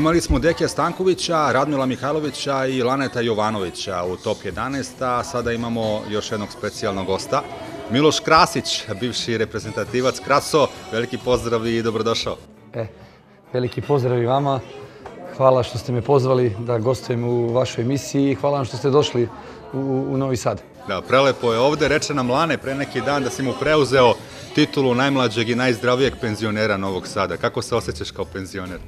Imali smo Dekija Stankovića, Radmila Mihajlovića i Laneta Jovanovića u top 11, a sada imamo još jednog specijalnog gosta. Miloš Krasić, bivši reprezentativac Kraso, veliki pozdrav i dobrodošao. E, veliki pozdrav i vama. Hvala što ste me pozvali da gostujem u vašoj emisiji i hvala vam što ste došli u, u Novi Sad. Da, prelepo je ovde. Reče nam Lane pre neki dan da si mu preuzeo titulu najmlađeg i najzdravijeg penzionera Novog Sada. Kako se osjećaš kao penzioner?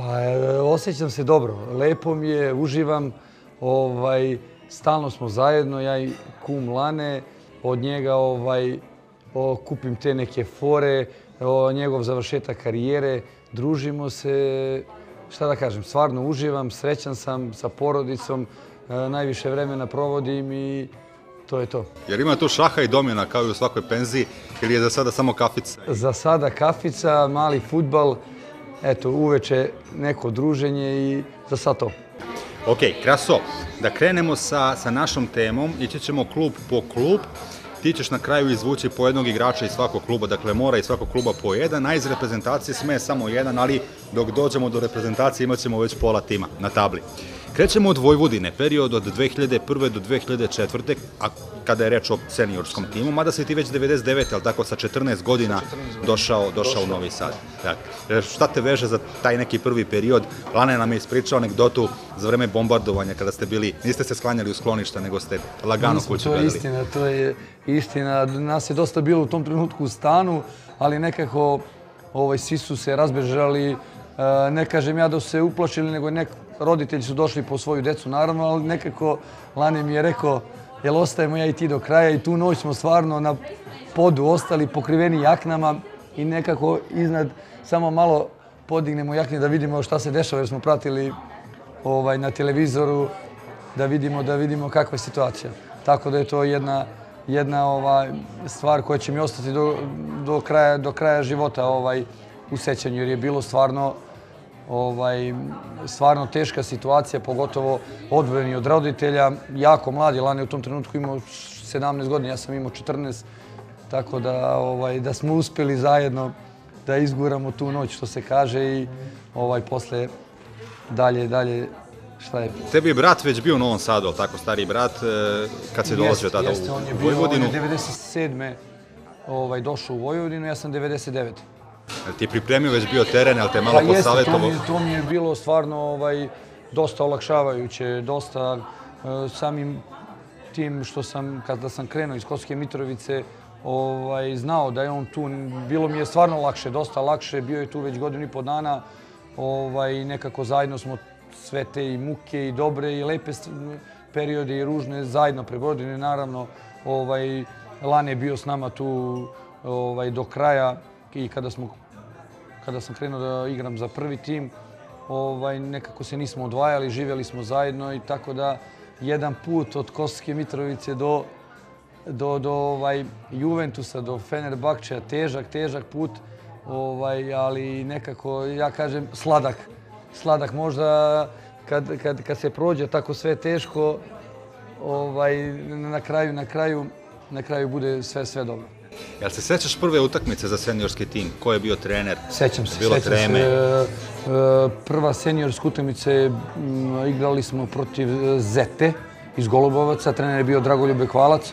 Pa e, osjećam se dobro. Lepo mi je, uživam. Ovaj, stalno smo zajedno, ja i kum Lane. Od njega ovaj, o, kupim te neke fore, o, njegov završetak karijere. Družimo se, šta da kažem, stvarno uživam, srećan sam sa porodicom. E, najviše vremena provodim i to je to. Jer ima tu šaha i domjena kao i u svakoj penziji ili je za sada samo kafica? Za sada kafica, mali futbal, eto, uveče neko druženje i za sad to. Ok, Kraso, da krenemo sa, sa našom temom, ići ćemo klub po klub, ti ćeš na kraju izvući po jednog igrača iz svakog kluba, dakle mora iz svakog kluba po jedan, a iz reprezentacije sme samo jedan, ali dok dođemo do reprezentacije imat ćemo već pola tima na tabli. Krećemo od Vojvodine, period od 2001. do 2004. a kada je reč o seniorskom timu, mada si ti već 99. ali tako sa 14 godina došao, došao u Novi Sad. Dakle, šta te veže za taj neki prvi period? Lane nam je ispričao anegdotu za vreme bombardovanja kada ste bili, niste se sklanjali u skloništa, nego ste lagano kuću gledali. To je istina, to je istina. Nas je dosta bilo u tom trenutku u stanu, ali nekako ovaj, svi su se razbežali, ne kažem ja da su se uplašili, nego nek, roditelji su došli po svoju decu, naravno, ali nekako Lane mi je rekao, jel ostajemo ja i ti do kraja i tu noć smo stvarno na podu ostali pokriveni jaknama i nekako iznad samo malo podignemo jakne da vidimo šta se dešava jer smo pratili ovaj, na televizoru da vidimo da vidimo kakva je situacija. Tako da je to jedna jedna ovaj stvar koja će mi ostati do, do kraja do kraja života ovaj u sećanju jer je bilo stvarno ovaj, stvarno teška situacija, pogotovo odvojeni od roditelja. Jako mladi, Lane u tom trenutku imao 17 godina, ja sam imao 14, tako da, ovaj, da smo uspeli zajedno da izguramo tu noć, što se kaže, i ovaj, posle dalje, dalje, šta je? Tebi je brat već bio u Novom Sadu, ali tako, stari brat, e, kad se dolazio tada jeste, u on je bio, Vojvodinu? On je 97. Ovaj, došao u Vojvodinu, ja sam 99. Ti je pripremio već bio teren, ali te malo pa jeste, posavjetovo? To mi, to mi je bilo stvarno ovaj, dosta olakšavajuće, dosta uh, samim tim što sam, kada sam krenuo iz Kosovske Mitrovice, ovaj, znao da je on tu, bilo mi je stvarno lakše, dosta lakše, bio je tu već godinu i po dana, ovaj, nekako zajedno smo sve te i muke i dobre i lepe periode i ružne zajedno prebrodine, naravno, ovaj, Lane je bio s nama tu ovaj, do kraja i kada smo kada sam krenuo da igram za prvi tim, ovaj, nekako se nismo odvajali, živjeli smo zajedno i tako da jedan put od Kosovske Mitrovice do, do, do ovaj, Juventusa, do Fenerbahčeja, težak, težak put, ovaj, ali nekako, ja kažem, sladak. Sladak možda kad, kad, kad se prođe tako sve teško, ovaj, na kraju, na kraju, na kraju bude sve, sve dobro. Jel se sećaš prve utakmice za seniorski tim? Ko je bio trener? Sećam se. Bilo sećam treme? Se, e, e, prva seniorska utakmica igrali smo protiv e, Zete iz Golubovaca. Trener je bio Dragoljub Hvalac.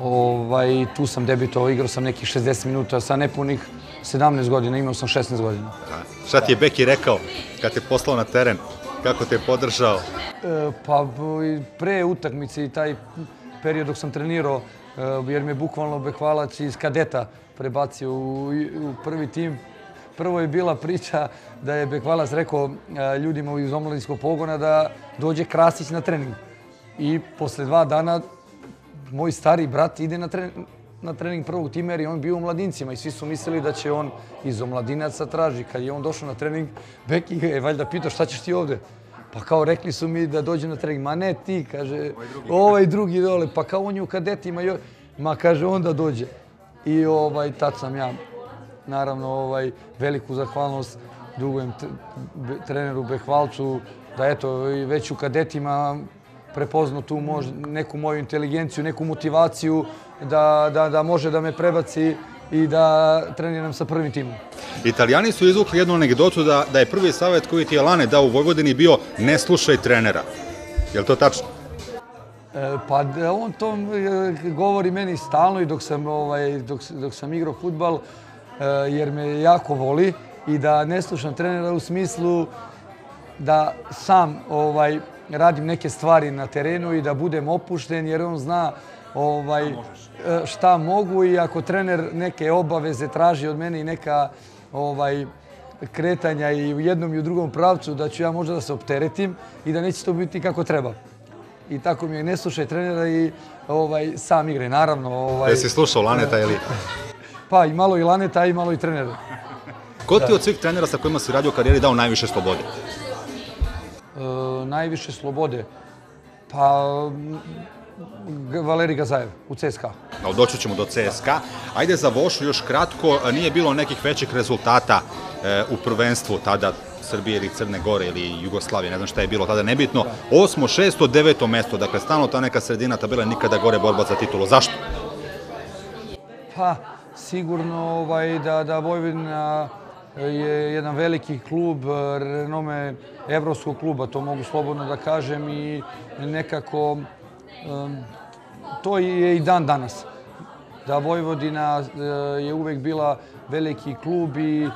Ovaj, tu sam debitovao, igrao sam nekih 60 minuta sa nepunih 17 godina, imao sam 16 godina. A, šta ti je Beki rekao kad te poslao na teren? Kako te je podržao? E, pa pre utakmice i taj period dok sam trenirao, jer me bukvalno Bekvalac iz kadeta prebacio u prvi tim. Prvo je bila priča da je Bekvalac rekao eh, ljudima iz omladinskog pogona da dođe Krasić na trening. I posle dva dana moj stari brat ide na trening, na trening prvog tima jer je on bio u mladincima i svi su mislili da će on iz omladinaca traži. Kad je on došao na trening, Beki je valjda pitao šta ćeš ti ovde? Pa kao rekli su mi da dođem na trening. Ma ne ti, kaže, ovaj drugi, ovaj drugi dole. Pa kao on je u kadetima. Jo... Ma kaže, onda dođe. I ovaj, tad sam ja, naravno, ovaj, veliku zahvalnost dugujem treneru Behvalcu, da eto, već u kadetima prepozno tu mož, neku moju inteligenciju, neku motivaciju, da, da, da može da me prebaci i da treniram sa prvim timom. Italijani su izvukli jednu anegdotu da, da je prvi savjet koji ti je Lane dao u Vojvodini bio ne slušaj trenera. Je li to tačno? E, Pa da, on to e, govori meni stalno i dok sam, ovaj, dok, dok sam igrao futbal, e, jer me jako voli i da ne slušam trenera u smislu da sam ovaj, radim neke stvari na terenu i da budem opušten jer on zna ovaj, e, šta mogu i ako trener neke obaveze traži od mene i neka ovaj, kretanja i u jednom i u drugom pravcu da ću ja možda da se opteretim i da neće to biti kako treba. I tako mi je, ne slušaj trenera i ovaj, sam igraj, naravno. Ovaj, Jesi slušao Laneta ili... pa i malo i laneta, i malo i trenera. Ko ti od svih trenera sa kojima si radio u karijeri dao najviše slobode? E, najviše slobode, pa Valeri Gazajev u CSKA. Ali doći ćemo do CSKA. Ajde za Vošu još kratko, nije bilo nekih većih rezultata e, u prvenstvu tada Srbije ili Crne Gore ili Jugoslavije, ne znam šta je bilo tada, nebitno. Osmo, šesto, deveto mesto, dakle stalno ta neka sredina tabela nikada gore borba za titulu. Zašto? Pa, sigurno ovaj, da, da Vojvodina je jedan veliki klub, eh, renome evropskog kluba, to mogu slobodno da kažem i nekako to je i dan danas. Da Vojvodina eh, je uvek bila veliki klub i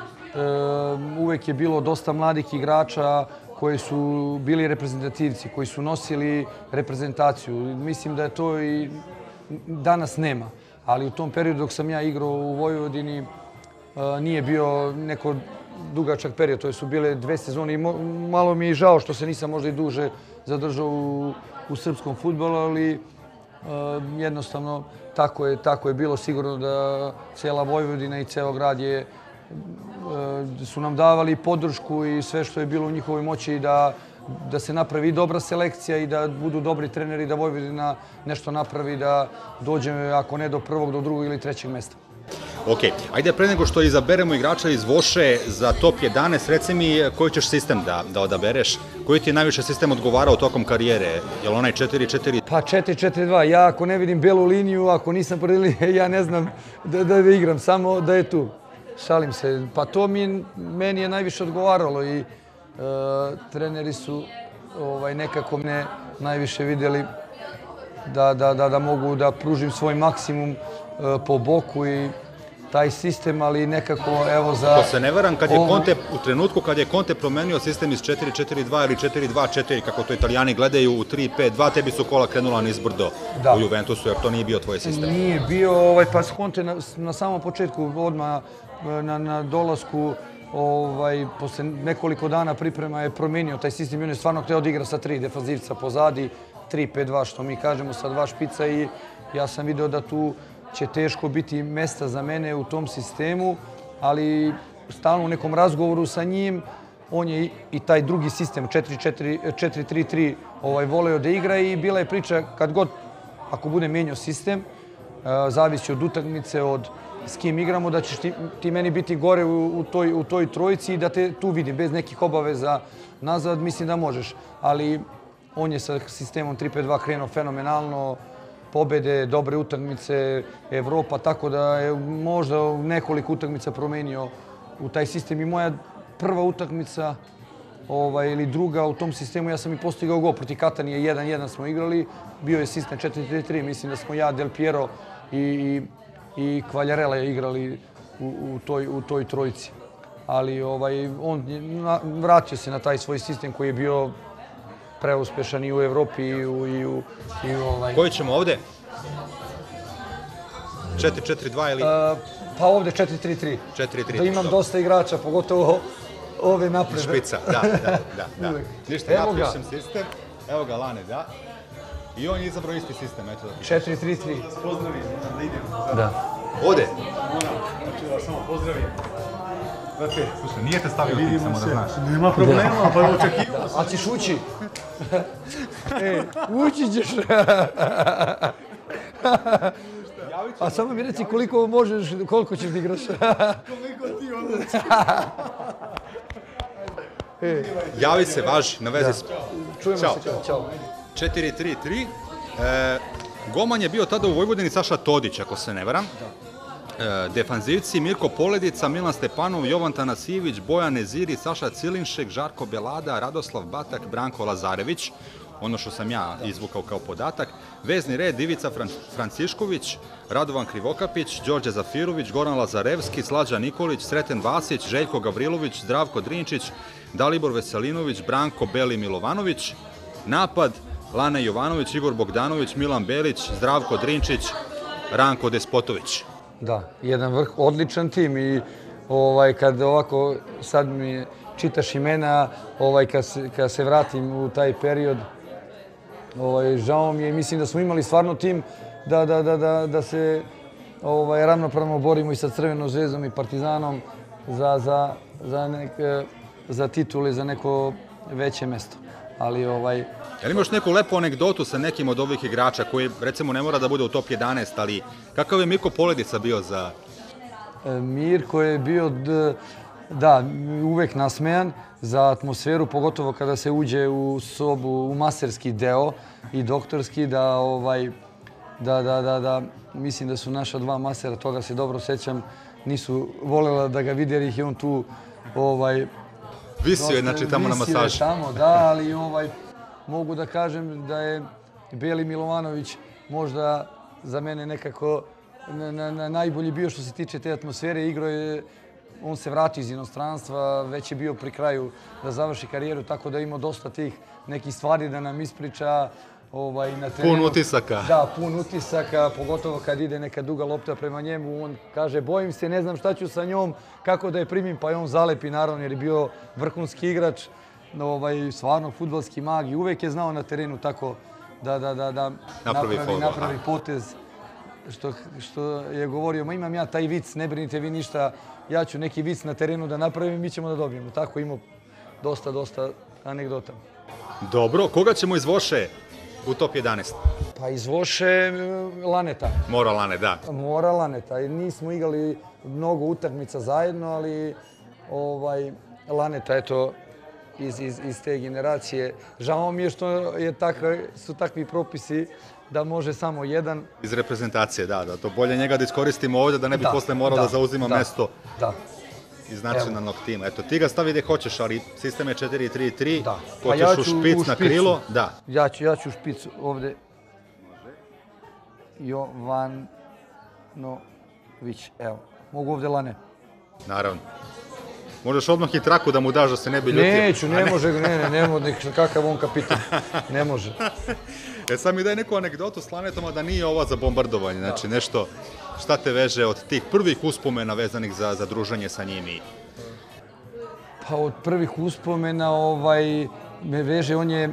uvek je bilo dosta mladih igrača koji su bili reprezentativci, koji su nosili reprezentaciju. Mislim da je to i danas nema. Ali u tom periodu dok sam ja igrao u Vojvodini, Uh, nije bio neko dugačak period, to su bile dve sezone i malo mi je žao što se nisam možda i duže zadržao u, u srpskom futbolu, ali uh, jednostavno tako je, tako je bilo sigurno da cijela Vojvodina i ceo grad je uh, su nam davali podršku i sve što je bilo u njihovoj moći da da se napravi dobra selekcija i da budu dobri treneri, da Vojvodina nešto napravi, da dođe, ako ne do prvog, do drugog ili trećeg mesta. Ok, ajde pre nego što izaberemo igrača iz Voše za top 11, reci mi koji ćeš sistem da, da odabereš, koji ti je najviše sistem odgovarao tokom karijere, je li onaj 4-4 Pa 4-4-2. Ja ako ne vidim belu liniju, ako nisam pored linije, ja ne znam da, da, igram, samo da je tu. Šalim se. Pa to mi, meni je najviše odgovaralo i e, treneri su ovaj, nekako me najviše vidjeli da, da, da, da mogu da pružim svoj maksimum e, po boku i taj sistem, ali nekako evo za... Ako se ne varam, kad je ovu- Conte, u trenutku kad je Conte promenio sistem iz 4-4-2 ili 4-2-4, kako to italijani gledaju u 3-5-2, tebi su kola krenula nizbrdo Da. u Juventusu, jer to nije bio tvoj sistem. Nije bio, ovaj, pa Conte na, na samom početku, odmah na, na dolasku, ovaj, posle nekoliko dana priprema je promenio taj sistem i on je stvarno hteo da igra sa tri defanzivca pozadi, 3-5-2 što mi kažemo sa dva špica i ja sam video da tu će teško biti mesta za mene u tom sistemu, ali stalno u nekom razgovoru sa njim, on je i, taj drugi sistem 4-4-3 ovaj, voleo da igra i bila je priča kad god ako bude menjao sistem, e, zavisi od utakmice, od s kim igramo, da ćeš ti meni biti gore u, u, toj, u toj trojici i da te tu vidim, bez nekih obaveza nazad, mislim da možeš. Ali on je sa sistemom 3-5-2 krenuo fenomenalno, pobede, dobre utakmice, Evropa, tako da je možda nekoliko utakmica promenio u taj sistem. I moja prva utakmica ovaj, ili druga u tom sistemu, ja sam i postigao gol. Proti Katanije, 1-1 smo igrali, bio je sistem 4-3-3, mislim da smo ja, Del Piero i, i, i Kvaljarela igrali u, u, toj, u toj trojici. Ali ovaj, on na, vratio se na taj svoj sistem koji je bio preuspešan i u Evropi i u, i u, i u ovaj... Koji ćemo ovde? 4-4-2 ili A, pa ovde 4-3-3. 4-3-3? Da imam dobro. dosta igrača, pogotovo ove napred. Špica, da, da, da. da. Ništa, ja Evo ga. pišem sistem, evo ga Lane, da. I on je izabrao isti sistem, eto da pišem. 4-3-3. Pozdravim, moram da idem. Da. Ode! Moram, znači da samo pozdravim. Znate, Slušaj, nije te stavio vidimo samo da se. znaš. Nema problema, pa očekivao sam. A ćeš ući? E, ući ćeš. A samo mi reci koliko možeš, koliko ćeš da igraš. Koliko ti odluči. Javi se, važi, na vezi s... Čujemo Ćao. se. Ćao. 4-3-3. E, Goman je bio tada u Vojvodini Saša Todić, ako se ne varam. E, defanzivci Mirko Poledica, Milan Stepanov, Jovan Tanasijević, Bojan Neziri, Saša Cilinšek, Žarko Belada, Radoslav Batak, Branko Lazarević, ono što sam ja izvukao kao podatak, vezni red Divica Fran Francišković, Radovan Krivokapić, Đorđe Zafirović, Goran Lazarevski, Slađa Nikolić, Sreten Vasić, Željko Gavrilović, Zdravko Drinčić, Dalibor Veselinović, Branko Beli Milovanović, napad Lana Jovanović, Igor Bogdanović, Milan Belić, Zdravko Drinčić, Ranko Despotović. Da, jedan vrh, odličan tim i ovaj, kad ovako sad mi čitaš imena, ovaj, kad, se, kad se vratim u taj period, ovaj, žao mi je, mislim da smo imali stvarno tim da, da, da, da, da se ovaj, ravnopravno borimo i sa Crvenom zvezdom i Partizanom za, za, za, nek, za titule, za neko veće mesto. Ali ovaj, Jel imaš neku lepu anegdotu sa nekim od ovih igrača koji recimo ne mora da bude u top 11, ali kakav je Mirko Poledica bio za... E, Mirko je bio, d, da, uvek nasmejan za atmosferu, pogotovo kada se uđe u sobu, u masterski deo i doktorski, da ovaj, da, da, da, da, mislim da su naša dva masera, toga se dobro sećam, nisu volela da ga vide jer ih je on tu ovaj, Visio je, znači, tamo na visio je masaži. tamo, da, ali ovaj, mogu da kažem da je Beli Milovanović možda za mene nekako na, na, na najbolji bio što se tiče te atmosfere. Igro je, on se vratio iz inostranstva, već je bio pri kraju da završi karijeru, tako da je imao dosta tih nekih stvari da nam ispriča ovaj, na terenu. Pun utisaka. Da, pun utisaka, pogotovo kad ide neka duga lopta prema njemu, on kaže bojim se, ne znam šta ću sa njom, kako da je primim, pa je on zalepi naravno jer je bio vrhunski igrač, ovaj, stvarno futbalski mag i uvek je znao na terenu tako da, da, da, da Napravi napravi aha. potez što, što je govorio, ma imam ja taj vic, ne brinite vi ništa, ja ću neki vic na terenu da napravim i mi ćemo da dobijemo. Tako imao dosta, dosta anegdota. Dobro, koga ćemo iz Voše u top 11? Pa iz Voše e, Laneta. Mora Lane, da. Mora Laneta. I Nismo igrali mnogo utakmica zajedno, ali ovaj, Laneta, eto, iz, iz, iz te generacije. Žao mi je što je takva, su takvi propisi da može samo jedan. Iz reprezentacije, da, da. To bolje njega da iskoristimo ovde, da ne bi posle morao da, zauzima mesto Da. Iz nacionalnog tima. Eto, ti ga stavi gde hoćeš, ali sistem je 4-3-3, Da. hoćeš ja u špic u na krilo, da. Ja ću, ja ću špicu ovde. Jovanović, evo. Mogu ovde Lane. Naravno. Možeš odmah i traku da mu daš da se ne bi ljutio. Neću, ne može, ne, ne, ne nek- kakav on kapitan. Ne može. E sad mi daj neku anegdotu s Lanetom, a da nije ova za bombardovanje. Znači nešto, šta te veže od tih prvih uspomena vezanih za, za druženje sa njim i... Pa od prvih uspomena ovaj, me veže, on je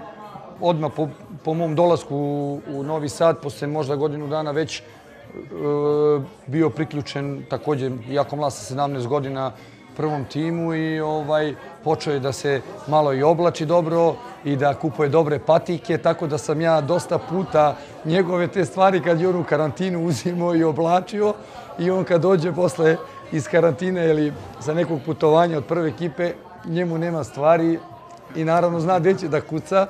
odmah po, po mom dolasku u, u Novi Sad, posle možda godinu dana već e, bio priključen takođe, jako mlad sa 17 godina, prvom timu i ovaj počeo je da se malo i oblači dobro i da kupuje dobre patike, tako da sam ja dosta puta njegove te stvari kad je on u karantinu uzimao i oblačio i on kad dođe posle iz karantine ili sa nekog putovanja od prve ekipe, njemu nema stvari i naravno zna gde će da kuca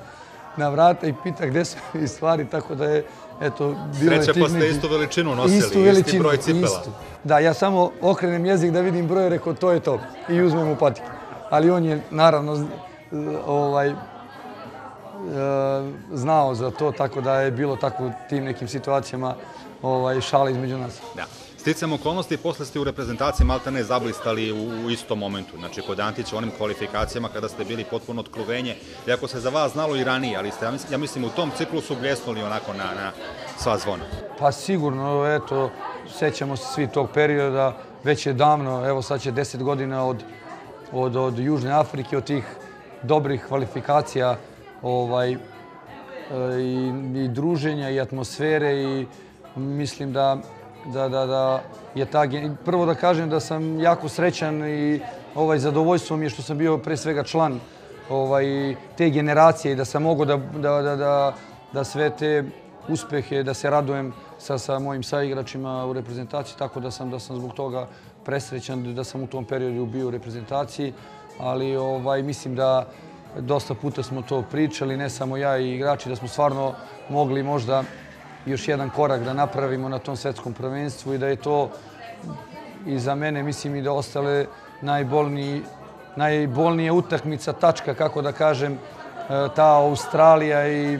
na vrata i pita gde su stvari, tako da je eto, bilo je Sreća tih pa ste istu veličinu nosili, istu isti veličinu, broj cipela. istu. Da, ja samo okrenem jezik da vidim broj, rekao to je to i uzmem u patike. Ali on je naravno ovaj, e, znao za to, tako da je bilo tako u tim nekim situacijama ovaj, šala između nas. Da. Sticam okolnosti, posle ste u reprezentaciji malta ne zablistali u, u istom momentu. Znači, kod Antića onim kvalifikacijama kada ste bili potpuno otkruvenje, iako se za vas znalo i ranije, ali ste, ja mislim, u tom ciklusu bljesnuli onako na, na sva zvona. Pa sigurno, eto, sećamo se svi tog perioda, već je davno, evo sad će 10 godina od, od, od Južne Afrike, od tih dobrih kvalifikacija ovaj, e, i, i druženja i atmosfere i mislim da, da, da, da je ta... Prvo da kažem da sam jako srećan i ovaj, zadovoljstvo mi je što sam bio pre svega član ovaj, te generacije i da sam mogao da, da, da, da, da sve te uspehe, da se radujem sa, sa mojim saigračima u reprezentaciji, tako da sam, da sam zbog toga presrećan da sam u tom periodu bio u reprezentaciji, ali ovaj, mislim da dosta puta smo to pričali, ne samo ja i igrači, da smo stvarno mogli možda još jedan korak da napravimo na tom svetskom prvenstvu i da je to i za mene mislim i da ostale najbolniji, najbolnija utakmica, tačka, kako da kažem, e, ta Australija i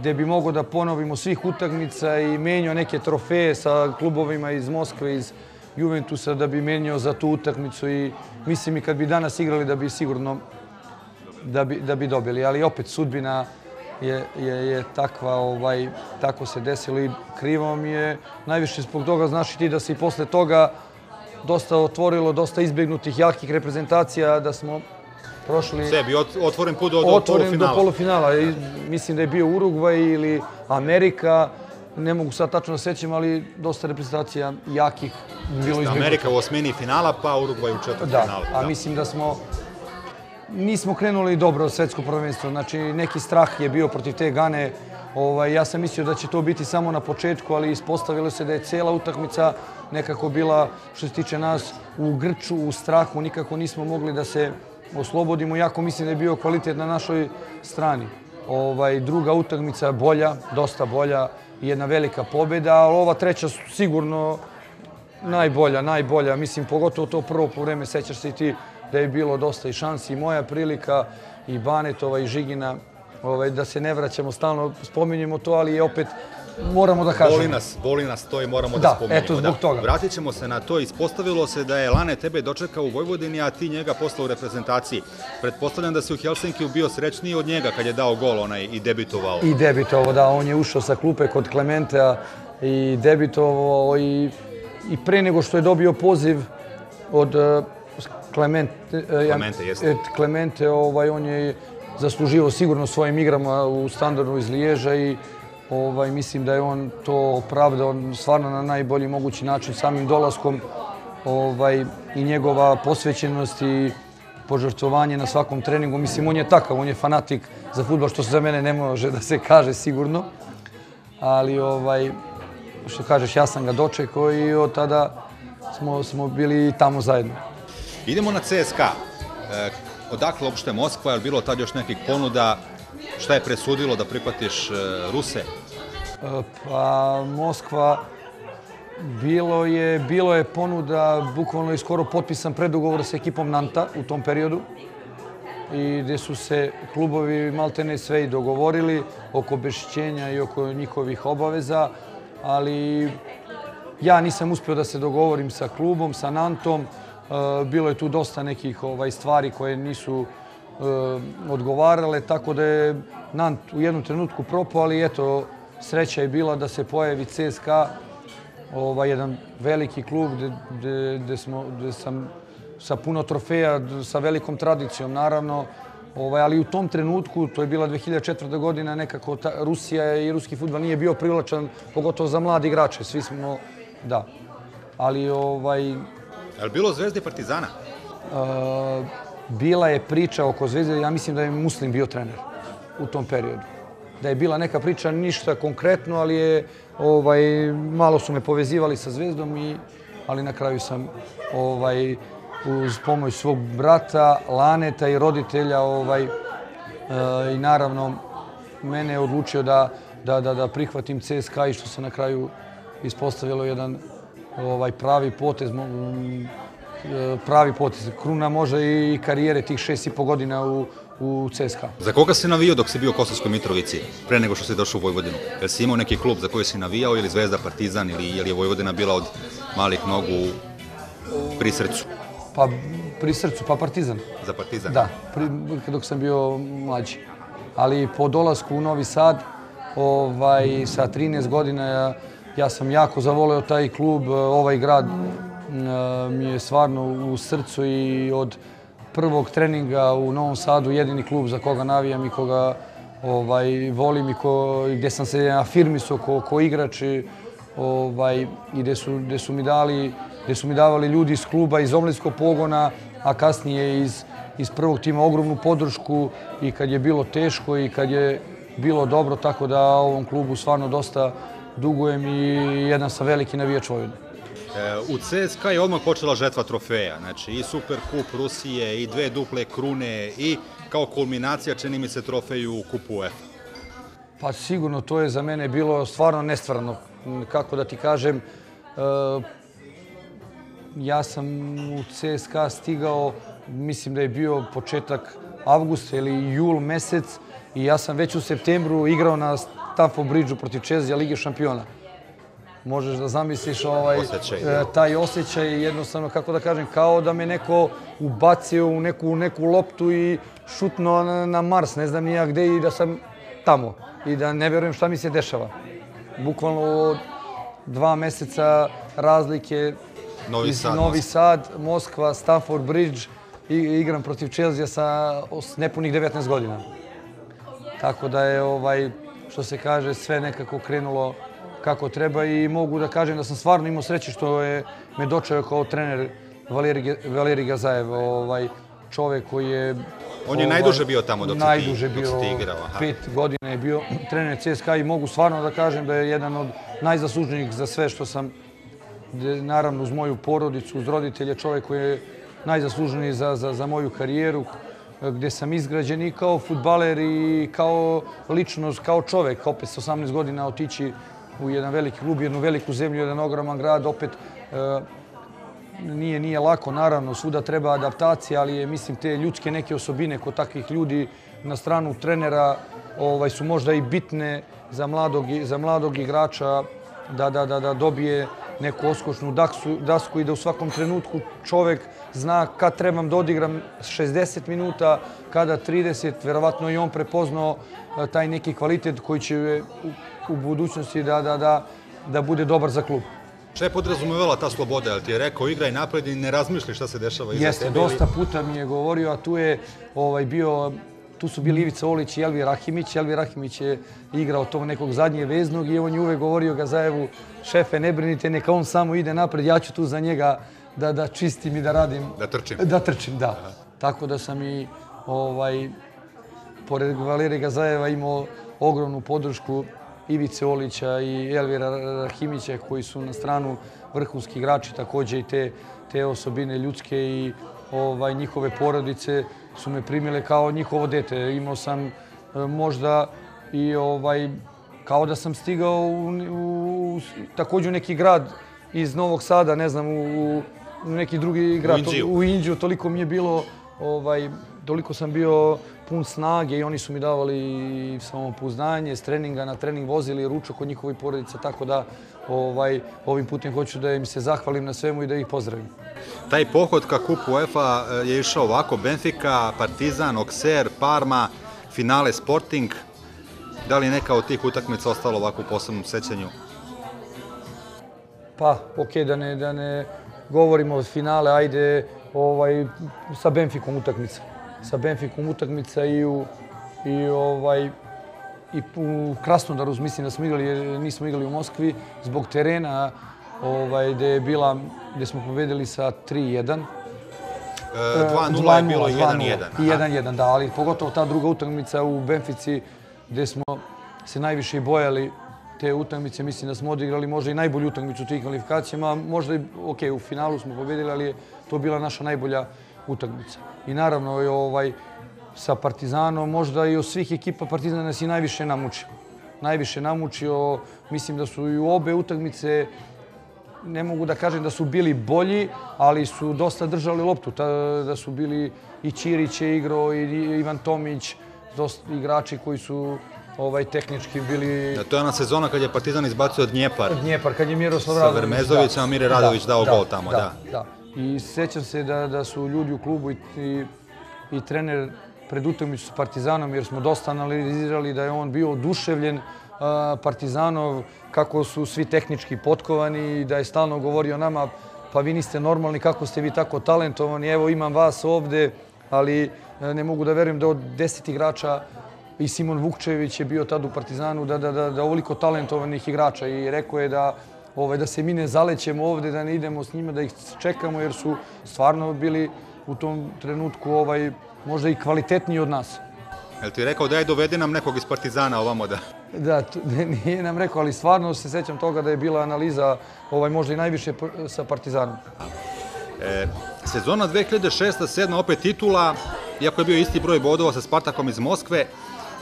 gde bi mogo da ponovimo svih utakmica i menio neke trofeje sa klubovima iz Moskve, iz Juventusa, da bi menio za tu utakmicu i mislim i kad bi danas igrali da bi sigurno da bi, da bi dobili. Ali opet sudbina je, je, je takva, ovaj, tako se desilo i krivo mi je najviše zbog toga, znaš i ti da se i posle toga dosta otvorilo, dosta izbjegnutih jakih reprezentacija, da smo prošli... Sebi otvoren put do, do otvoren polufinala. do polufinala. I mislim da je bio Urugvaj ili Amerika, ne mogu sad tačno da sećam, ali dosta reprezentacija jakih bilo izbjegnutih. Amerika u osmini finala, pa Urugvaj u četvrti Da, a mislim da smo nismo krenuli dobro svetsko prvenstvo. Znači, neki strah je bio protiv te Gane. Ovaj, ja sam mislio da će to biti samo na početku, ali ispostavilo se da je cela utakmica nekako bila, što se tiče nas, u grču, u strahu. Nikako nismo mogli da se oslobodimo, jako mislim da je bio kvalitet na našoj strani. Ovaj, druga utakmica bolja, dosta bolja, jedna velika pobjeda, ali ova treća sigurno najbolja, najbolja. Mislim, pogotovo to prvo po vreme, sećaš se i ti da je bilo dosta i šansi. I moja prilika, i Banetova, i Žigina, ovaj, da se ne vraćamo, stalno spominjemo to, ali je opet moramo da kažemo. Boli nas, boli nas to i moramo da, Da, spomenemo. eto, zbog toga. Vratit ćemo se na to. Ispostavilo se da je Lane tebe dočekao u Vojvodini, a ti njega poslao u reprezentaciji. Pretpostavljam da si u Helsinkiju bio srećniji od njega kad je dao gol onaj i debitovao. I debitovao, da, on je ušao sa klupe kod Klementea i debitovao i, i pre nego što je dobio poziv od Clement, uh, Clemente, jeste. Clemente, ovaj, on je zaslužio sigurno svojim igrama u standardu iz Liježa i ovaj, mislim da je on to opravdao stvarno na najbolji mogući način samim dolaskom ovaj, i njegova posvećenost i požrtvovanje na svakom treningu. Mislim, on je takav, on je fanatik za futbol, što se za mene ne može da se kaže sigurno. Ali, ovaj, što kažeš, ja sam ga dočekao i od tada smo, smo bili tamo zajedno. Idemo na CSKA. E, odakle uopšte Moskva? Je bilo tad još nekih ponuda? Šta je presudilo da prihvatiš e, Ruse? E, Pa Moskva bilo je, bilo je ponuda, bukvalno je skoro potpisan predugovor sa ekipom Nanta u tom periodu i gde su se klubovi maltene sve i dogovorili oko obešćenja i oko njihovih obaveza, ali ja nisam uspio da se dogovorim sa klubom, sa Nantom. E, Bilo je tu dosta nekih ovaj, stvari koje nisu e, odgovarale, tako da je Nant u jednom trenutku propao, ali eto, sreća je bila da se pojavi CSKA, ovaj, jedan veliki klub gde, sam sa puno trofeja, sa velikom tradicijom, naravno, Ovaj, ali u tom trenutku, to je bila 2004. godina, nekako ta, Rusija i ruski futbol nije bio privlačan, pogotovo za mladi igrače. Svi smo, da. Ali ovaj, Je li bilo Zvezde i Partizana? Uh, bila je priča oko Zvezde, ja mislim da je Muslim bio trener u tom periodu. Da je bila neka priča, ništa konkretno, ali je, ovaj, malo su me povezivali sa Zvezdom, i, ali na kraju sam ovaj, uz pomoć svog brata, Laneta i roditelja ovaj, e, i naravno mene je odlučio da, da, da, da prihvatim CSKA i što se na kraju ispostavilo jedan ovaj pravi potez, e, pravi potez. Kruna može i karijere tih šest i po godina u, u CSKA. Za koga si navio dok si bio u Kosovskoj Mitrovici, pre nego što si došao u Vojvodinu? Jel si imao neki klub za koji si navijao ili Zvezda, Partizan ili je li je Vojvodina bila od malih nogu pri srcu Pa pri srcu, pa Partizan. za Partizan? Da, pri, dok sam bio mlađi. Ali po dolasku u Novi Sad, ovaj, sa 13 godina, ja, sam jako zavoleo taj klub, e, ovaj grad e, mi je stvarno u srcu i od prvog treninga u Novom Sadu jedini klub za koga navijam i koga ovaj, volim i ko, i gde sam se afirmisao ko, ko igrač ovaj, i gde su, gde su mi dali gde su mi davali ljudi iz kluba, iz omlinskog pogona, a kasnije iz, iz prvog tima ogromnu podršku i kad je bilo teško i kad je bilo dobro, tako da ovom klubu stvarno dosta dugujem i jedan sam veliki navijač Vojvodine. E, u CSKA je odmah počela žetva trofeja, znači i Superkup Rusije, i dve duple krune, i kao kulminacija čini mi se trofej u Kupu UEFA. Pa sigurno to je za mene bilo stvarno nestvarno. Kako da ti kažem, e, ja sam u CSKA stigao, mislim da je bio početak avgusta ili jul mesec i ja sam već u septembru igrao na Stamford Bridgeu protiv Chelsea Lige šampiona. Možeš da zamisliš ovaj, Osjećaj, e, da. taj osjećaj jednostavno, kako da kažem, kao da me neko ubacio u neku, neku loptu i šutno na, na Mars, ne znam nija gde i da sam tamo i da ne verujem šta mi se dešava. Bukvalno dva meseca razlike Novi iz Sad, Novi. Sad, Moskva, Stamford Bridge i igram protiv Chelsea sa nepunih 19 godina. Tako da je ovaj što se kaže sve nekako krenulo kako treba i mogu da kažem da sam stvarno imao sreće što je me dočeo kao trener Valeri, Valeri Gazaev, ovaj čovek koji je On je najduže bio tamo dok si ti- najduže dok si bio, ti igrao, aha. pet godina je bio trener CSKA i mogu stvarno da kažem da je jedan od najzaslužnijih za sve što sam gde, naravno uz moju porodicu, uz roditelje, čovjek koji je najzasluženiji za, za, za moju karijeru, gde sam izgrađen i kao futbaler i kao ličnost, kao čovjek, opet s 18 godina otići u jedan veliki klub, jednu veliku zemlju, jedan ogroman grad, opet e, nije, nije lako, naravno, svuda treba adaptacija, ali je, mislim, te ljudske neke osobine kod takvih ljudi na stranu trenera ovaj, su možda i bitne za mladog, za mladog igrača da, da, da, da dobije neku oskočnu daksu, dasku i da u svakom trenutku čovek zna kad trebam da odigram 60 minuta, kada 30, verovatno i on prepoznao e, taj neki kvalitet koji će e, u, u budućnosti da, da, da, da bude dobar za klub. Šta je podrazumevala ta sloboda? Jel ti je rekao igraj napred i ne razmišljaj šta se dešava iza Jeste, tebe? dosta puta mi je govorio, a tu je ovaj bio tu su bili Ivica Olić i Elvi Rahimić. Elvi Rahimić je igrao tog nekog zadnje veznog i on je uvek govorio Gazajevu, šefe, ne brinite, neka on samo ide napred, ja ću tu za njega da, da čistim i da radim. Da trčim. Da trčim, da. Tako da sam i, ovaj, pored Valerija Gazajeva imao ogromnu podršku Ivice Olića i Elvira Rahimića koji su na stranu vrhunski igrači takođe i te, te osobine ljudske i ovaj, njihove porodice su me primile kao njihovo dete. Imao sam e, možda i ovaj, kao da sam stigao u, u, u, takođe u neki grad iz Novog Sada, ne znam, u- u neki drugi grad. Inđiju. u Inđiju, toliko mi je bilo, ovaj, toliko sam bio pun snage i oni su mi davali samopouzdanje, s treninga na trening vozili ručak kod njihovih porodica, tako da ovaj, ovim putem hoću da im se zahvalim na svemu i da ih pozdravim. Taj pohod ka kupu UEFA e, je išao ovako, Benfica, Partizan, Auxerre, Parma, finale Sporting. Da li neka od tih utakmica ostala ovako u posebnom sećanju? Pa, okej, da ne, da ne govorimo od finale, ajde ovaj, sa Benficom utakmica. Sa Benficom utakmica i u, i ovaj, i u Krasnodaru mislim da smo igrali, jer nismo igrali u Moskvi, zbog terena ovaj, gde je bila, gde smo pobedili sa 3-1. E, 2-0 je bilo 1-1. I aha. 1-1, da, ali pogotovo ta druga utakmica u Benfici gde smo se najviše i bojali te utakmice. Mislim da smo odigrali možda i najbolju utakmicu u tih kvalifikacijama. Možda i, ok, u finalu smo pobedili, ali je to bila naša najbolja utakmica. I naravno, ovaj, sa Partizanom, možda i od svih ekipa Partizan nas i najviše namučio. Najviše namučio, mislim da su i u obe utakmice ne mogu da kažem da su bili bolji, ali su dosta držali loptu. Ta, da su bili i Ćirić je igrao i Ivan Tomić, dosta igrači koji su ovaj tehnički bili Da, to je ona sezona kad je Partizan izbacio od Dnjepar. Dnjepar, kad je Miroslav Sa Radović. Vermezovićem, a Mire Radović dao gol tamo, da. da. I sećam se da, da su ljudi u klubu i, i, i trener pred utakmicu s Partizanom, jer smo dosta analizirali da je on bio oduševljen Partizanov, kako su svi tehnički potkovani i da je stalno govorio nama pa vi niste normalni, kako ste vi tako talentovani, evo imam vas ovde, ali e, ne mogu da verujem da od deset igrača i Simon Vukčević je bio tad u Partizanu, da, da, da, da ovoliko talentovanih igrača i rekao je da ovaj, da se mi ne zalećemo ovde, da ne idemo s njima, da ih čekamo jer su stvarno bili u tom trenutku ovaj, možda i kvalitetniji od nas. Jel ti je rekao daj dovedi nam nekog iz Partizana ovamo da... Da, nije nam rekao, ali stvarno se sećam toga da je bila analiza ovaj, možda i najviše sa Partizanom. E, sezona 2006-2007 opet titula, iako je bio isti broj bodova sa Spartakom iz Moskve.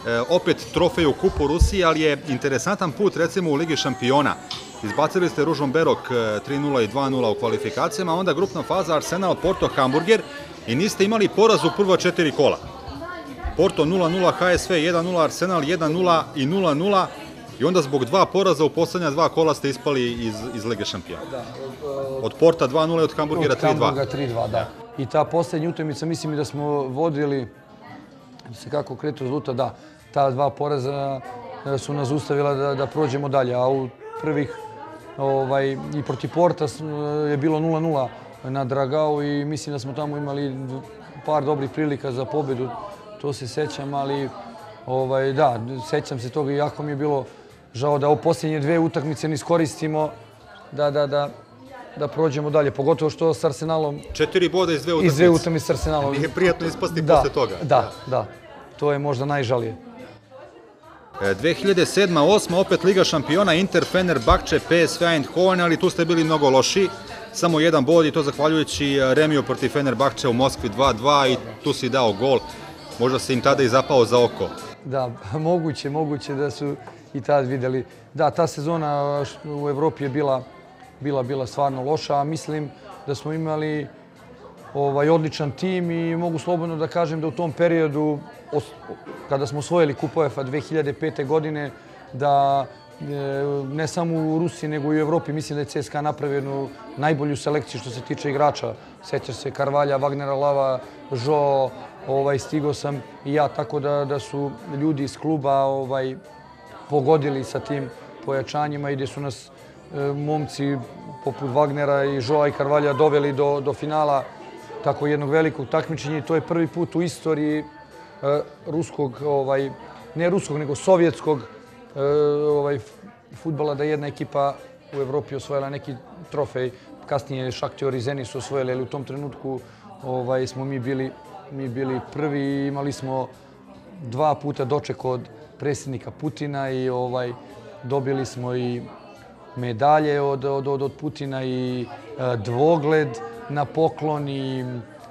E, opet trofej u kupu Rusije, ali je interesantan put recimo u Ligi šampiona. Izbacili ste Ružom Berok e, 3-0 i 2-0 u kvalifikacijama, onda grupna faza Arsenal, Porto, Hamburger i niste imali poraz u prva četiri kola. Porto 0-0, HSV 1-0, Arsenal 1-0 i 0-0 i onda zbog dva poraza u poslednja dva kola ste ispali iz, iz Lige šampiona. Da, Od Porta 2-0 i od Hamburgera od 3-2. Hamburga 3-2, da. I ta poslednja utakmica, mislim i da smo vodili, da se kako kretu rezultat, da, ta dva poraza e, su nas ustavila da, da prođemo dalje, a u prvih ovaj, i protiv Porta s- je bilo 0-0 na Dragao i mislim da smo tamo imali par dobrih prilika za pobedu, to se sećam, ali ovaj, da, sećam se toga i jako mi je bilo žao da u posljednje dve utakmice ne iskoristimo da, da, da, da prođemo dalje, pogotovo što s Arsenalom, Četiri boda iz dve utakmice. iz dve utakmice s Arsenalom. Nije prijatno ispasti da, posle toga. Da, da, to je možda najžalije. E, 2007-2008 opet Liga šampiona, Inter, Fener, Bakče, PSV Eindhoven, ali tu ste bili mnogo loši. Samo jedan bod i to zahvaljujući e, remiju protiv Fener Bakče u Moskvi 2-2 i tu si dao gol. Možda se im tada i zapao za oko. Da, moguće, moguće da su i tad videli. Da, ta sezona š- u Evropi je bila, bila, bila stvarno loša, a mislim da smo imali ovaj, odličan tim i mogu slobodno da kažem da u tom periodu, kada smo osvojili Kup UEFA 2005. godine, da e, ne samo u Rusiji nego i u Evropi mislim da je CSKA napravio jednu najbolju selekciju što se tiče igrača. Sećaš se Karvalja, Wagnera Lava, Žo, ovaj, stigo sam i ja, tako da, da su ljudi iz kluba ovaj, pogodili sa tim pojačanjima i gdje su nas e, momci poput Wagnera i Žoa i Karvalja doveli do, do finala tako jednog velikog takmičenja i to je prvi put u istoriji e, ruskog, ovaj, ne ruskog, nego sovjetskog e, ovaj, futbala da jedna ekipa u Evropi osvojila neki trofej. Kasnije Šaktjor i Zeni su osvojili, ali u tom trenutku ovaj, smo mi bili, mi bili prvi i imali smo dva puta doček od predsjednika Putina i ovaj dobili smo i medalje od, od, od, Putina i e, dvogled na poklon i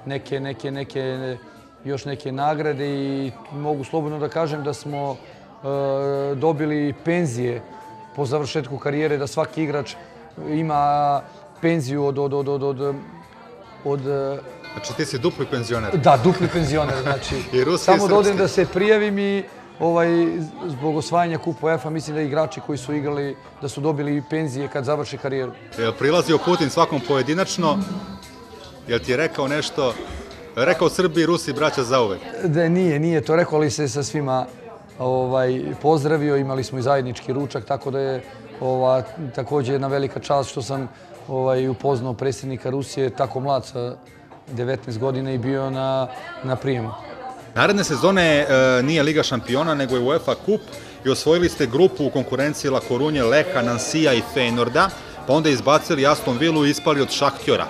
neke, neke, neke, još neke nagrade i mogu slobodno da kažem da smo e, dobili penzije po završetku karijere, da svaki igrač ima penziju od, od, od, od, od, od e, Znači ti si dupli penzioner. da, dupli penzioner, znači. I ruski samo da odem srpski. da se prijavim i ovaj, zbog osvajanja kupa UEFA mislim da igrači koji su igrali, da su dobili penzije kad završe karijeru. Jel prilazio Putin svakom pojedinačno? Jel ti je rekao nešto? Rekao Srbi Rusi braća zauvek. Da nije, nije to rekao, ali se sa svima ovaj, pozdravio, imali smo i zajednički ručak, tako da je ova, također jedna velika čast što sam ovaj, upoznao predsjednika Rusije, tako mlad sa 19 godina i bio na, na prijemu. Naredne sezone e, nije Liga šampiona, nego je UEFA Kup i osvojili ste grupu u konkurenciji La Korunje, Leha, Nansija i Feynorda, pa onda izbacili Aston Villu i ispali od Šahtjora.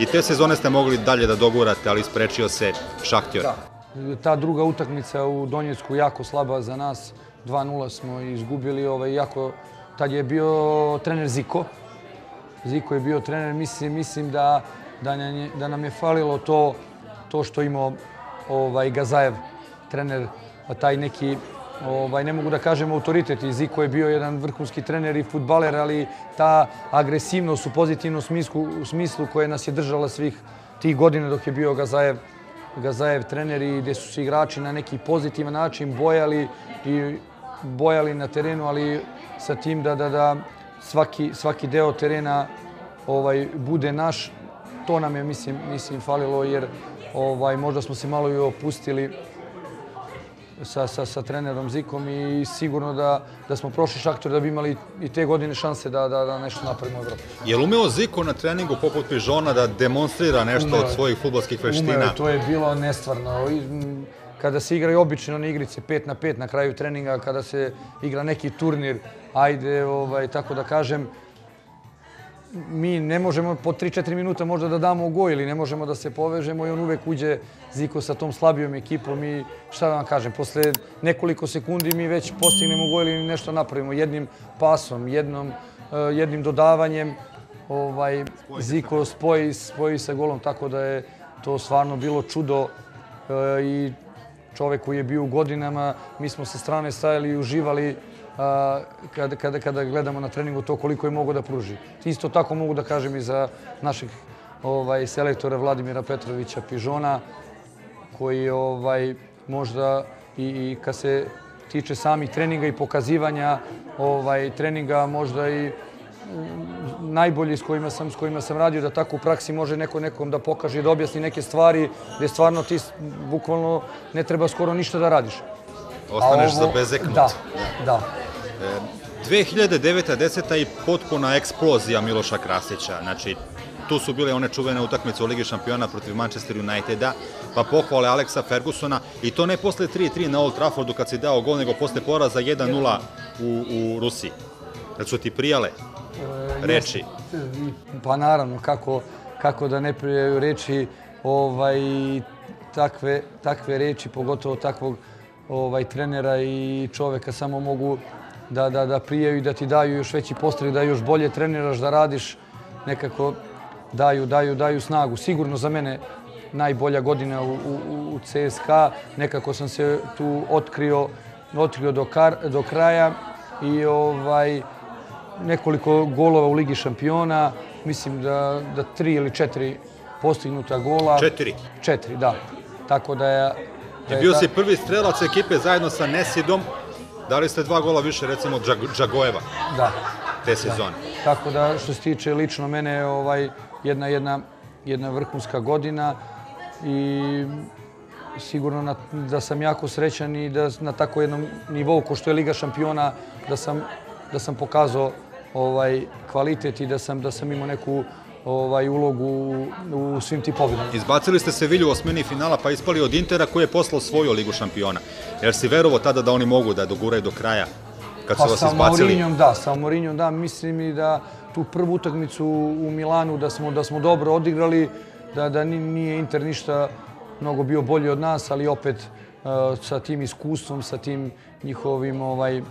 I te sezone ste mogli dalje da dogurate, ali isprečio se Šahtjor. Ta druga utakmica u Donjecku jako slaba za nas. 2-0 smo izgubili. Ovaj, jako, tad je bio trener Ziko. Ziko je bio trener. Mislim, mislim da, da, je, da nam je falilo to, to što imao ovaj, Gazajev, trener, taj neki ovaj, ne mogu da kažem autoritet. I Ziko je bio jedan vrhunski trener i futbaler, ali ta agresivnost u pozitivnom smislu, u smislu koja nas je držala svih tih godina dok je bio Gazajev, Gazajev trener i gdje su se igrači na neki pozitivan način bojali i bojali na terenu, ali sa tim da, da, da svaki, svaki deo terena ovaj, bude naš, to nam je, mislim, mislim falilo jer ovaj, možda smo se malo i opustili sa, sa, sa trenerom Zikom i sigurno da, da smo prošli šaktor da bi imali i te godine šanse da, da, da nešto napravimo u Evropi. Je li umeo Ziko na treningu poput Pižona da demonstrira nešto Umeo od svojih futbolskih Umeo veština? je, to je bilo nestvarno. Kada se igraju obične one igrice 5 na 5 na kraju treninga, kada se igra neki turnir, ajde, ovaj, tako da kažem, mi ne možemo po 3-4 minuta možda da damo gol ili ne možemo da se povežemo i on uvek uđe Ziko sa tom slabijom ekipom i šta da vam kažem, posle nekoliko sekundi mi već postignemo gol ili nešto napravimo jednim pasom, jednom, eh, jednim dodavanjem ovaj, Ziko spoji, spoji sa golom, tako da je to stvarno bilo čudo eh, i čovek koji je bio u godinama, mi smo sa strane stajali i uživali kada, kada, kada gledamo na treningu to koliko je mogo da pruži. Isto tako mogu da kažem i za našeg ovaj, selektora Vladimira Petrovića Pižona, koji ovaj, možda i, i kad se tiče samih treninga i pokazivanja ovaj, treninga, možda i najbolji s kojima sam s kojima sam radio da tako u praksi može neko nekom da pokaže i da objasni neke stvari gde stvarno ti bukvalno ne treba skoro ništa da radiš. Ostaneš ovo- za bezeknut. Da, da. 2009. 10. i potpuna eksplozija Miloša Krasića. Znači, tu su bile one čuvene utakmice u Ligi šampiona protiv Manchester Uniteda, pa pohvale Aleksa Fergusona i to ne posle 3-3 na Old Traffordu kad si dao gol, nego posle poraza 1-0 u, u Rusiji. Da su ti prijale reči. Pa naravno, kako, kako da ne prijaju reči ovaj, takve, takve reči, pogotovo takvog ovaj, trenera i čoveka samo mogu da, da, da prijaju i da ti daju još veći postrek, da još bolje treniraš, da radiš, nekako daju, daju, daju snagu. Sigurno za mene najbolja godina u, u, u CSKA, nekako sam se tu otkrio, otkrio do, kar, do kraja i ovaj, nekoliko golova u Ligi šampiona, mislim da, da tri ili četiri postignuta gola. Četiri. Četiri, da. Tako da je... Da je bio si prvi strelac ekipe zajedno sa Nesidom. Dali ste dva gola više, recimo, od Džag- Džagojeva Da. te sezone. Tako da što se tiče lično mene ovaj jedna jedna jedna vrhunska godina i sigurno na, da sam jako srećan i da na tako jednom nivou ko što je Liga šampiona da sam da sam pokazao ovaj kvalitet i da sam da sam imao neku ovaj ulogu u, u svim tim pobedama. Izbacili ste Sevilju u osmini finala pa ispali od Intera koji je poslao svoju Ligu šampiona. Jer si verovo tada da oni mogu da doguraju do kraja kad su Pa vas sa izbacili? Mourinhom da, sa Mourinhom da, mislim i da tu prvu utakmicu u Milanu da smo da smo dobro odigrali, da da ni- nije Inter ništa mnogo bio bolji od nas, ali opet uh, sa tim iskustvom, sa tim njihovim ovaj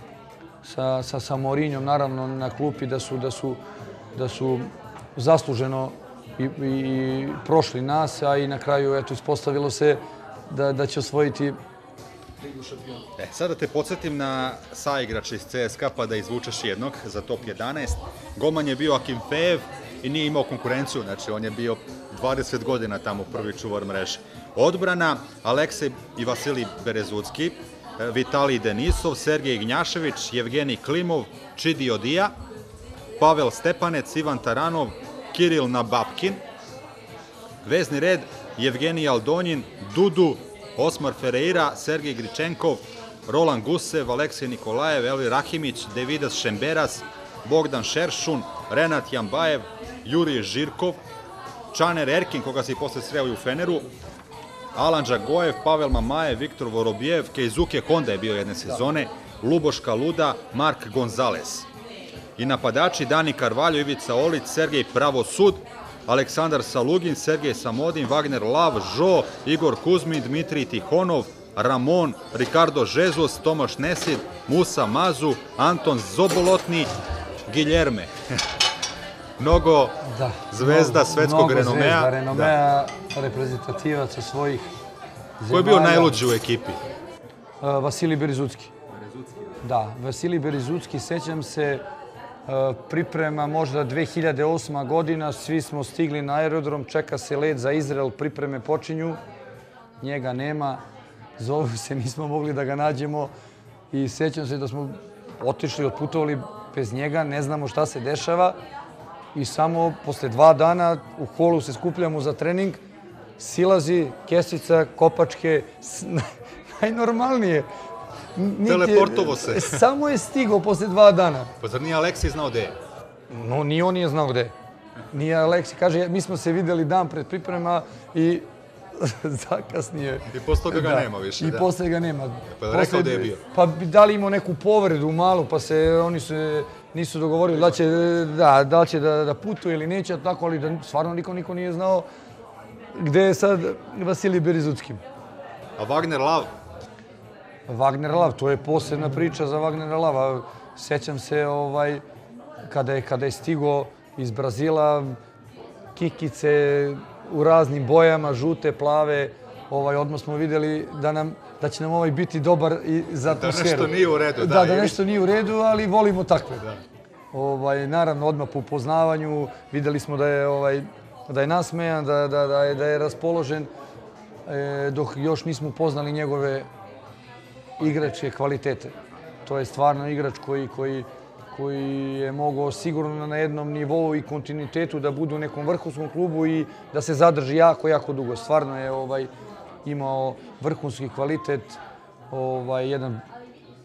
sa sa sa Mourinhom naravno na klupi da su da su da su zasluženo i, i, prošli nas, a i na kraju eto ispostavilo se da da će osvojiti E, sada te podsjetim na saigrače iz CSKA pa da izvučeš jednog za top 11. Golman je bio Akim Fejev i nije imao konkurenciju, znači on je bio 20 godina tamo prvi čuvar mreže. Odbrana, Aleksej i Vasilij Berezucki, e, Vitalij Denisov, Sergej Gnjašević, Evgenij Klimov, Čidi Odija, Pavel Stepanec, Ivan Taranov, Kiril Nabapkin, Vezni red, Evgenij Aldonjin, Dudu, Osmar Ferreira, Sergej Gričenkov, Roland Gusev, Aleksej Nikolajev, Eli Rahimić, Devidas Šemberas, Bogdan Šeršun, Renat Jambajev, Jurij Žirkov, Čaner Erkin, koga se i posle sreo i u Feneru, Alan Džagojev, Pavel Mamajev, Viktor Vorobjev, Keizuke Honda je bio jedne sezone, Luboška Luda, Mark Gonzalez. I napadači Dani Karvaljo, Ivica Olić, Sergej Pravosud, Aleksandar Salugin, Sergej Samodin, Wagner Lav, Žo, Igor Kuzmin, Dmitrij Tihonov, Ramon, Ricardo Žezus, Tomaš Nesid, Musa Mazu, Anton Zobolotni, Giljerme. Mnogo Da. zvezda Mnogo- svetskog mnogo renomea. Zvezda, renomea, reprezentativaca svojih Ko je bio zemalja. najluđi u ekipi? Uh, Vasilij Berizucki. Da, Vasilij Berizucki, sećam se priprema možda 2008. godina, svi smo stigli na aerodrom, čeka se let za Izrael, pripreme počinju, njega nema, zovu se, nismo mogli da ga nađemo i sećam se da smo otišli, otputovali bez njega, ne znamo šta se dešava i samo posle dva dana u holu se skupljamo za trening, silazi, kesica, kopačke, najnormalnije. Niti Teleportovo se. Samo je stigao posle dva dana. Pa zar nije Aleksij znao gde je? No, ni on nije znao gde. je. Nije Aleksi. Kaže, mi smo se videli dan pred priprema i zakasnije. I posle toga ga nema više, I da. posle ga nema. Pa je rekao gde je bio? Pa da li imao neku povredu malu, pa se oni se nisu dogovorili da će, da, da, će da, da putuje ili neće, tako, ali da stvarno niko, niko nije znao gde je sad Vasilij Berizucki. A Wagner Lav? Wagner Lav, to je posebna priča za Wagnera Lava. Sećam se ovaj, kada je, kada je stigo iz Brazila, kikice u raznim bojama, žute, plave, ovaj, odmah smo vidjeli da, nam, da će nam ovaj biti dobar i za atmosferu. nešto nije u redu, da, Da, da nešto nije u redu, ali volimo takve. Ovaj, naravno, odmah po upoznavanju vidjeli smo da je, ovaj, da je nasmejan, da, da, da, je, da je raspoložen, e, dok još nismo upoznali njegove igračke kvalitete. To je stvarno igrač koji, koji, koji je mogao sigurno na jednom nivou i kontinuitetu da bude u nekom vrhunskom klubu i da se zadrži jako, jako dugo. Stvarno je ovaj, imao vrhunski kvalitet, ovaj, jedan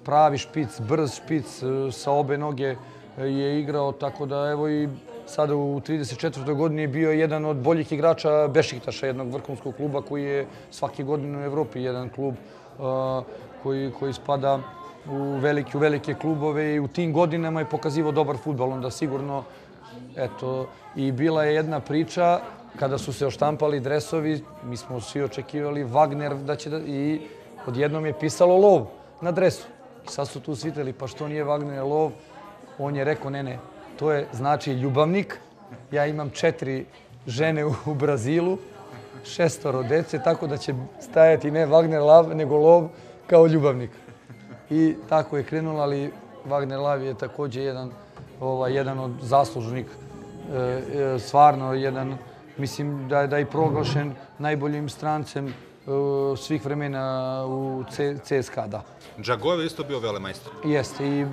pravi špic, brz špic e, sa obe noge je igrao, tako da evo i sada u 34. godini je bio jedan od boljih igrača Bešiktaša, jednog vrhunskog kluba koji je svake godine u Evropi jedan klub e, koji, koji spada u velike, velike klubove i u tim godinama je pokazivao dobar futbol, onda sigurno Eto, i bila je jedna priča kada su se oštampali dresovi, mi smo svi očekivali Wagner da će da, i odjednom je pisalo lov na dresu. I sad su tu svitali, pa što nije Wagner lov? On je rekao, ne, ne, to je znači ljubavnik. Ja imam četiri žene u Brazilu, šestoro dece, tako da će stajati ne Wagner lav, nego lov kao ljubavnik. I tako je krenulo, ali Wagner Lav je takođe jedan, ovaj, jedan od zaslužnih, e, e, stvarno jedan, mislim da da je proglašen najboljim strancem e, svih vremena u CSKA, da. Džagojev je isto bio velemajstor. Jeste i e,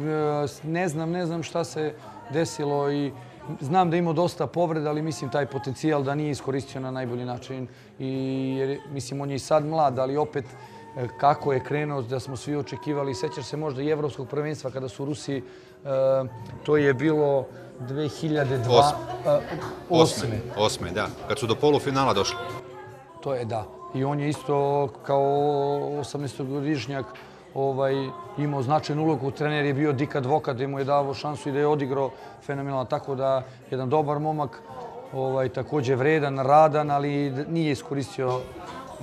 ne znam, ne znam šta se desilo i znam da imao dosta povreda, ali mislim taj potencijal da nije iskoristio na najbolji način. I jer, mislim, on je i sad mlad, ali opet kako je krenuo, da smo svi očekivali. Sećaš se možda i evropskog prvenstva kada su Rusi, e, to je bilo 2002... Osme. e, Osme. Osme, da. Kad su do polufinala došli. To je da. I on je isto kao 18-godišnjak ovaj, imao značajnu ulogu. Trener je bio Dik Advokat, da mu je davo šansu i da je odigrao fenomenalno. Tako da, jedan dobar momak, ovaj, takođe vredan, radan, ali nije iskoristio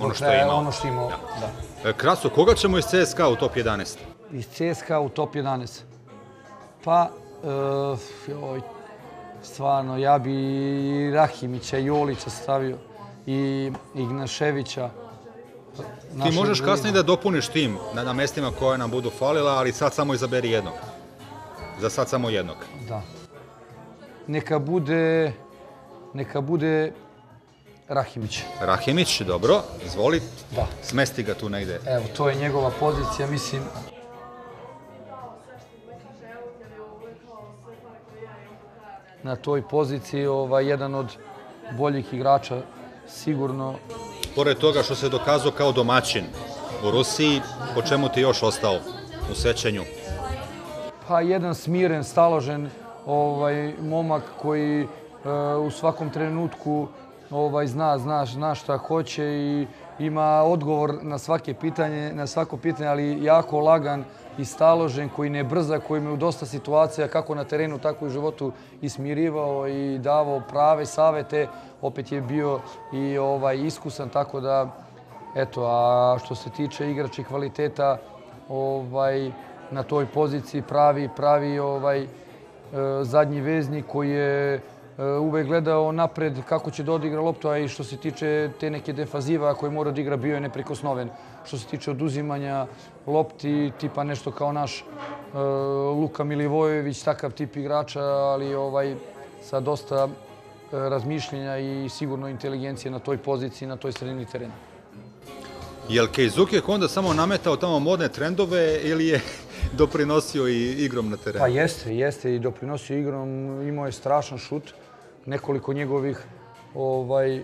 Ono što je imao. Ono što je imao. Da. E, Kraso, koga ćemo iz CSKA u top 11? Iz CSKA u top 11. Pa, e, joj, stvarno, ja bi i Rahimića, i Jolića stavio, i Ignaševića. Ti možeš kasnije da dopuniš tim na, na mestima koje nam budu falila, ali sad samo izaberi jednog. Za sad samo jednog. Da. Neka bude, neka bude Rahimić. Rahimić, dobro, izvoli. Da. Smesti ga tu negde. Evo, to je njegova pozicija, mislim. Na toj poziciji ovaj, jedan od boljih igrača sigurno Pored toga što se dokazao kao domaćin u Rusiji, po čemu ti još ostao u sećanju? Pa jedan smiren, staložen ovaj momak koji e, u svakom trenutku ovaj zna, zna, zna šta hoće i ima odgovor na svake pitanje, na svako pitanje, ali jako lagan i staložen, koji ne brza, koji me u dosta situacija, kako na terenu, tako i u životu, i smirivao i davao prave savete. Opet je bio i ovaj iskusan, tako da, eto, a što se tiče igračih kvaliteta, ovaj, na toj poziciji pravi, pravi ovaj, e, zadnji veznik koji je uvek gledao napred kako će da odigra loptu, a i što se tiče te neke defaziva koje mora da igra bio je neprikosnoven. Što se tiče oduzimanja lopti, tipa nešto kao naš e, Luka Milivojević, takav tip igrača, ali ovaj sa dosta e, razmišljenja i sigurno inteligencije na toj poziciji, na toj sredini terena. Je li Keizuki onda samo nametao tamo modne trendove ili je doprinosio i igrom na terenu? Pa jeste, jeste i doprinosio igrom, imao je strašan šut. Nekoliko njegovih ovaj,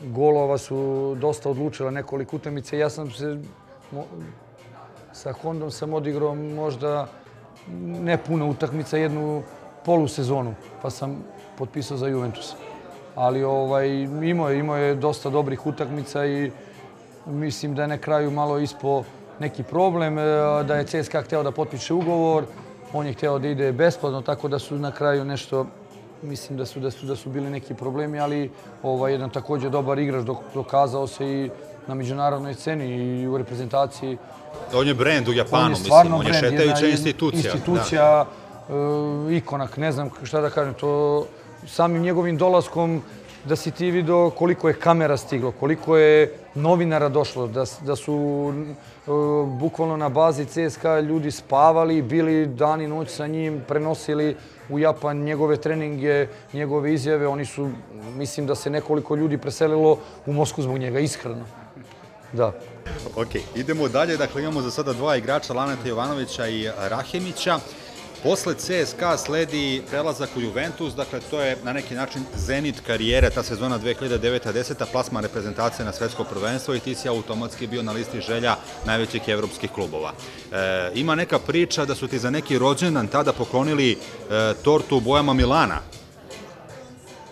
golova su dosta odlučila nekoliko utakmica. Ja sam se mo, sa Hondom sam odigrao možda ne puno utakmica, jednu polusezonu, pa sam potpisao za Juventus. Ali ovaj, imao je, imao je dosta dobrih utakmica i mislim da je na kraju malo ispo neki problem, e, da je CSKA hteo da potpiše ugovor, on je hteo da ide besplatno, tako da su na kraju nešto mislim da su da su da su bili neki problemi, ali ovaj jedan takođe dobar igrač dok, dokazao se i na međunarodnoj sceni i u reprezentaciji. On je brend u Japanu, on je mislim, on je šetajuća institucija. Institucija, e, ikonak, ne znam šta da kažem, to samim njegovim dolaskom da si ti video koliko je kamera stiglo, koliko je novinara došlo, da, da su e, bukvalno na bazi CSKA ljudi spavali, bili dan i noć sa njim, prenosili u Japan njegove treninge, njegove izjave. Oni su, mislim da se nekoliko ljudi preselilo u Moskvu zbog njega, iskreno. Da. Ok, idemo dalje. Dakle, imamo za sada dva igrača, Laneta Jovanovića i Rahemića. Posle CSKA sledi prelazak u Juventus, dakle to je na neki način zenit karijere, ta sezona 2009-10, plasman reprezentacije na svetsko prvenstvo i ti si automatski bio na listi želja najvećih evropskih klubova. E, ima neka priča da su ti za neki rođendan tada poklonili e, tortu bojama Milana.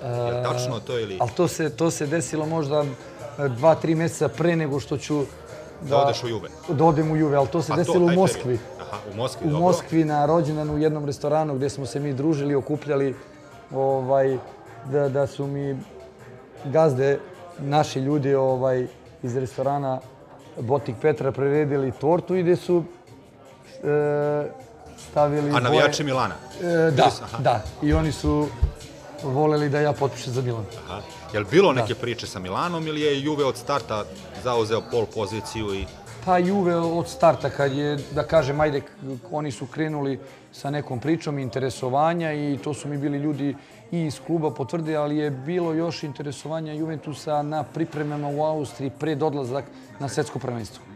Je tačno to ili... Ali to se, to se desilo možda e, dva, tri meseca pre nego što ću Da odeš u Juve. Da odem u Juve, ali to se A desilo taj u period. Moskvi. Aha, u Moskvi, U dobro. Moskvi na rođendanu u jednom restoranu gde smo se mi družili, okupljali, ovaj, da, da su mi gazde, naši ljudi ovaj, iz restorana Botik Petra priredili tortu i gde su e, stavili... A navijači Milana? E, da, Aha. da. I oni su voleli da ja potpišem za Milan. Aha. Je li bilo neke priče sa Milanom ili je Juve od starta zauzeo pol poziciju i... Pa Juve od starta kad je, da kažem, ajde, oni su krenuli sa nekom pričom interesovanja i to su mi bili ljudi i iz kluba potvrde, ali je bilo još interesovanja Juventusa na pripremama u Austriji pred odlazak na svetsko prvenstvo.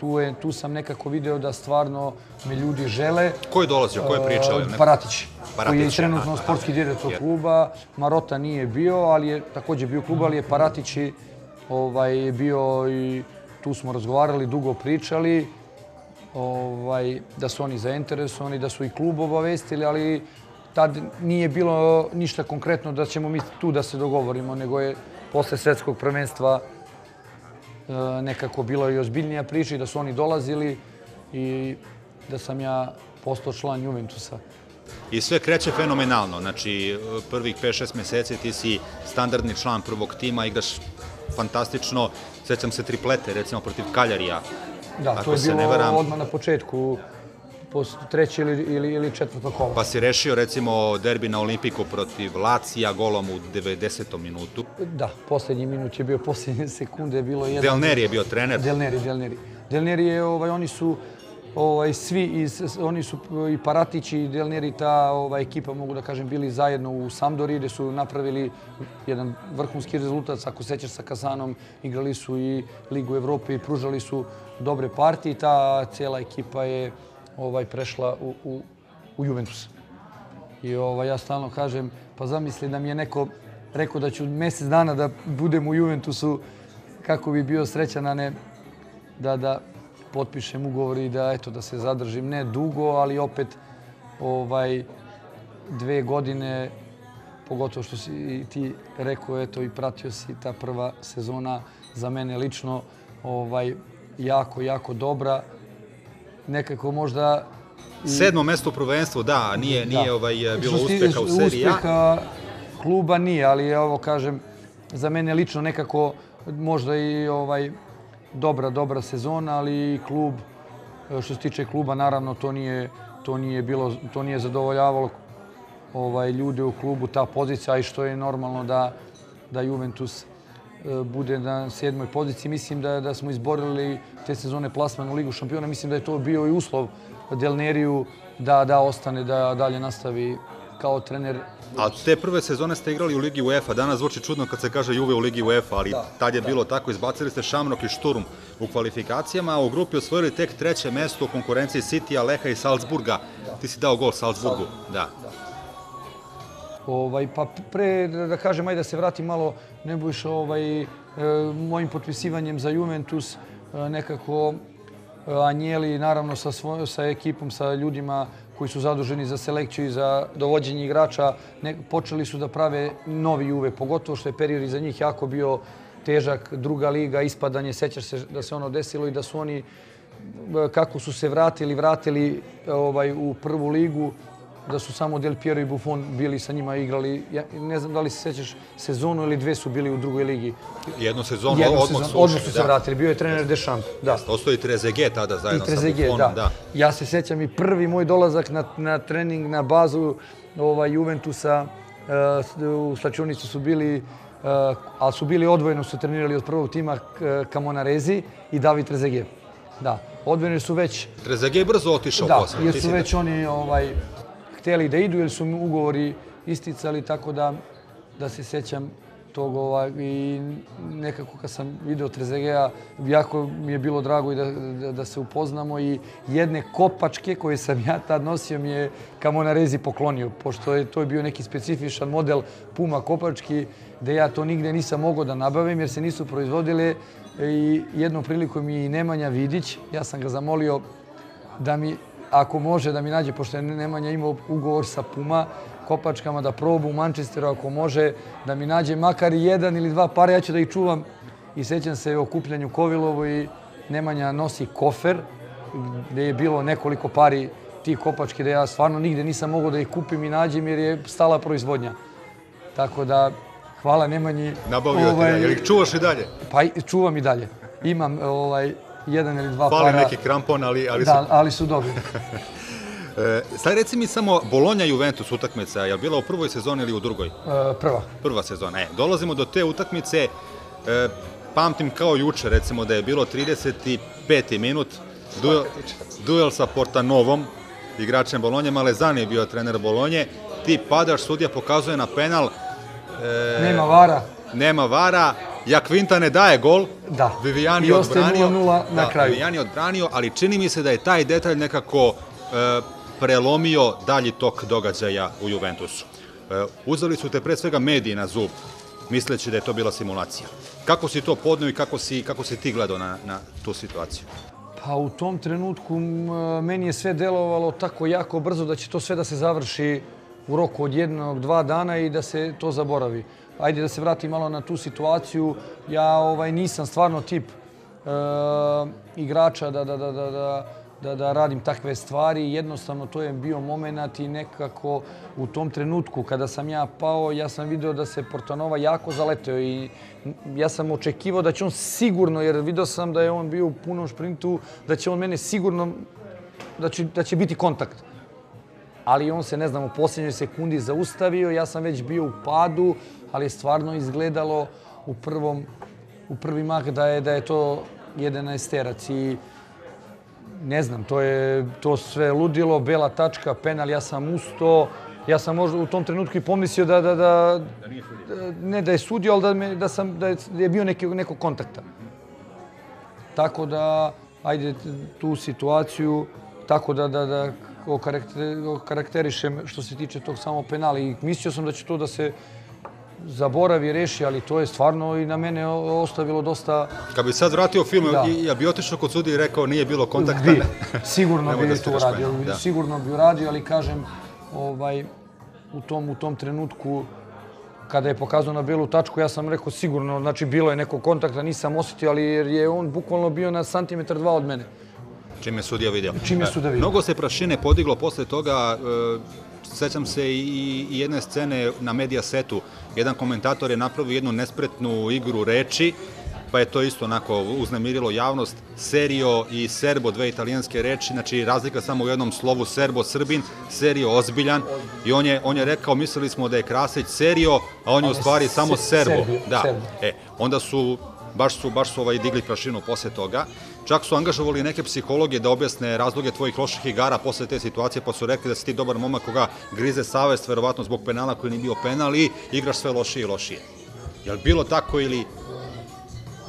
Tu, je, tu sam nekako video da stvarno me ljudi žele. Ko je dolazio, ko je pričao? Uh, Paratić, koji je Paratić, trenutno aha, sportski direktor kluba. Marota nije bio, ali je takođe bio klub, ali je Paratić i, ovaj, bio i tu smo razgovarali, dugo pričali. Ovaj, da su oni zainteresovani, da su i klub obavestili, ali tad nije bilo ništa konkretno da ćemo mi tu da se dogovorimo, nego je posle svetskog prvenstva e, nekako bila i ozbiljnija priča i da su oni dolazili i da sam ja postao član Juventusa. I sve kreće fenomenalno. Znači, prvih 5-6 meseci ti si standardni član prvog tima, igraš fantastično. Sećam se triplete, recimo, protiv Kaljarija. Da, Ako to je bilo varam. odmah na početku, treće ili, ili, ili četvrto kola. Pa si rešio, recimo, derbi na Olimpiku protiv Lacija golom u 90. minutu. Da, poslednji minut je bio, poslednje sekunde je bilo jedan... Del Neri je bio trener. Del Neri, Del Neri. Del Neri je, ovaj, oni su ovaj, svi iz, oni su i Paratić i Del Neri, ta ovaj, ekipa, mogu da kažem, bili zajedno u Sampdori, gde su napravili jedan vrhunski rezultat, ako sećaš sa Kasanom, igrali su i Ligu Evrope i pružali su dobre partije. Ta cijela ekipa je ovaj, prešla u, u, u Juventus. I ovaj, ja stalno kažem, pa zamisli da mi je neko rekao da ću mjesec dana da budem u Juventusu, kako bi bio srećan, a ne da, da potpišem ugovor i da, eto, da se zadržim. Ne dugo, ali opet ovaj, dve godine, pogotovo što si i ti rekao, eto, i pratio si ta prva sezona za mene lično ovaj, jako, jako dobra. Nekako možda Sedmo mesto u prvenstvu, da, nije, nije ovaj, bilo uspeha u seriji. Uspeha kluba nije, ali ovo kažem, za mene lično nekako možda i ovaj dobra, dobra sezona, ali i klub, e, što se tiče kluba, naravno to nije, to nije bilo, to nije zadovoljavalo ovaj, ljude u klubu, ta pozicija i što je normalno da, da Juventus bude na sedmoj poziciji. Mislim da, da smo izborili te sezone plasman u Ligu šampiona. Mislim da je to bio i uslov Del Neriju da, da ostane, da dalje nastavi kao trener. A te prve sezone ste igrali u Ligi UEFA. Danas zvuči čudno kad se kaže Juve u Ligi UEFA, ali tad je bilo tako. Izbacili ste Šamrok i Šturm u kvalifikacijama, a u grupi osvojili tek treće mesto u konkurenciji City, Aleha i Salzburga. Ti si dao gol Salzburgu. Da. Ovaj, pa pre, da da kažem, ajde da se vratim malo, Nebojša, ovaj, e, mojim potpisivanjem za Juventus, e, nekako e, Anjeli, naravno sa, svoj, sa ekipom, sa ljudima koji su zaduženi za selekciju i za dovođenje igrača, ne, počeli su da prave novi Juve, pogotovo što je period iza njih jako bio težak, druga liga, ispadanje, sećaš se da se ono desilo i da su oni kako su se vratili, vratili ovaj, u prvu ligu, da su samo Del Piero i Buffon bili sa njima igrali. Ja ne znam da li se sećaš sezonu ili dve su bili u drugoj ligi. Jednu sezonu Jednu odmah sezonu, su odmah su se da. vratili. Bio je trener Deschamps. Da. Ostao i Trezege tada I zajedno sa Trezeguet, Buffonom. da. Ja se sećam i prvi moj dolazak na, na trening na bazu ovaj, Juventusa. Uh, u slačionici su bili uh, ali su bili odvojeno, su trenirali od prvog tima Kamonarezi i David Trezeguet. Da, odvojeni su već... Trezeguet je brzo otišao da, posle. jer Ti su si već oni ovaj, hteli da idu, jer su mi ugovori isticali, tako da, da se sjećam tog ovaj, i nekako kad sam video Trezegea, jako mi je bilo drago i da, da, da se upoznamo i jedne kopačke koje sam ja tad nosio mi je Kamonarezi poklonio, pošto je to je bio neki specifičan model Puma kopački, da ja to nigde nisam mogao da nabavim jer se nisu proizvodile i jednom prilikom i Nemanja Vidić, ja sam ga zamolio da mi, ako može da mi nađe, pošto je Nemanja imao ugovor sa Puma, kopačkama da probu u Manchesteru ako može, da mi nađe makar jedan ili dva para, ja ću da ih čuvam. I sećam se o kupljanju Kovilovo i Nemanja nosi kofer gde je bilo nekoliko pari tih kopačke da ja stvarno nigde nisam mogao da ih kupim i nađem jer je stala proizvodnja. Tako da, hvala Nemanji. Nabavio ovaj, ti, jel ih čuvaš i dalje? Pa čuvam i dalje. Imam ovaj, jedan ili dva Fali para. Fali neki krampon, ali, ali da, su... ali su dobri. E, sad reci mi samo Bolonja Juventus utakmica, je li bila u prvoj sezoni ili u drugoj? E, prva. Prva sezona. E, dolazimo do te utakmice, e, pamtim kao juče, recimo da je bilo 35. minut, duel, duel sa Portanovom, igračem Bolonje, Malezani je bio trener Bolonje, ti padaš, sudija pokazuje na penal. E, nema vara. Nema vara, Jakvinta ne daje gol, da. Viviani I odbranio. 0-0 na da, kraju. Viviani odbranio, ali čini mi se da je taj detalj nekako e, prelomio dalji tok događaja u Juventusu. E, uzeli su te pre svega mediji na zub, misleći da je to bila simulacija. Kako si to podneo i kako si, kako si ti gledao na, na tu situaciju? Pa u tom trenutku meni je sve delovalo tako jako brzo da će to sve da se završi u roku od jednog, dva dana i da se to zaboravi. Ajde da se vratim malo na tu situaciju. Ja ovaj nisam stvarno tip e, igrača da, da, da, da, da da, da radim takve stvari. Jednostavno, to je bio moment i nekako u tom trenutku kada sam ja pao, ja sam video da se Portanova jako zaleteo i ja sam očekivao da će on sigurno, jer video sam da je on bio u punom šprintu, da će on mene sigurno, da će, da će biti kontakt. Ali on se, ne znam, u posljednjoj sekundi zaustavio, ja sam već bio u padu, ali je stvarno izgledalo u prvom, u prvi mah da je, da je to 11 terac i ne znam, to je to sve ludilo, bela tačka, penal, ja sam usto, ja sam možda u tom trenutku i pomislio da, da, da, da ne da je sudio, ali da, me, da, sam, da je, da je bio neki, neko kontakta. Tako da, ajde tu situaciju, tako da, da, da okarakterišem što se tiče tog samo penala i mislio sam da će to da se zaboravi, reši, ali to je stvarno i na mene ostavilo dosta... Kad bi sad vratio film, da. ja bi otišao kod sudi i rekao nije bilo kontakta? Bi, sigurno bi da to uradio, da. sigurno bi uradio, ali kažem, ovaj, u tom, u tom trenutku kada je pokazao na belu tačku, ja sam rekao sigurno, znači bilo je neko kontakta, nisam osjetio, ali jer je on bukvalno bio na santimetar dva od mene. Čime sudija vidio. Čime je sudija vidio. Mnogo se prašine podiglo posle toga, sećam se i, i jedne scene na Mediasetu. Jedan komentator je napravio jednu nespretnu igru reči, pa je to isto onako uznemirilo javnost. Serio i Serbo, dve italijanske reči, znači razlika samo u jednom slovu Serbo, Srbin, Serio, ozbiljan. I on je, on je rekao, mislili smo da je Krasić Serio, a on je u stvari samo Serbo. Da. E, onda su baš su, baš su ovaj, digli prašinu posle toga. Čak su angažovali neke psihologe da objasne razloge tvojih loših igara posle te situacije, pa su rekli da si ti dobar momak koga grize savest, verovatno zbog penala koji nije bio penal i igraš sve lošije i lošije. Je li bilo tako ili...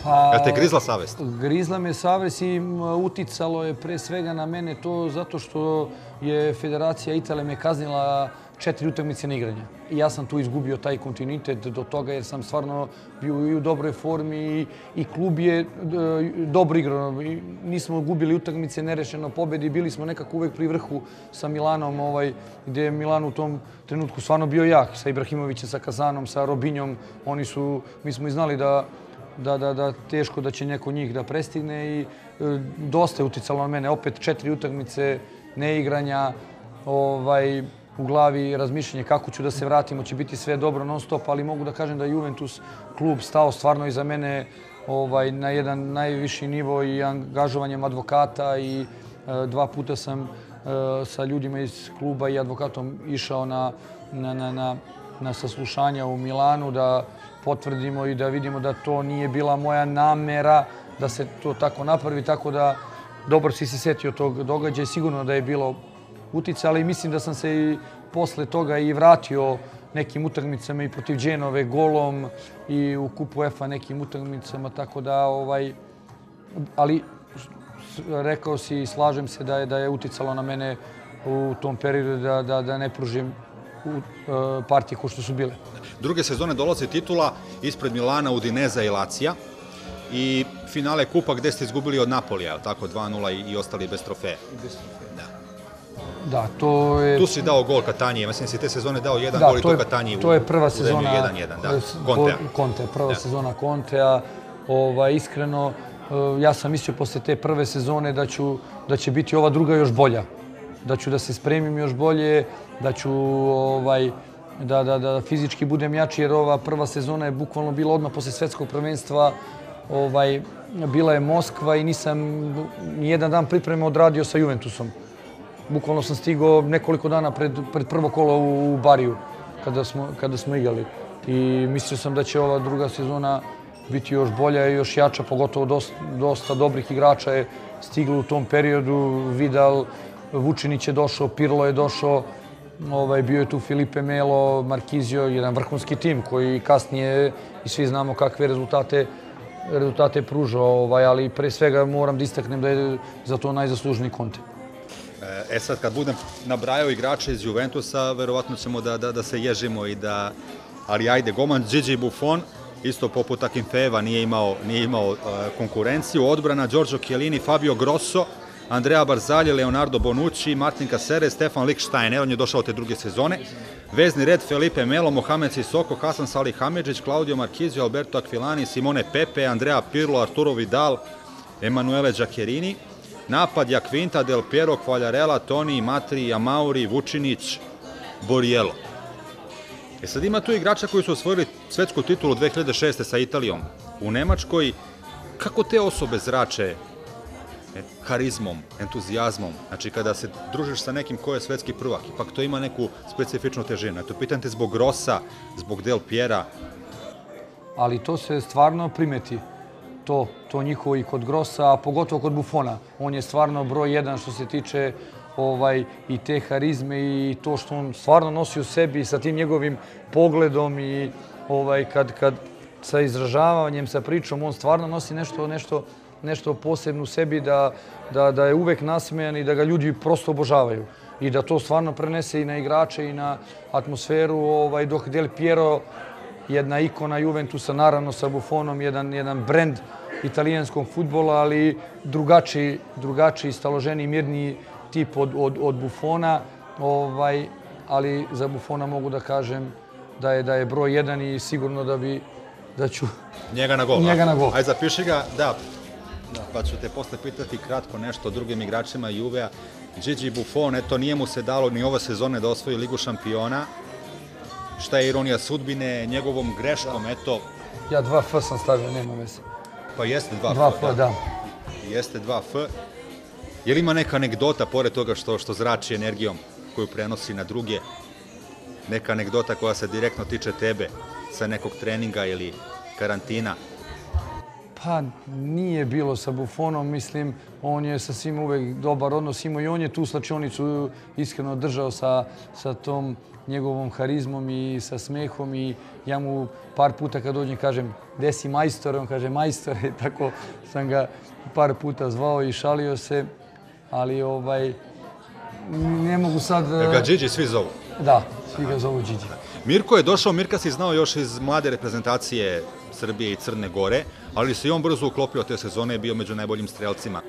Pa, Jel te grizla savest? Grizla me savest i uticalo je pre svega na mene to zato što je Federacija Italije me kaznila četiri utakmice na igranje. I ja sam tu izgubio taj kontinuitet do toga jer sam stvarno bio i u dobroj formi i, i klub je e, dobro igrao. Nismo gubili utakmice, nerešeno pobedi, bili smo nekako uvek pri vrhu sa Milanom, ovaj, gde je Milan u tom trenutku stvarno bio jak, sa Ibrahimovićem, sa Kazanom, sa Robinjom. Oni su, mi smo i znali da, da, da, da teško da će neko njih da prestigne i e, dosta je uticalo na mene. Opet četiri utakmice neigranja, ovaj, u glavi razmišljanje kako ću da se vratim, će biti sve dobro non stop, ali mogu da kažem da je Juventus klub stao stvarno iza mene ovaj, na jedan najviši nivo i angažovanjem advokata i e, dva puta sam e, sa ljudima iz kluba i advokatom išao na, na, na, na, saslušanja u Milanu da potvrdimo i da vidimo da to nije bila moja namera da se to tako napravi, tako da dobro si se setio tog događaja, sigurno da je bilo utica, ali mislim da sam se i posle toga i vratio nekim utakmicama i protiv Dženove golom i u kupu UEFA nekim utakmicama, tako da ovaj, ali rekao si i slažem se da je, da je uticalo na mene u tom periodu da, da, da ne pružim u, e, partije ko što su bile. Druge sezone dolaze titula ispred Milana, Udineza i Lacija i finale kupa gde ste izgubili od Napolija, tako 2-0 i, i ostali bez trofeja. Da. Da, to je... Tu si dao gol Katanije, mislim da si te sezone dao jedan da, gol i to to je, Katanji to je prva sezona 1-1, da, Kontea. Konte, prva Da. sezona Kontea. Ovaj, iskreno, eh, ja sam mislio posle te prve sezone da, ću, da će biti ova druga još bolja. Da ću da se spremim još bolje, da ću ovaj, da, da, da fizički budem jači, jer ova prva sezona je bukvalno bila odmah posle svetskog prvenstva. Ovaj, bila je Moskva i nisam ni jedan dan pripreme odradio sa Juventusom. Bukvalno sam stigao nekoliko dana pred, pred prvo kolo u, u Bariju, kada smo, kada smo igrali. I mislio sam da će ova druga sezona biti još bolja i još jača, pogotovo dosta, dosta dobrih igrača je stiglo u tom periodu. Vidal, Vučinić je došao, Pirlo je došao, ovaj, bio je tu Filipe Melo, Markizio, jedan vrhunski tim koji kasnije i svi znamo kakve rezultate rezultate pružao, ovaj, ali pre svega moram da istaknem da je za to najzaslužniji Conte. E sad, kad budem nabrajao igrače iz Juventusa, verovatno ćemo da, da, da se ježimo i da... Ali ajde, Goman, Gigi Buffon, isto poput Akinfeva, nije imao, nije imao uh, konkurenciju. Odbrana, Giorgio Chiellini, Fabio Grosso, Andrea Barzagli, Leonardo Bonucci, Martin Caceres, Stefan Licksteiner, on je došao te druge sezone. Vezni red Felipe Melo, Mohamed Sissoko, Hasan Salih Hamidžić, Claudio Marquizio, Alberto Aquilani, Simone Pepe, Andrea Pirlo, Arturo Vidal, Emanuele Giaccherini. Napad Jakvinta, Del Piero, Kvaljarela, Toni, Matri, Amauri, Vučinić, Borijello. E sad ima tu igrača koji su osvojili svetsku titulu 2006. sa Italijom. U Nemačkoj, kako te osobe zrače e, karizmom, entuzijazmom. Znači, kada se družiš sa nekim ko je svetski prvak, ipak to ima neku specifičnu težinu. Eto, pitan te zbog Rosa, zbog Del Piera, ali to se stvarno primeti. To, to njihovo i kod Grosa, a pogotovo kod Buffona. On je stvarno broj jedan što se tiče ovaj, i te harizme i to što on stvarno nosi u sebi sa tim njegovim pogledom i ovaj, kad, kad sa izražavanjem, sa pričom, on stvarno nosi nešto, nešto, nešto posebno u sebi da, da, da je uvek nasmejan i da ga ljudi prosto obožavaju. I da to stvarno prenese i na igrače i na atmosferu, ovaj, dok Del Piero jedna ikona Juventusa, naravno sa Buffonom, jedan, jedan brend italijanskog futbola, ali drugačiji, drugačiji staloženi, mirniji tip od, od, od Buffona. Ovaj, ali za Buffona mogu da kažem da je, da je broj jedan i sigurno da bi da ću Njega na gol. Njega na gol. Ajde, zapiši ga, da. Pa ću te posle pitati kratko nešto o drugim igračima Juvea. Gigi Buffon, eto, nije mu se dalo ni ove sezone da osvoji Ligu šampiona. Šta je ironija sudbine, njegovom greškom, eto, Ja dva F sam stavio, nema veze. Pa jeste 2 Dva F, F, da. Jeste 2 F. Je li ima neka anegdota, pored toga što, što zrači energijom koju prenosi na druge, neka anegdota koja se direktno tiče tebe sa nekog treninga ili karantina? Pa nije bilo sa Buffonom, mislim, on je sa svim uvek dobar odnos imao i on je tu slačionicu iskreno držao sa, sa tom njegovom harizmom i sa smehom i ja mu par puta kad dođem kažem gde si majstor, on kaže majstor tako sam ga par puta zvao i šalio se, ali ovaj ne mogu sad... Jer ga Gigi svi zovu. Da, svi ga zovu Điđi. Mirko je došao, Mirka si znao još iz mlade reprezentacije Srbije i Crne Gore, ali se i on brzo uklopio te sezone i bio među najboljim strelcima.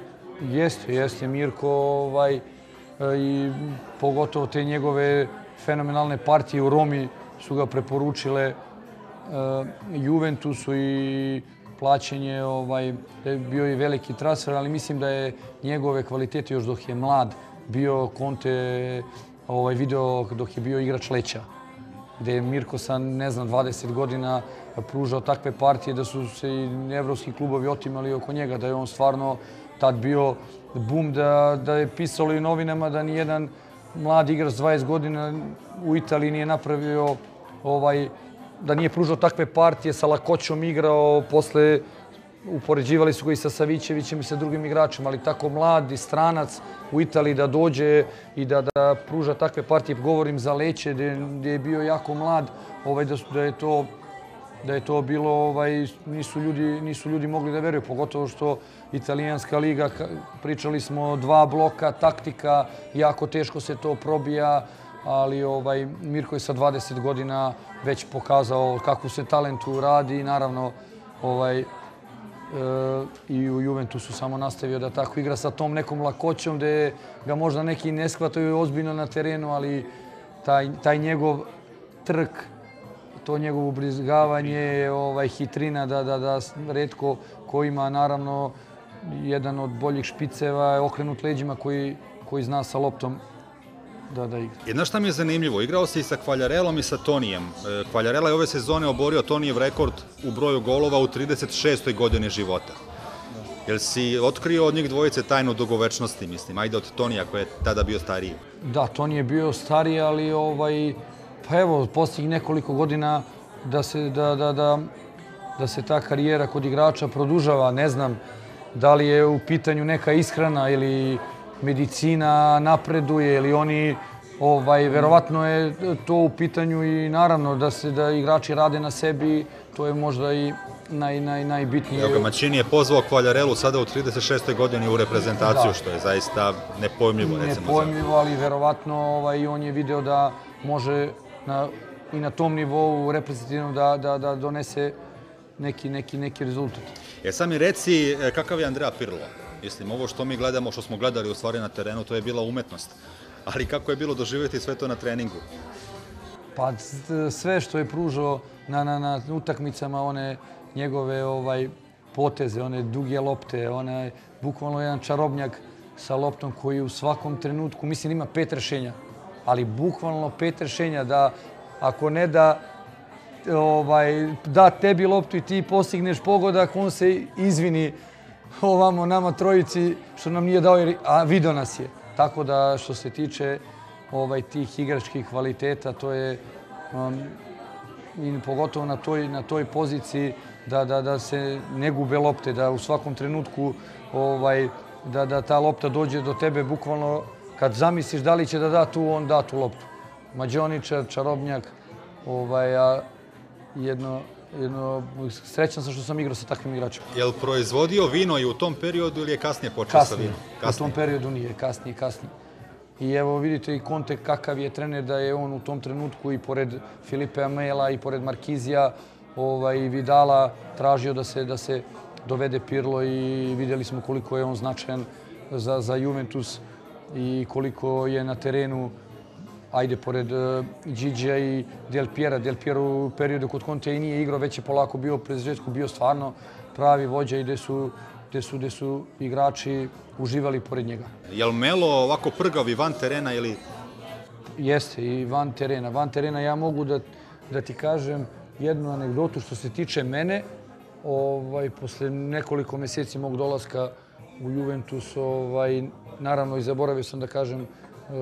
Jeste, jeste Mirko ovaj, e, i pogotovo te njegove fenomenalne partije u Romi su ga preporučile e, Juventusu i plaćenje, ovaj, da je bio i veliki transfer, ali mislim da je njegove kvalitete još dok je mlad bio Conte ovaj, video dok je bio igrač Leća gde je Mirko sa, ne znam, 20 godina pružao takve partije da su se i evropski klubovi otimali oko njega, da je on stvarno tad bio bum, da, da je pisalo i novinama da nijedan mlad igrač s 20 godina u Italiji nije napravio ovaj da nije pružao takve partije, sa lakoćom igrao, posle upoređivali su ga i sa Savićevićem i sa drugim igračima, ali tako mlad i stranac u Italiji da dođe i da, da pruža takve partije. Govorim za Leće gde je bio jako mlad, ovaj, da, da je to da je to bilo, ovaj, nisu, ljudi, nisu ljudi mogli da veruju, pogotovo što italijanska liga, pričali smo dva bloka, taktika, jako teško se to probija, ali ovaj, Mirko je sa 20 godina već pokazao kakvu se talentu radi i naravno ovaj, e, i u Juventusu samo nastavio da tako igra sa tom nekom lakoćom gde ga možda neki ne shvataju ozbiljno na terenu, ali taj, taj njegov trk to njegovo ubrizgavanje, ovaj, hitrina da, da, da redko ko ima naravno jedan od boljih špiceva, okrenut leđima koji, koji zna sa loptom da, da igra. Znaš šta mi je zanimljivo? Igrao si i sa Kvaljarelom i sa Tonijem. E, Kvaljarela je ove sezone oborio Tonijev rekord u broju golova u 36. godini života. Jel si otkrio od njih dvojice tajnu dugovečnosti, mislim, ajde od Tonija koji je tada bio stariji? Da, Toni je bio stariji, ali ovaj, pa evo, posljednjih nekoliko godina da se, da, da, da, da se ta karijera kod igrača produžava. Ne znam da li je u pitanju neka ishrana ili medicina napreduje ili oni ovaj verovatno je to u pitanju i naravno da se da igrači rade na sebi, to je možda i naj, naj, najbitnije. Evo ga, Mačini je pozvao Kvaljarelu sada u 36. godini u reprezentaciju, Da. što je zaista nepojmljivo, recimo. nepojmljivo, ali verovatno ovaj, on je video da može na, i na tom nivou reprezentativnom da, da, da donese neki, neki, neki rezultat. E sad mi reci e, kakav je Andrea Pirlo? Mislim, ovo što mi gledamo, što smo gledali u stvari na terenu, to je bila umetnost. Ali kako je bilo doživjeti sve to na treningu? Pa sve što je pružao na, na, na utakmicama, one njegove ovaj poteze, one duge lopte, onaj bukvalno jedan čarobnjak sa loptom koji u svakom trenutku, mislim ima pet rešenja, ali bukvalno pet rešenja da ako ne da ovaj, da tebi loptu i ti postigneš pogodak, on se izvini ovamo nama trojici što nam nije dao, jer, a video nas je. Tako da što se tiče ovaj, tih igračkih kvaliteta, to je um, i pogotovo na toj, na toj poziciji da, da, da se ne gube lopte, da u svakom trenutku ovaj, da, da ta lopta dođe do tebe bukvalno kad zamisliš da li će da da tu, on da tu loptu. Mađoničar, čarobnjak, ovaj, a jedno, jedno, srećan sam što sam igrao sa takvim igračima. Jel proizvodio vino i u tom periodu ili je kasnije počeo sa Kasnije, vinom? u tom periodu nije, kasnije, kasnije. I evo vidite i Conte kakav je trener da je on u tom trenutku i pored Filipe Amela i pored Markizija ovaj, Vidala tražio da se, da se dovede Pirlo i vidjeli smo koliko je on značajan za, za Juventus i koliko je na terenu ajde, pored Điđa i Del Piera. Del Piero u periodu kod Conte i nije igrao, već je polako bio začetku, bio stvarno pravi vođa i gde su, gde su, gde su igrači uživali pored njega. Jel Melo ovako prgav i van terena ili... Jeste i van terena. Van terena ja mogu da, da ti kažem jednu anegdotu što se tiče mene. Ovaj, posle nekoliko meseci mog dolaska u Juventus, ovaj, naravno i zaboravio sam da kažem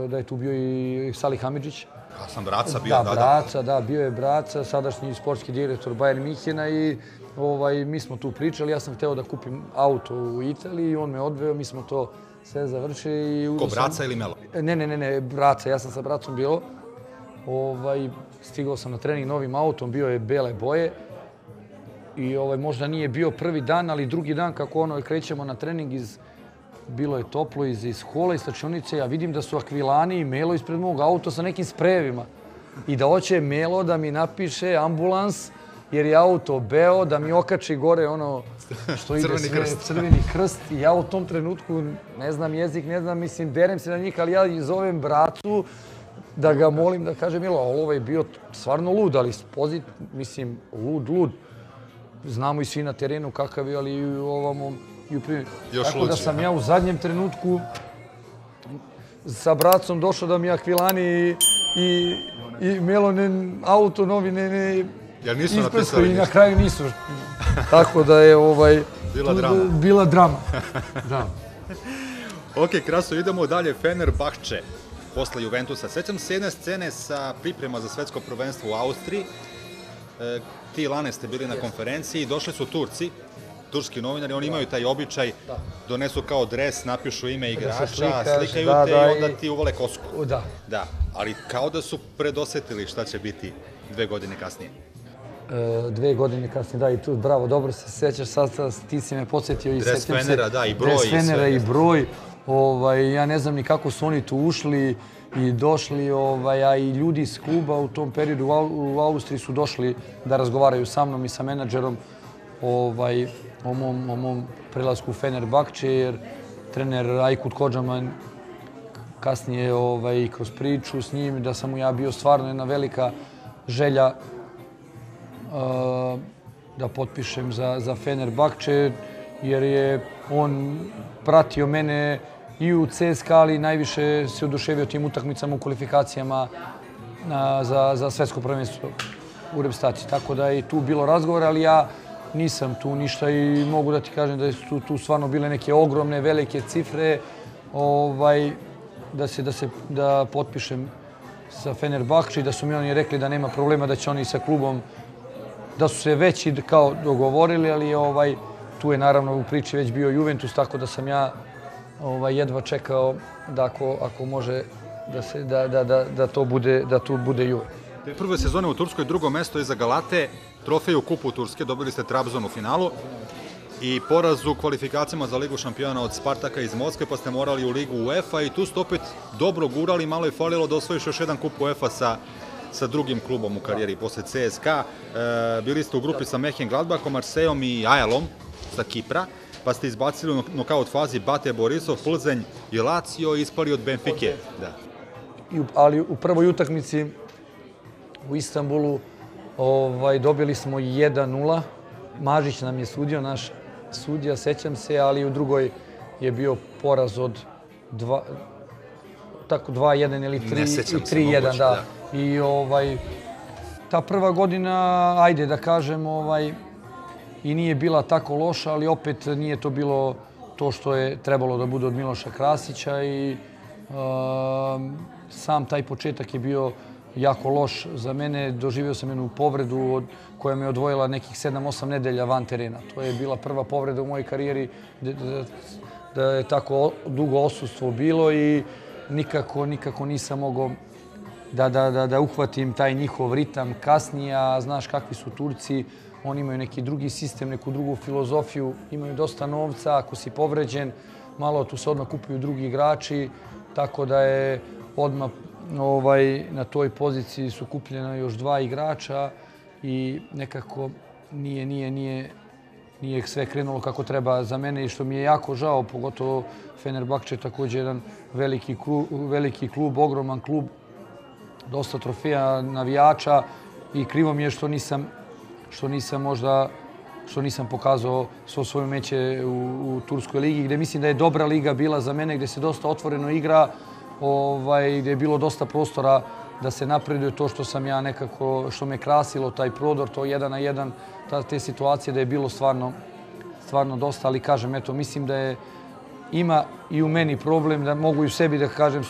da je tu bio i Salih Hamidžić. Ja sam braca bio, da, da, da. Braca, da, bio je Braca, sadašnji sportski direktor Bayern Minhena i ovaj, mi smo tu pričali. Ja sam hteo da kupim auto u Italiji i on me odveo, mi smo to sve završili. I Ko, uzeo sam- braca ili Melo? Ne, ne, ne, ne, braca, ja sam sa bracom bio. Ovaj, stigao sam na trening novim autom, bio je bele boje. I ovaj, možda nije bio prvi dan, ali drugi dan kako ono krećemo na trening iz bilo je toplo iz, iz hola i slačionice, ja vidim da su Akvilani i Melo ispred mog auta sa nekim sprejevima. I da hoće Melo da mi napiše ambulans, jer je auto beo, da mi okači gore ono što ide Crveni sve, krst. crveni krst. I ja u tom trenutku ne znam jezik, ne znam, mislim, berem se na njih, ali ja zovem bracu da ga molim da kaže Milo, ali ovaj je bio stvarno lud, ali pozit, mislim, lud, lud. Znamo i svi na terenu kakav je, ali i ovamo i u. Još Tako da sam ja u zadnjem trenutku sa bracom došao da mi Akvilani i, i, i Melone auto novi ne, ne Jel nisu napisali i na kraju nisu. Tako da je ovaj Bila drama. Bila drama. Da. Ok, kraso, idemo dalje. Fenerbahče posle Juventusa. Sećam se jedne scene sa priprema za svetsko prvenstvo u Austriji. e, ti Lane ste bili na konferenciji i došli su Turci, turski novinari, oni imaju taj običaj, donesu kao dres, napišu ime igrača, slikaš, slikaju da, te da, i onda ti uvole kosku. Da. Da, ali kao da su predosetili šta će biti dve godine kasnije. E, dve godine kasnije, da, i tu, bravo, dobro se sećaš, sad, sad ti si me podsjetio i Dres sećam se. Fenera, da, i broj Dres i Fenera sve. i broj. Ovaj, ja ne znam ni kako su oni tu ušli i došli, ovaj, a i ljudi iz kluba u tom periodu u Austriji su došli da razgovaraju sa mnom i sa menadžerom ovaj, o, mom, o mom prelasku u Fenerbahče, jer trener Aykut Kođaman kasnije ovaj, kroz priču s njim, da sam mu ja bio stvarno jedna velika želja uh, da potpišem za, za Fenerbahče, jer je on pratio mene i u CSKA, ali najviše se oduševio tim utakmicama u kvalifikacijama na, za, za svetsko prvenstvo u Repstaciji. Tako da je tu bilo razgovora, ali ja nisam tu ništa i mogu da ti kažem da su tu stvarno bile neke ogromne, velike cifre ovaj, da se da se da potpišem sa Fenerbahče i da su mi oni rekli da nema problema da će oni sa klubom da su se već i kao dogovorili, ali ovaj tu je naravno u priči već bio Juventus, tako da sam ja ovaj jedva čekao da ako, ako može da se da, da, da, da to bude da tu bude Juve. Prve sezone u Turskoj, drugo mesto iza Galate, trofej u kupu Turske, dobili ste Trabzon u finalu i poraz u kvalifikacijama za Ligu šampiona od Spartaka iz Moskve, pa ste morali u Ligu UEFA i tu ste opet dobro gurali, malo je falilo da osvojiš još jedan kup UEFA sa sa drugim klubom u karijeri, posle CSKA. E, bili ste u grupi sa Mehen Gladbachom, Marsejom i Ajalom sa Kipra, pa ste izbacili u nokaut fazi Bate Borisov, Plzenj i Lazio i ispali od Benfike. Da. I, ali u prvoj utakmici u Istanbulu ovaj, dobili smo 1-0. Mažić nam je sudio, naš sudija, sećam se, ali u drugoj je bio poraz od dva, tako 2-1 ili 3 Ne sećam i se, 3-1, moguće, da. I ovaj ta prva godina, ajde da kažem, ovaj i nije bila tako loša, ali opet nije to bilo to što je trebalo da bude od Miloša Krasića i um, sam taj početak je bio jako loš za mene. Doživio sam jednu povredu od, koja me odvojila nekih 7-8 nedelja van terena. To je bila prva povreda u mojoj karijeri da, da, da je tako dugo osustvo bilo i nikako, nikako nisam mogao da, da, da, da uhvatim taj njihov ritam kasnije, a znaš kakvi su Turci, oni imaju neki drugi sistem, neku drugu filozofiju, imaju dosta novca, ako si povređen, malo tu se odmah kupuju drugi igrači, tako da je odmah ovaj, na toj poziciji su kupljena još dva igrača i nekako nije, nije, nije, nije sve krenulo kako treba za mene i što mi je jako žao, pogotovo Fenerbahče je također jedan veliki klub, veliki klub, ogroman klub, dosta trofeja, navijača i krivo mi je što nisam, što nisam možda što nisam pokazao svo svoje meće u, u Turskoj ligi, gde mislim da je dobra liga bila za mene, gde se dosta otvoreno igra, ovaj, gde je bilo dosta prostora da se napreduje. To što sam ja nekako, što me krasilo, taj prodor, to jedan na jedan, ta, te situacije da je bilo stvarno, stvarno dosta, ali kažem, eto, mislim da je ima i u meni problem da mogu i u sebi da kažem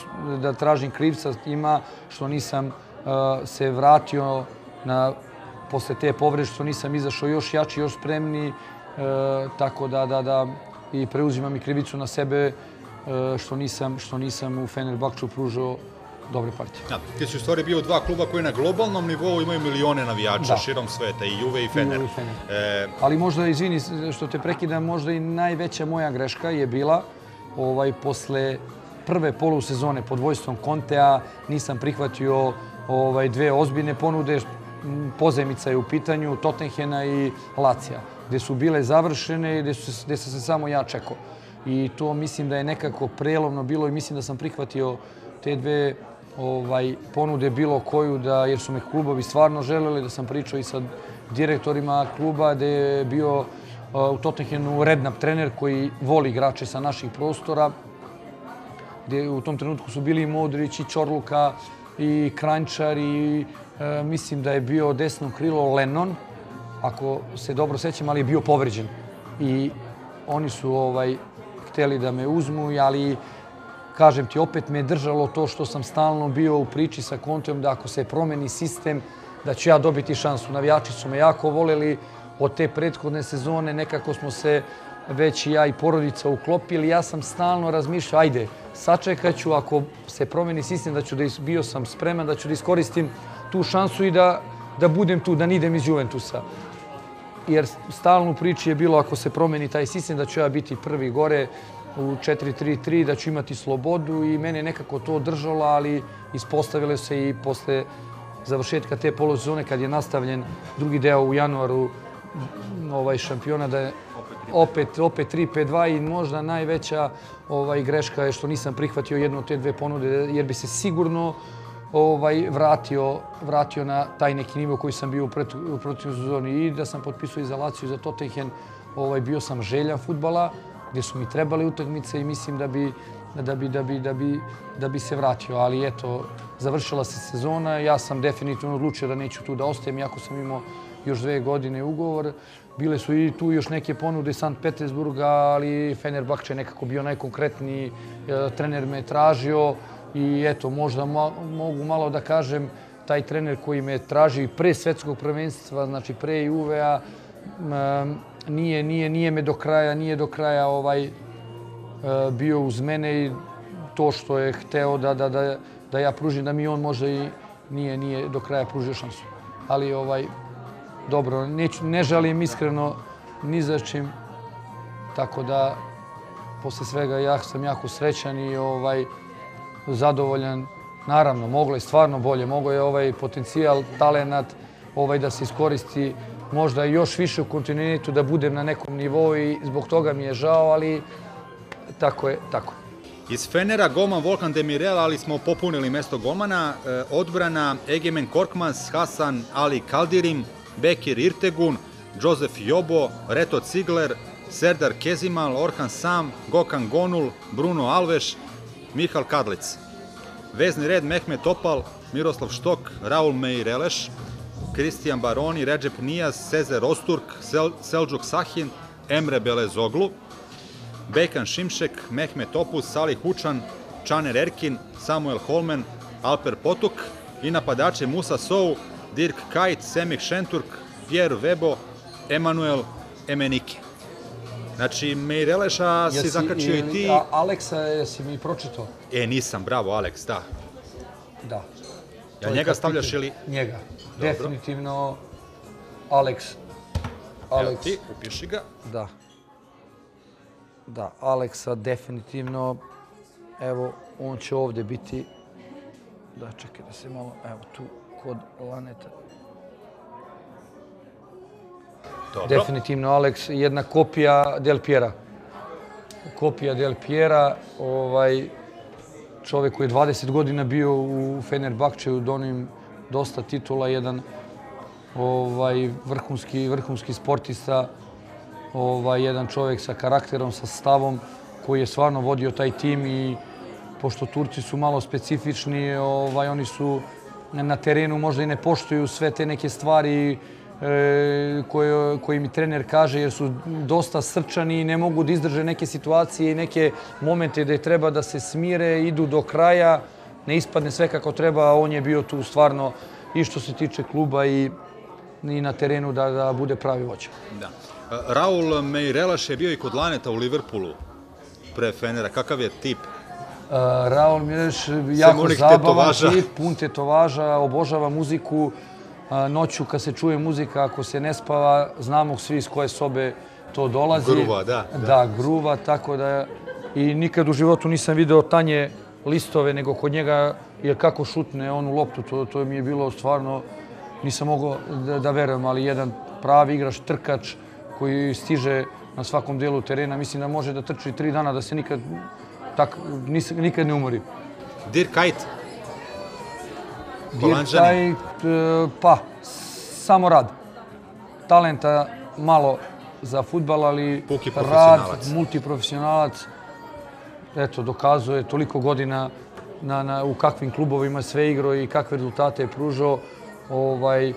da tražim krivca. Ima što nisam uh, se vratio na posle te povrede što nisam izašao još jači, još spremni, uh, tako da da da i preuzimam i krivicu na sebe što nisam što nisam u Fenerbahču pružao dobre partije. Ja, ti si u stvari bio dva kluba koji na globalnom nivou imaju milione navijača Da. širom sveta, i Juve i Fener. Juve i Fener. E, Ali možda, izvini što te prekidam, možda i najveća moja greška je bila ovaj, posle prve polusezone pod vojstvom Kontea nisam prihvatio ovaj, dve ozbiljne ponude. Pozemica je u pitanju, Tottenhena i Lacija, gde su bile završene i gde, su, gde sam se samo ja čekao. I to mislim da je nekako prelovno bilo i mislim da sam prihvatio te dve ovaj, ponude bilo koju, da, jer su me klubovi stvarno želeli, da sam pričao i sa direktorima kluba, da je bio uh, u Tottenhamu Rednap trener koji voli igrače sa naših prostora, gdje u tom trenutku su bili i Modrić, i Čorluka, i Krančar, i e, mislim da je bio desno krilo Lennon, ako se dobro sećam, ali je bio povređen. I oni su ovaj hteli da me uzmu, ali kažem ti, opet me je držalo to što sam stalno bio u priči sa Kontom, da ako se promeni sistem, da ću ja dobiti šansu. Navijači su me jako voleli od te prethodne sezone, nekako smo se već i ja i porodica uklopili. Ja sam stalno razmišljao, ajde, sačekat ću, ako se promeni sistem, da ću da bio sam spreman, da ću da iskoristim tu šansu i da, da budem tu, da nidem iz Juventusa jer stalno priči je bilo ako se promeni taj sistem da ću ja biti prvi gore u 4-3-3, da ću imati slobodu i mene nekako to držalo, ali ispostavilo se i posle završetka te polosezone kad je nastavljen drugi deo u januaru ovaj šampiona da je opet opet 3-5-2 i možda najveća ovaj greška je što nisam prihvatio jednu od te dve ponude jer bi se sigurno ovaj, vratio, vratio na taj neki nivo koji sam bio u, pret, u protivnoj sezoni i da sam potpisao izolaciju za Tottenham, ovaj, bio sam željan futbala, gdje su mi trebali utakmice i mislim da bi, da bi, da bi, da bi, da bi se vratio. Ali eto, završila se sezona, ja sam definitivno odlučio da neću tu da ostajem, iako sam imao još dve godine ugovor. Bile su i tu još neke ponude iz Sankt Petersburga, ali Fenerbahče je nekako bio najkonkretniji. E, Trener me je tražio i eto, možda mogu malo da kažem, taj trener koji me traži pre svetskog prvenstva, znači pre Juve-a, m, nije, nije, nije me do kraja, nije do kraja ovaj, e, bio uz mene i to što je hteo da, da, da, da ja pružim, da mi on može i nije, nije do kraja pružio šansu. Ali ovaj, dobro, neću, ne žalim iskreno ni za čim, tako da posle svega ja sam jako srećan i ovaj, zadovoljan. Naravno, moglo je stvarno bolje, mogo je ovaj potencijal, talenat ovaj, da se iskoristi možda još više u kontinuitetu, da budem na nekom nivou i zbog toga mi je žao, ali tako je, tako. Iz Fenera golman Volkan Demirel, ali smo popunili mesto golmana. E, odbrana Egemen Korkmaz, Hasan Ali Kaldirim, Bekir Irtegun, Josef Jobo, Reto Cigler, Serdar Kezimal, Orhan Sam, Gokan Gonul, Bruno Alveš, Mihal Kadlic. Vezni red Mehmet Topal, Miroslav Štok, Raul Meireleš, Kristijan Baroni, Recep Nijas, Sezer Osturk, Sel Selđuk Sahin, Emre Belezoglu, Bejkan Šimšek, Mehmet Topus, Salih Hučan, Čaner Erkin, Samuel Holmen, Alper Potuk i napadače Musa Sou, Dirk Kajt, Semih Šenturk, Pierre Vebo, Emanuel Emenike. Znači, Meireleša si zakačio i ti. A, Aleksa, jesi mi pročitao? E, nisam, bravo, Aleks, da. Da. Ja njega stavljaš ili... Njega. Definitivno Aleks. Evo Aleks. ti, upiši ga. Da. Da, Aleksa definitivno, evo, on će ovdje biti, da čekaj da se malo, evo tu, kod Laneta. Dobro. Definitivno Aleks, jedna kopija Del Piera. Kopija Del Piera, ovaj, čovjek koji je 20 godina bio u Fenerbahčeju, donim dosta titula, jedan ovaj, vrhunski, vrhunski sportista, ovaj, jedan čovjek sa karakterom, sa stavom, koji je stvarno vodio taj tim i pošto Turci su malo specifični, ovaj, oni su na terenu možda i ne poštuju sve te neke stvari e, koje, koje mi trener kaže jer su dosta srčani i ne mogu da izdrže neke situacije i neke momente gde treba da se smire, idu do kraja, ne ispadne sve kako treba, a on je bio tu stvarno i što se tiče kluba i, i na terenu da, da bude pravi vođa. Da. E, Raul Meirelaš je bio i kod Laneta u Liverpoolu pre Fenera. Kakav je tip? Uh, Raul Mireš, jako zabavan tip, pun tetovaža, obožava muziku. Uh, Noću kad se čuje muzika, ako se ne spava, znamo svi iz koje sobe to dolazi. Gruva, da, da. Da, gruva, tako da... I nikad u životu nisam video tanje listove, nego kod njega je kako šutne onu loptu, to, to mi je bilo stvarno, nisam mogao da, da verujem, ali jedan pravi igrač, trkač koji stiže na svakom dijelu terena, mislim da može da trči tri dana, da se nikad, tak, nis, nikad ne umori. Dirk Kajt. Kuyt, e, pa, samo rad. Talenta malo za futbal, ali Puki rad, profesionalac. multiprofesionalac, eto, dokazuje toliko godina na, na, u kakvim klubovima sve igrao i kakve rezultate je pružao. Ovaj,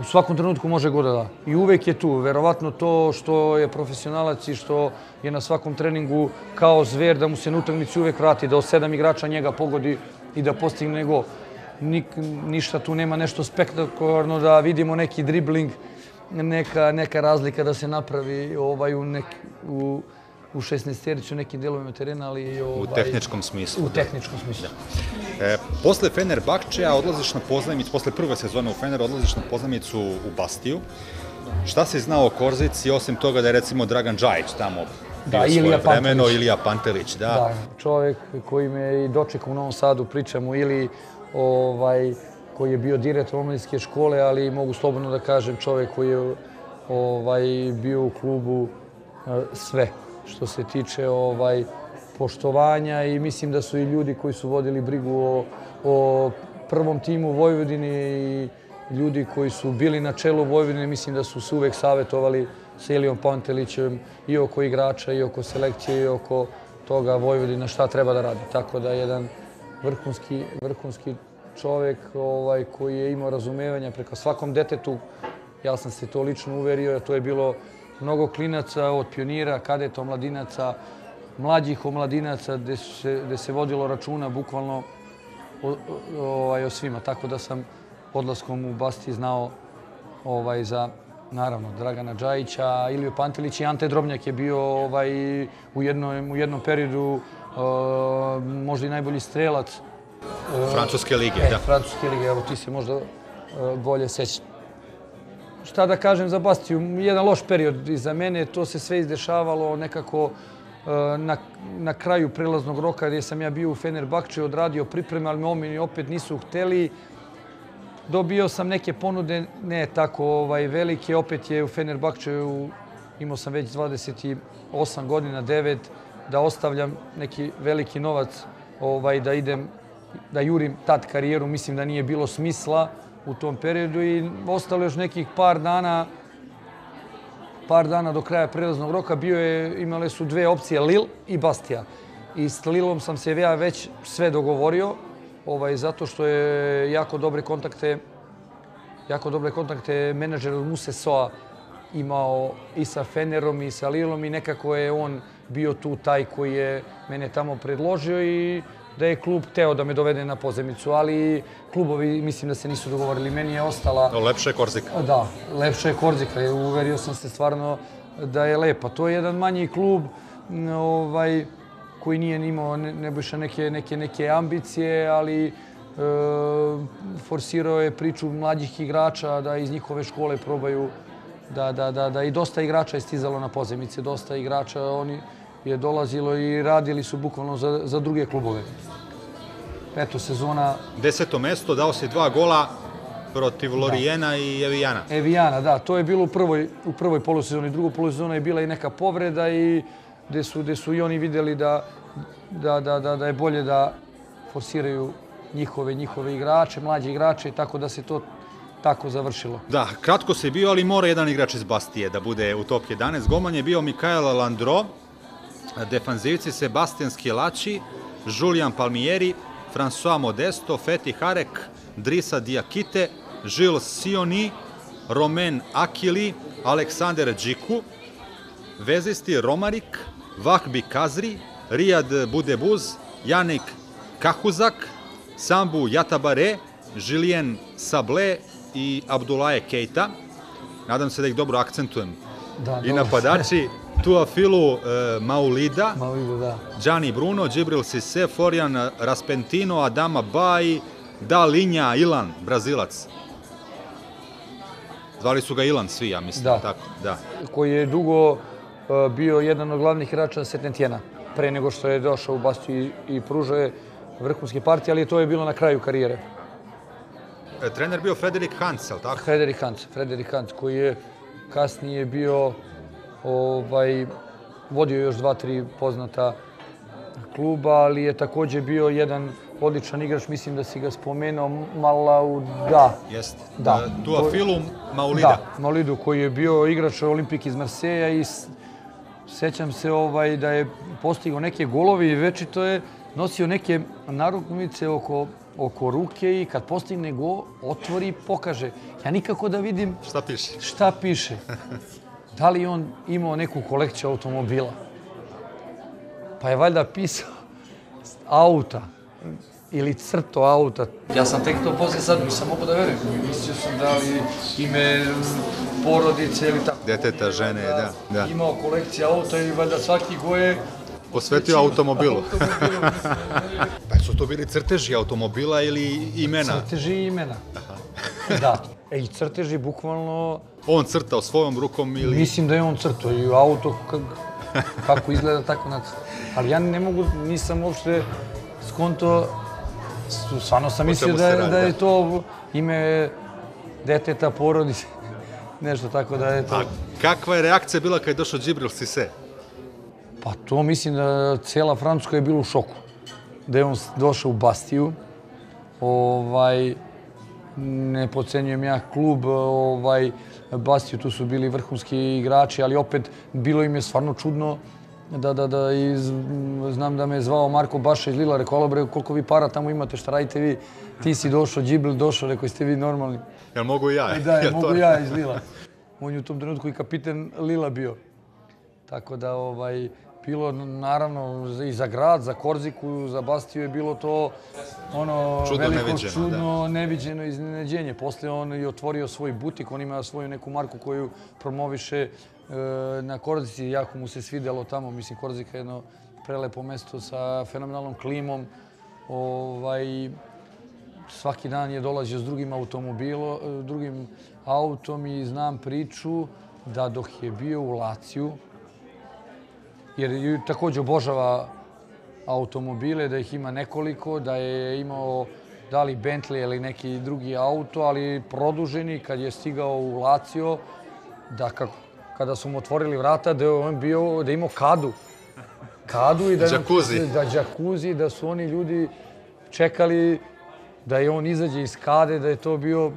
u svakom trenutku može god da da. I uvek je tu. Verovatno to što je profesionalac i što je na svakom treningu kao zver da mu se na utakmici uvek vrati, da od sedam igrača njega pogodi i da postigne gol. Nik, ništa tu nema nešto spektakularno da vidimo neki dribling, neka, neka razlika da se napravi ovaj, u, nek, u, u 16 u nekim delovima terena, ali ovaj, U tehničkom smislu. u tehničkom smislu. E, posle Fener Bakčeja odlaziš na pozajmicu, posle prve sezone u Fener odlaziš na pozajmicu u Bastiju. Šta si znao o Korzici, osim toga da je recimo Dragan Džajić tamo Da, Ilija vremeno, Pantelić. Ilija Pantelić, da. Da, čovjek koji me i dočekao u Novom Sadu, pričamo, ili ovaj, koji je bio direktor omladinske škole, ali mogu slobodno da kažem čovjek koji je ovaj, bio u klubu e, sve što se tiče ovaj, poštovanja i mislim da su i ljudi koji su vodili brigu o, o prvom timu Vojvodine i ljudi koji su bili na čelu Vojvodine, mislim da su se uvek savjetovali sa Ilijom Pantelićem i oko igrača, i oko selekcije, i oko toga Vojvodina šta treba da radi. Tako da jedan vrhunski, vrhunski čovek ovaj, koji je imao razumevanja preko svakom detetu. Ja sam se to lično uverio, to je bilo mnogo klinaca od pionira, kadeta, omladinaca, mlađih omladinaca gde se, gde se vodilo računa bukvalno o, ovaj, o svima. Tako da sam odlaskom u Basti znao ovaj, za naravno Dragana Džajića, Iliju Pantelić i Ante Drobnjak je bio ovaj, u, jednom, u jednom periodu možda i najbolji strelac Francuske lige, e, da. Francuske lige, evo ti se možda uh, bolje sećaš. Šta da kažem za Bastiju, jedan loš period iza mene, to se sve izdešavalo nekako na, na kraju prelaznog roka gdje sam ja bio u Fenerbahče, odradio pripreme, ali me omini opet nisu hteli. Dobio sam neke ponude, ne tako ovaj, velike, opet je u Fenerbahčeju, imao sam već 28 godina, 9, da ostavljam neki veliki novac, ovaj, da idem, da jurim tad karijeru, mislim da nije bilo smisla u tom periodu i ostalo još nekih par dana, par dana do kraja prelaznog roka, bio je, imale su dve opcije, Lil i Bastija. I s Lilom sam se ja već sve dogovorio, ovaj, zato što je jako dobre kontakte jako dobre kontakte menadžer od Muse Soa imao i sa Fenerom i sa Lilom i nekako je on bio tu taj koji je mene tamo predložio i da je klub teo da me dovede na pozemicu, ali klubovi mislim da se nisu dogovorili. Meni je ostala... Lepše je Korzika. Da, lepša je Korzika. Uverio sam se stvarno da je lepa. To je jedan manji klub ovaj, koji nije imao ne, nebojša neke, neke, neke ambicije, ali e, forsirao je priču mlađih igrača da iz njihove škole probaju da, da, da, da i dosta igrača je stizalo na pozemice, dosta igrača oni je dolazilo i radili su bukvalno za, za druge klubove. Eto, sezona Deseto mesto, dao si dva gola protiv Lorijena i Evijana. Evijana, da, to je bilo u prvoj, u prvoj polusezoni. Drugo polusezona je bila i neka povreda i gde su, gde su i oni videli da, da, da, da, da je bolje da forsiraju njihove, njihove igrače, mlađe igrače, tako da se to tako završilo. Da, kratko si bio, ali mora jedan igrač iz Bastije da bude u top 11. Golman je bio Mikael Landro, defanzivci Sebastian Skjelači, Julian Palmieri, François Modesto, Feti Harek, Drisa Diakite, Žil Sioni, Romen Akili, Aleksander Džiku, vezisti Romarik, Vahbi Kazri, Rijad Budebuz, Janik Kahuzak, Sambu Jatabare, Julien Sable i Abdulaje Keita. Nadam se da ih dobro akcentujem. Da, I dobro. napadači Tuafilu e, Maulida, Malo vidu, da. Gianni Bruno, Džibril Sisse, Florian Raspentino, Adama Baj, Dalinja Ilan, Brazilac. Zvali su ga Ilan svi, ja mislim. Da. Tako, da. koji je dugo e, bio jedan od glavnih igrača Setentjena, pre nego što je došao u Bastiju i, i pružao je vrhunske partije, ali to je bilo na kraju karijere. E, trener bio Frederik Hans, je li tako? Frederik Hans, Frederik Hans, koji je kasnije bio, ovaj, vodio još dva, tri poznata kluba, ali je takođe bio jedan odličan igrač, mislim da si ga spomenuo, Malauda. Jeste. Da. Tuafilu Maulida. Da, Maulidu koji je bio igrač Olimpik iz Marseja i sećam se ovaj da je postigao neke golovi i večito je nosio neke narukvice oko, oko ruke i kad postigne go, otvori i pokaže. Ja nikako da vidim Šta piše? šta piše. Da li on imao neku kolekciju automobila? Pa je valjda pisao auta. ili crto auta. Ja sam tek to poslije sad, nisam mogu da verujem. Mislio sam da li ime porodice ili tako. Deteta, žene, da, da. Imao kolekcija auta i valjda svaki go je Posvetio automobilu. Pa su to bili crteži automobila ili imena? Crteži i imena. Da. E, i crteži bukvalno, On crtao svojom rukom ili... mislim da je on crto i auto kak, kako izgleda tako nacrta. Ali ja ne mogu, nisam uopšte skonto, stvarno sam mislio da, se je- radi, da je da. to ime deteta, porodice, nešto tako da je to. A kakva je reakcija bila kad je došao Džibril Sise? Pa to mislim da cela Francuska je bila u šoku. Da je on došao u Bastiju. Ovaj, ne pocenjujem ja klub, ovaj, Bastiju, tu su bili vrhunski igrači, ali opet bilo im je stvarno čudno da, da, da, iz, znam da me je zvao Marko Baša iz Lila, rekao, alo koliko vi para tamo imate, šta radite vi, ti si došao, Džibril došao, rekao, jeste vi normalni? Jel mogu i ja? Da, je, Jel to- mogu ja iz Lila. On je u tom trenutku i kapiten Lila bio. Tako da, ovaj, bilo naravno i za grad, za Korziku, za Bastiju je bilo to ono Čudno veliko, neviđeno, čudno, neviđeno iznenađenje. Posle on je otvorio svoj butik, on ima svoju neku marku koju promoviše e, na Korzici. Jako mu se svidelo tamo, mislim Korzika je jedno prelepo mesto sa fenomenalnom klimom. Ovaj, svaki dan je dolazio s drugim automobilom, drugim autom i znam priču da dok je bio u Laciju, jer takođe obožava automobile, da ih ima nekoliko, da je imao da li Bentley ili neki drugi auto, ali produženi kad je stigao u Lazio, da kako, kada su mu otvorili vrata, da je on bio, da je imao kadu. Kadu i da, Jacuzzi. da džakuzi, da su oni ljudi čekali da je on izađe iz kade, da je to bio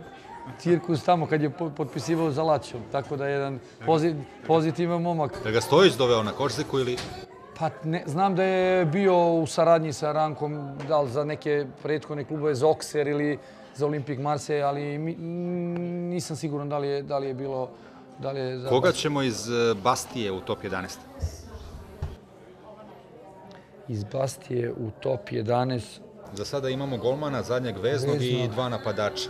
cirkus tamo kad je po- potpisivao za Lazio. Tako da je jedan pozi- pozitivan momak. Da ga Stojić doveo na Korsiku ili... Pa ne, znam da je bio u saradnji sa Rankom, da li za neke prethodne klubove, za Okser ili za Olimpik Marseille, ali mi, nisam siguran da li je, da li je bilo... Da li je za Koga ćemo iz e, Bastije u top 11? Iz Bastije u top 11. Za sada imamo golmana, zadnjeg veznog i Veznog. dva napadača.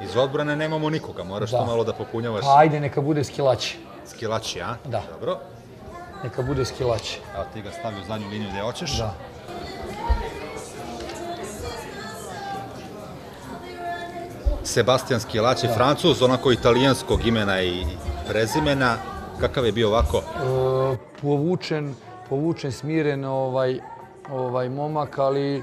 Iz odbrane nemamo nikoga, moraš Da. to malo da popunjavaš. Pa ajde, neka bude Skilaći. Skilači, a? Da. Dobro. Neka bude Skilaći. Evo ti ga stavi u zadnju liniju gde hoćeš. Da. Sebastian Skilaći, Francuz, onako italijanskog imena i prezimena. Kakav je bio ovako? E, povučen, povučen, smiren ovaj, ovaj momak, ali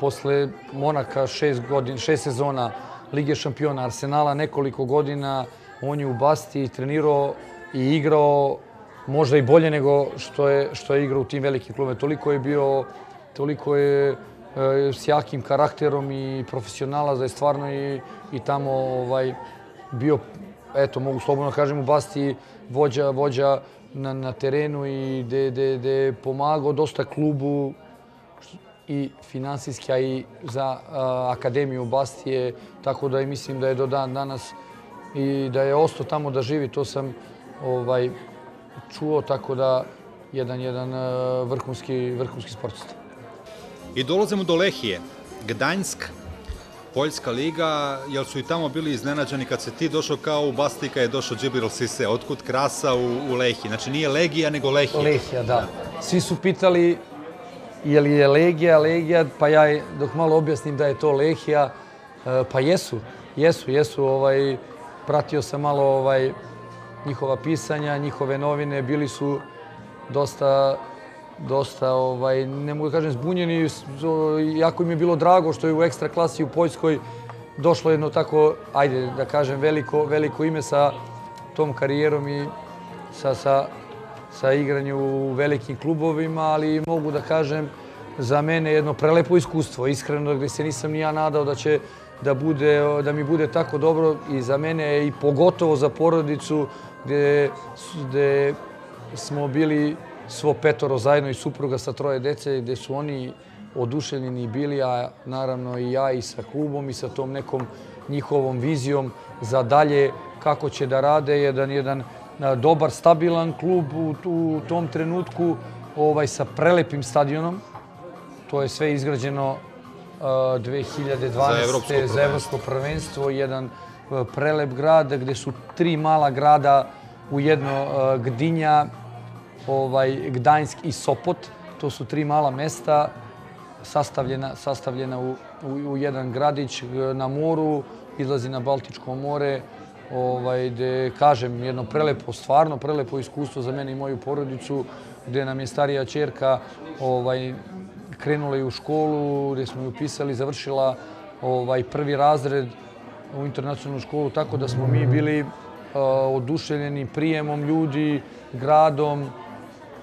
posle Monaka šest, godin, šest sezona Lige šampiona Arsenala, nekoliko godina, on je u Basti trenirao i igrao možda i bolje nego što je, što je igrao u tim velikim klubima. Toliko je bio, toliko je e, s jakim karakterom i profesionala da je stvarno i, i tamo ovaj, bio eto, mogu slobodno da kažem, u Basti vođa, vođa na, na terenu i gde je pomagao dosta klubu i finansijski, a i za a, akademiju Bastije, tako da i mislim da je do dan danas i da je ostao tamo da živi, to sam ovaj, čuo, tako da jedan, jedan vrhunski, vrhunski sportista. I dolazimo do Lehije. Gdańsk, Poljska liga, jel su i tamo bili iznenađeni kad se ti došao kao u Basti kad je došao Džibril Sise? Otkud krasa u, u Lehiji? Znači nije Legija, nego Lehija. Lehija, da. Svi su pitali je li je Legija, Legija, pa ja dok malo objasnim da je to Lehija, e, pa jesu, jesu, jesu, ovaj, pratio sam malo ovaj, njihova pisanja, njihove novine, bili su dosta dosta, ovaj, ne mogu da kažem, zbunjeni. Jako im je bilo drago što je u ekstra klasi u Poljskoj došlo jedno tako, ajde da kažem, veliko, veliko ime sa tom karijerom i sa, sa, sa igranju u velikim klubovima, ali mogu da kažem za mene jedno prelepo iskustvo, iskreno gde se nisam ni ja nadao da će da, bude, da mi bude tako dobro i za mene i pogotovo za porodicu gde, gde smo bili svo petoro zajedno i supruga sa troje dece, gde su oni oduševljeni bili, a naravno i ja i sa klubom i sa tom nekom njihovom vizijom za dalje kako će da rade jedan jedan dobar, stabilan klub u, u tom trenutku ovaj, sa prelepim stadionom To je sve izgrađeno uh, 2012. Za evropsko za prvenstvo. evropsko prvenstvo. Jedan uh, prelep grad gde su tri mala grada u jedno uh, Gdinja, ovaj, Gdańsk i Sopot. To su tri mala mesta sastavljena, sastavljena u, u, u jedan gradić na moru, izlazi na Baltičko more, ovaj, gde, kažem, jedno prelepo, stvarno prelepo iskustvo za mene i moju porodicu, gde nam je starija čerka ovaj, krenula i u školu, gde smo ju upisali, završila ovaj, prvi razred u internacionalnu školu, tako da smo mi bili uh, oduševljeni prijemom ljudi, gradom,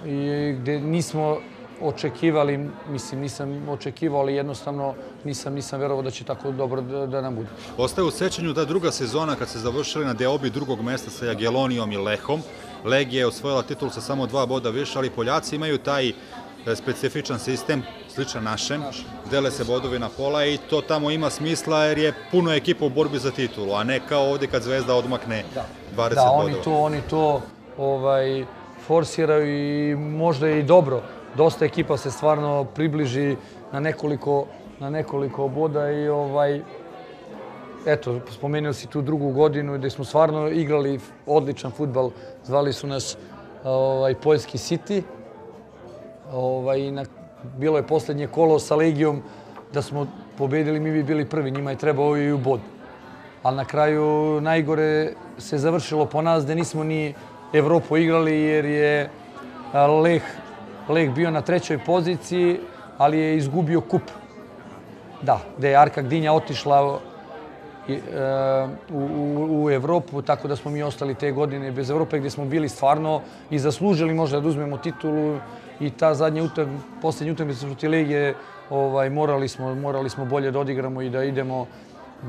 i gde nismo očekivali, mislim, nisam očekivao, ali jednostavno nisam, nisam verovao da će tako dobro da, da nam bude. Ostaje u sećanju da druga sezona kad se završili na deobi drugog mesta sa Jagelonijom i Lehom. Legija je osvojila titul sa samo dva boda više, ali Poljaci imaju taj e, specifičan sistem, sličan našem, dele se bodovi na pola i to tamo ima smisla jer je puno ekipa u borbi za titulu, a ne kao ovde kad Zvezda odmakne 20 Da, oni bodova. to, oni to ovaj, forsiraju i možda je i dobro. Dosta ekipa se stvarno približi na nekoliko, na nekoliko boda i ovaj, eto, spomenuo si tu drugu godinu gde smo stvarno igrali odličan futbal. Zvali su nas ovaj, Poljski City. Ovaj, na, bilo je poslednje kolo sa Legijom da smo pobedili, mi bi bili prvi, njima je trebao i bod. Ali na kraju najgore se završilo po nas da nismo ni Evropu igrali jer je a, Leh, Leh bio na trećoj poziciji, ali je izgubio kup. Da, gde je Arka Gdinja otišla e, u, u, Evropu, tako da smo mi ostali te godine bez Evrope gde smo bili stvarno i zaslužili možda da uzmemo titulu i ta zadnja utak, poslednja utakmica protiv Legije ovaj, morali, smo, morali smo bolje da odigramo i da idemo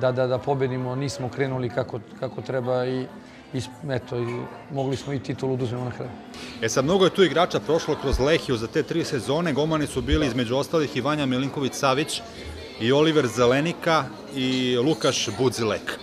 da, da, da pobedimo. Nismo krenuli kako, kako treba i, i eto, i mogli smo i titulu da na kraju. E sad, mnogo je tu igrača prošlo kroz Lehiju za te tri sezone. Golmani su bili između ostalih i Vanja Milinković-Savić i Oliver Zelenika i Lukaš Budzilek.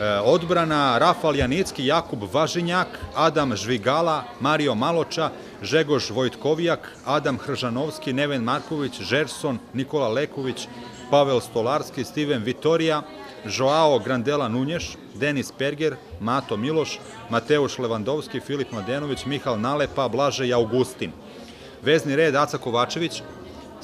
E, odbrana Rafal Janicki, Jakub Važinjak, Adam Žvigala, Mario Maloča, Žegoš Vojtkovijak, Adam Hržanovski, Neven Marković, Žerson, Nikola Leković, Pavel Stolarski, Steven Vitorija, Joao Grandela Nunješ, Denis Perger, Mato Miloš, Mateuš Levandovski, Filip Mladenović, Mihal Nalepa, Блаже Augustin. Vezni red Aca Kovačević,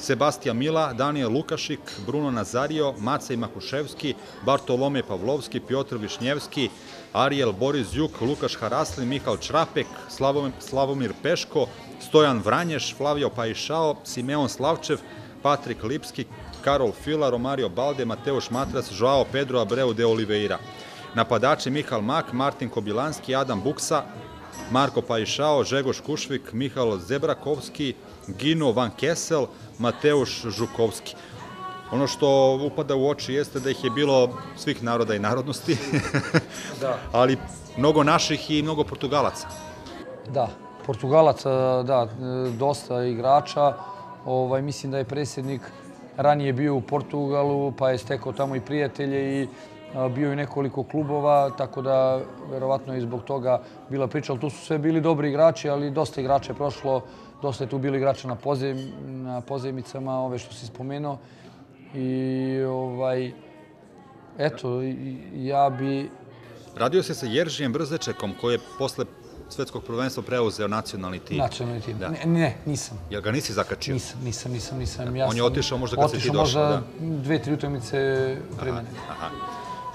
Sebastija Mila, Daniel Lukašik, Bruno Nazario, Macej Makuševski, Bartolome Pavlovski, Piotr Višnjevski, Ariel Boris Đuk, Lukaš Haraslin, Mihal Črapek, Slavomir, Slavomir Peško, Stojan Vranješ, Flavio Paišao, Simeon Slavčev, Patrik Lipski, Karol Fila, Romario Balde, Mateuš Matras, Joao Pedro Abreu de Oliveira. Napadači Mihal Mak, Martin Kobilanski, Adam Buksa, Marko Paišao, Žegoš Kušvik, Mihal Zebrakovski, Gino Van Kessel, Mateuš Žukovski. Ono što upada u oči jeste da ih je bilo svih naroda i narodnosti, Da. ali mnogo naših i mnogo Portugalaca. Da, Portugalaca, da, dosta igrača. Ovaj, mislim da je predsjednik ranije bio u Portugalu, pa je stekao tamo i prijatelje i bio je nekoliko klubova, tako da verovatno je i zbog toga bila priča, ali tu su sve bili dobri igrači, ali dosta igrača je prošlo, dosta je tu bilo igrača na, pozem, na pozemicama, ove što si spomenuo. I ovaj, eto, ja bi Radio se sa Jeržijem Brzečekom, koji je posle svetskog prvenstva preuzeo nacionalni tim. nacionalni tim. Da. Ne, ne, nisam. Jel ga nisi zakačio? Nisam, nisam, nisam, nisam. Ja on je otišao možda kad si ti otišao došao, možda dve, tri utakmice pre mene. Aha.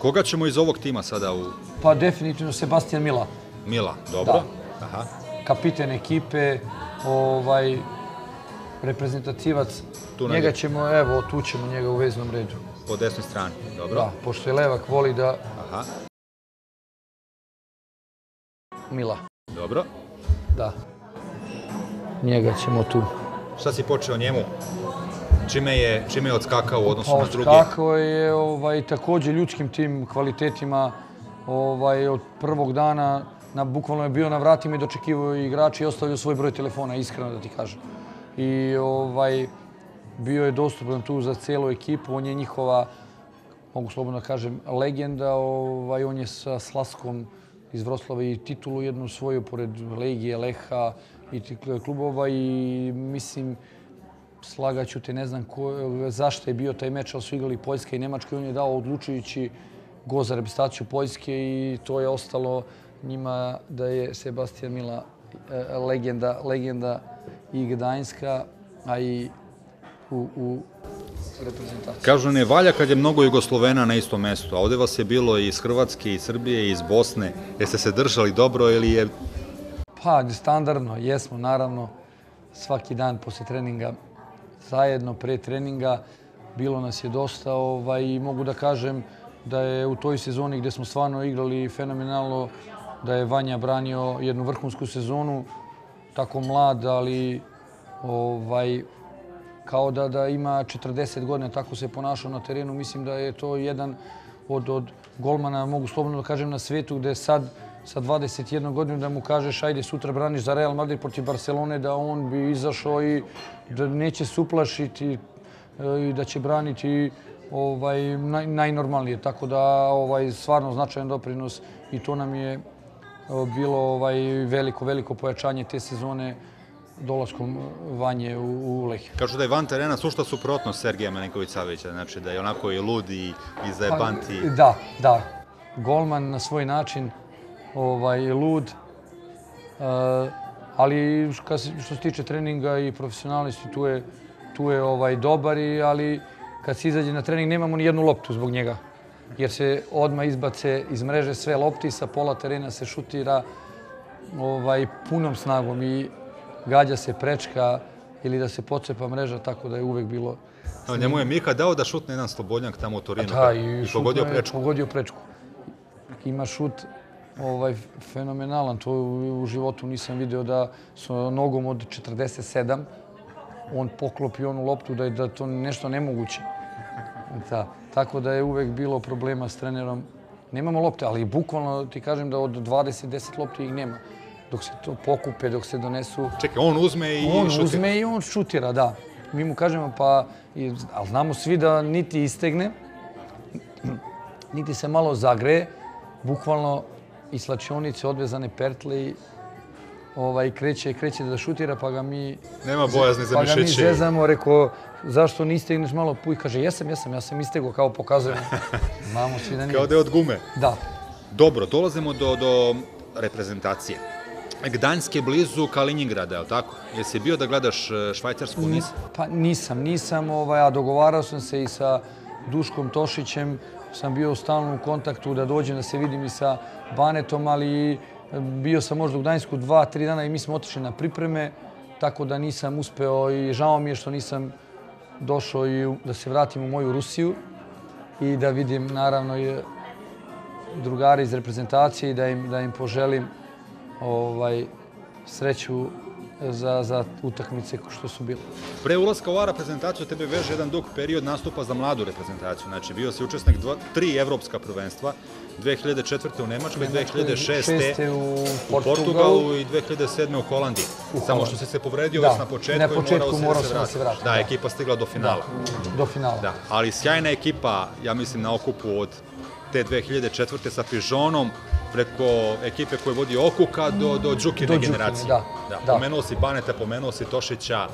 Koga ćemo iz ovog tima sada u Pa definitivno Sebastian Mila, Mila? Dobro. Da. Aha. kapiten ekipe, ovaj, reprezentativac. Tu njega ćemo, evo, tu ćemo njega u veznom redu. Po desnoj strani. Dobro. Da, pošto je levak, voli da Aha. Mila. Dobro. Da. Njega ćemo tu. Šta si počeo njemu? Čime je, čime je odskakao u odnosu Pa na drugi? odskakao je ovaj, takođe ljudskim tim kvalitetima ovaj, od prvog dana na, bukvalno je bio na vratima i dočekivao igrači i ostavio svoj broj telefona, iskreno da ti kažem. I ovaj, bio je dostupan tu za celu ekipu, on je njihova, mogu slobodno da kažem, legenda, ovaj, on je sa Slaskom iz Vroslava i titulu jednu svoju pored Legije, Leha i klubova i mislim slagaću te, ne znam ko, zašto je bio taj meč, ali su igrali Poljska i Nemačka i on je dao odlučujući go za reprezentaciju Poljske i to je ostalo njima da je Sebastian Mila e, legenda, legenda i Gdańska, a i u, u reprezentaciji. Kažu ne valja kad je mnogo Jugoslovena na istom mestu, a ovde vas je bilo i iz Hrvatske, i iz Srbije, i iz Bosne. Jeste se držali dobro ili je... Pa, standardno, jesmo, naravno, svaki dan posle treninga zajedno, pre treninga, bilo nas je dosta ovaj, i mogu da kažem da je u toj sezoni gde smo stvarno igrali fenomenalno, da je Vanja branio jednu vrhunsku sezonu, tako mlad, ali ovaj, kao da, da ima 40 godina, tako se ponašao na terenu. Mislim da je to jedan od, od golmana, mogu slobodno da kažem, na svetu gde sad sa 21 godinu da mu kažeš ajde sutra braniš za Real Madrid protiv Barcelone, da on bi izašao i da neće se uplašiti e, i da će braniti ovaj, naj, najnormalnije. Tako da ovaj, stvarno značajan doprinos i to nam je e, bilo ovaj, veliko, veliko pojačanje te sezone dolaskom Vanje u, u. Kažu da je van terena sušta suprotnost Sergeja Malinković Savića, znači da je onako i lud i, i zajebanti. Pa, da, da. Golman na svoj način ovaj, lud, uh, ali što se tiče treninga i profesionalnosti, tu je, tu je ovaj, dobar, i, ali kad se izađe na trening nemamo ni jednu loptu zbog njega. Jer se odma izbace iz mreže sve lopti, sa pola terena se šutira ovaj, punom snagom i gađa se prečka ili da se pocepa mreža, tako da je uvek bilo... No, njemu je Mika dao da šutne jedan slobodnjak tamo u Torinu da, i, i pogodio prečku. Pogodio prečku. Ima šut ovaj, fenomenalan. To u životu nisam video da su nogom od 47 on poklopi onu loptu da je da to nešto nemoguće. Da. Tako da je uvek bilo problema s trenerom. Nemamo lopte, ali bukvalno ti kažem da od 20-10 lopti ih nema. Dok se to pokupe, dok se donesu... Čekaj, on uzme i on šutira? On uzme i on šutira, da. Mi mu kažemo pa, ali znamo svi da niti istegne, niti se malo zagreje, bukvalno iz slačionice odvezane pertle i ovaj, kreće, kreće da šutira, pa ga mi... Nema bojazni za Pa ga mi zezamo, rekao, zašto ne istegneš malo puj? Kaže, jesam, jesam, ja sam istegao, kao pokazujem. Znamo svi da nije. Kao da je od gume. Da. Dobro, dolazimo do, do reprezentacije. Gdanjsk je blizu Kaliningrada, je li tako? Jesi bio da gledaš e, Švajcarsku? Nisi? Pa nisam, nisam, ovaj, a dogovarao sam se i sa Duškom Tošićem, sam bio stalno u kontaktu da dođem da se vidim i sa Banetom, ali bio sam možda u Gdańsku dva, tri dana i mi smo otišli na pripreme, tako da nisam uspeo i žao mi je što nisam došao i da se vratim u moju Rusiju i da vidim naravno i drugari iz reprezentacije i da im, da im poželim ovaj, sreću za, za utakmice što su bile. Pre ulaska u reprezentaciju tebe veže jedan dug period nastupa za mladu reprezentaciju. Znači, bio si učesnik dva, tri evropska prvenstva, 2004. u Nemačkoj, 2006. u u Portugalu i 2007. u Holandiji. U Samo što si se povredio Da, već na početku, na početku i morao si da se vratim, Da, da. ekipa stigla do finala. Do finala. Da, ali sjajna ekipa, ja mislim, na okupu od te 2004. sa Pižonom, preko ekipe koje vodi Okuka do, do Đukine Do Đukine, generacije. da, da. Pomenuo si Baneta, pomenuo si Tošića.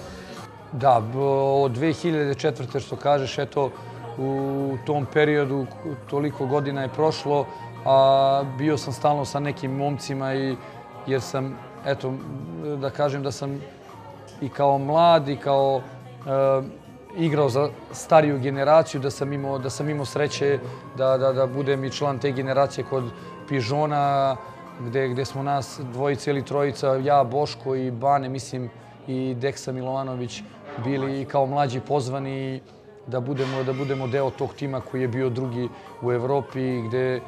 Da, od 2004. što kažeš, eto, u tom periodu toliko godina je prošlo, a bio sam stalno sa nekim momcima i jer sam, eto, da kažem da sam i kao mlad i kao e, igrao za stariju generaciju, da sam imao, da sam imao sreće da, da, da budem i član te generacije kod Pižona, gde, gde smo nas dvojica ili trojica, ja, Boško i Bane, mislim, i Deksa Milovanović bili kao mlađi pozvani da budemo, da budemo deo tog tima koji je bio drugi u Evropi, gde,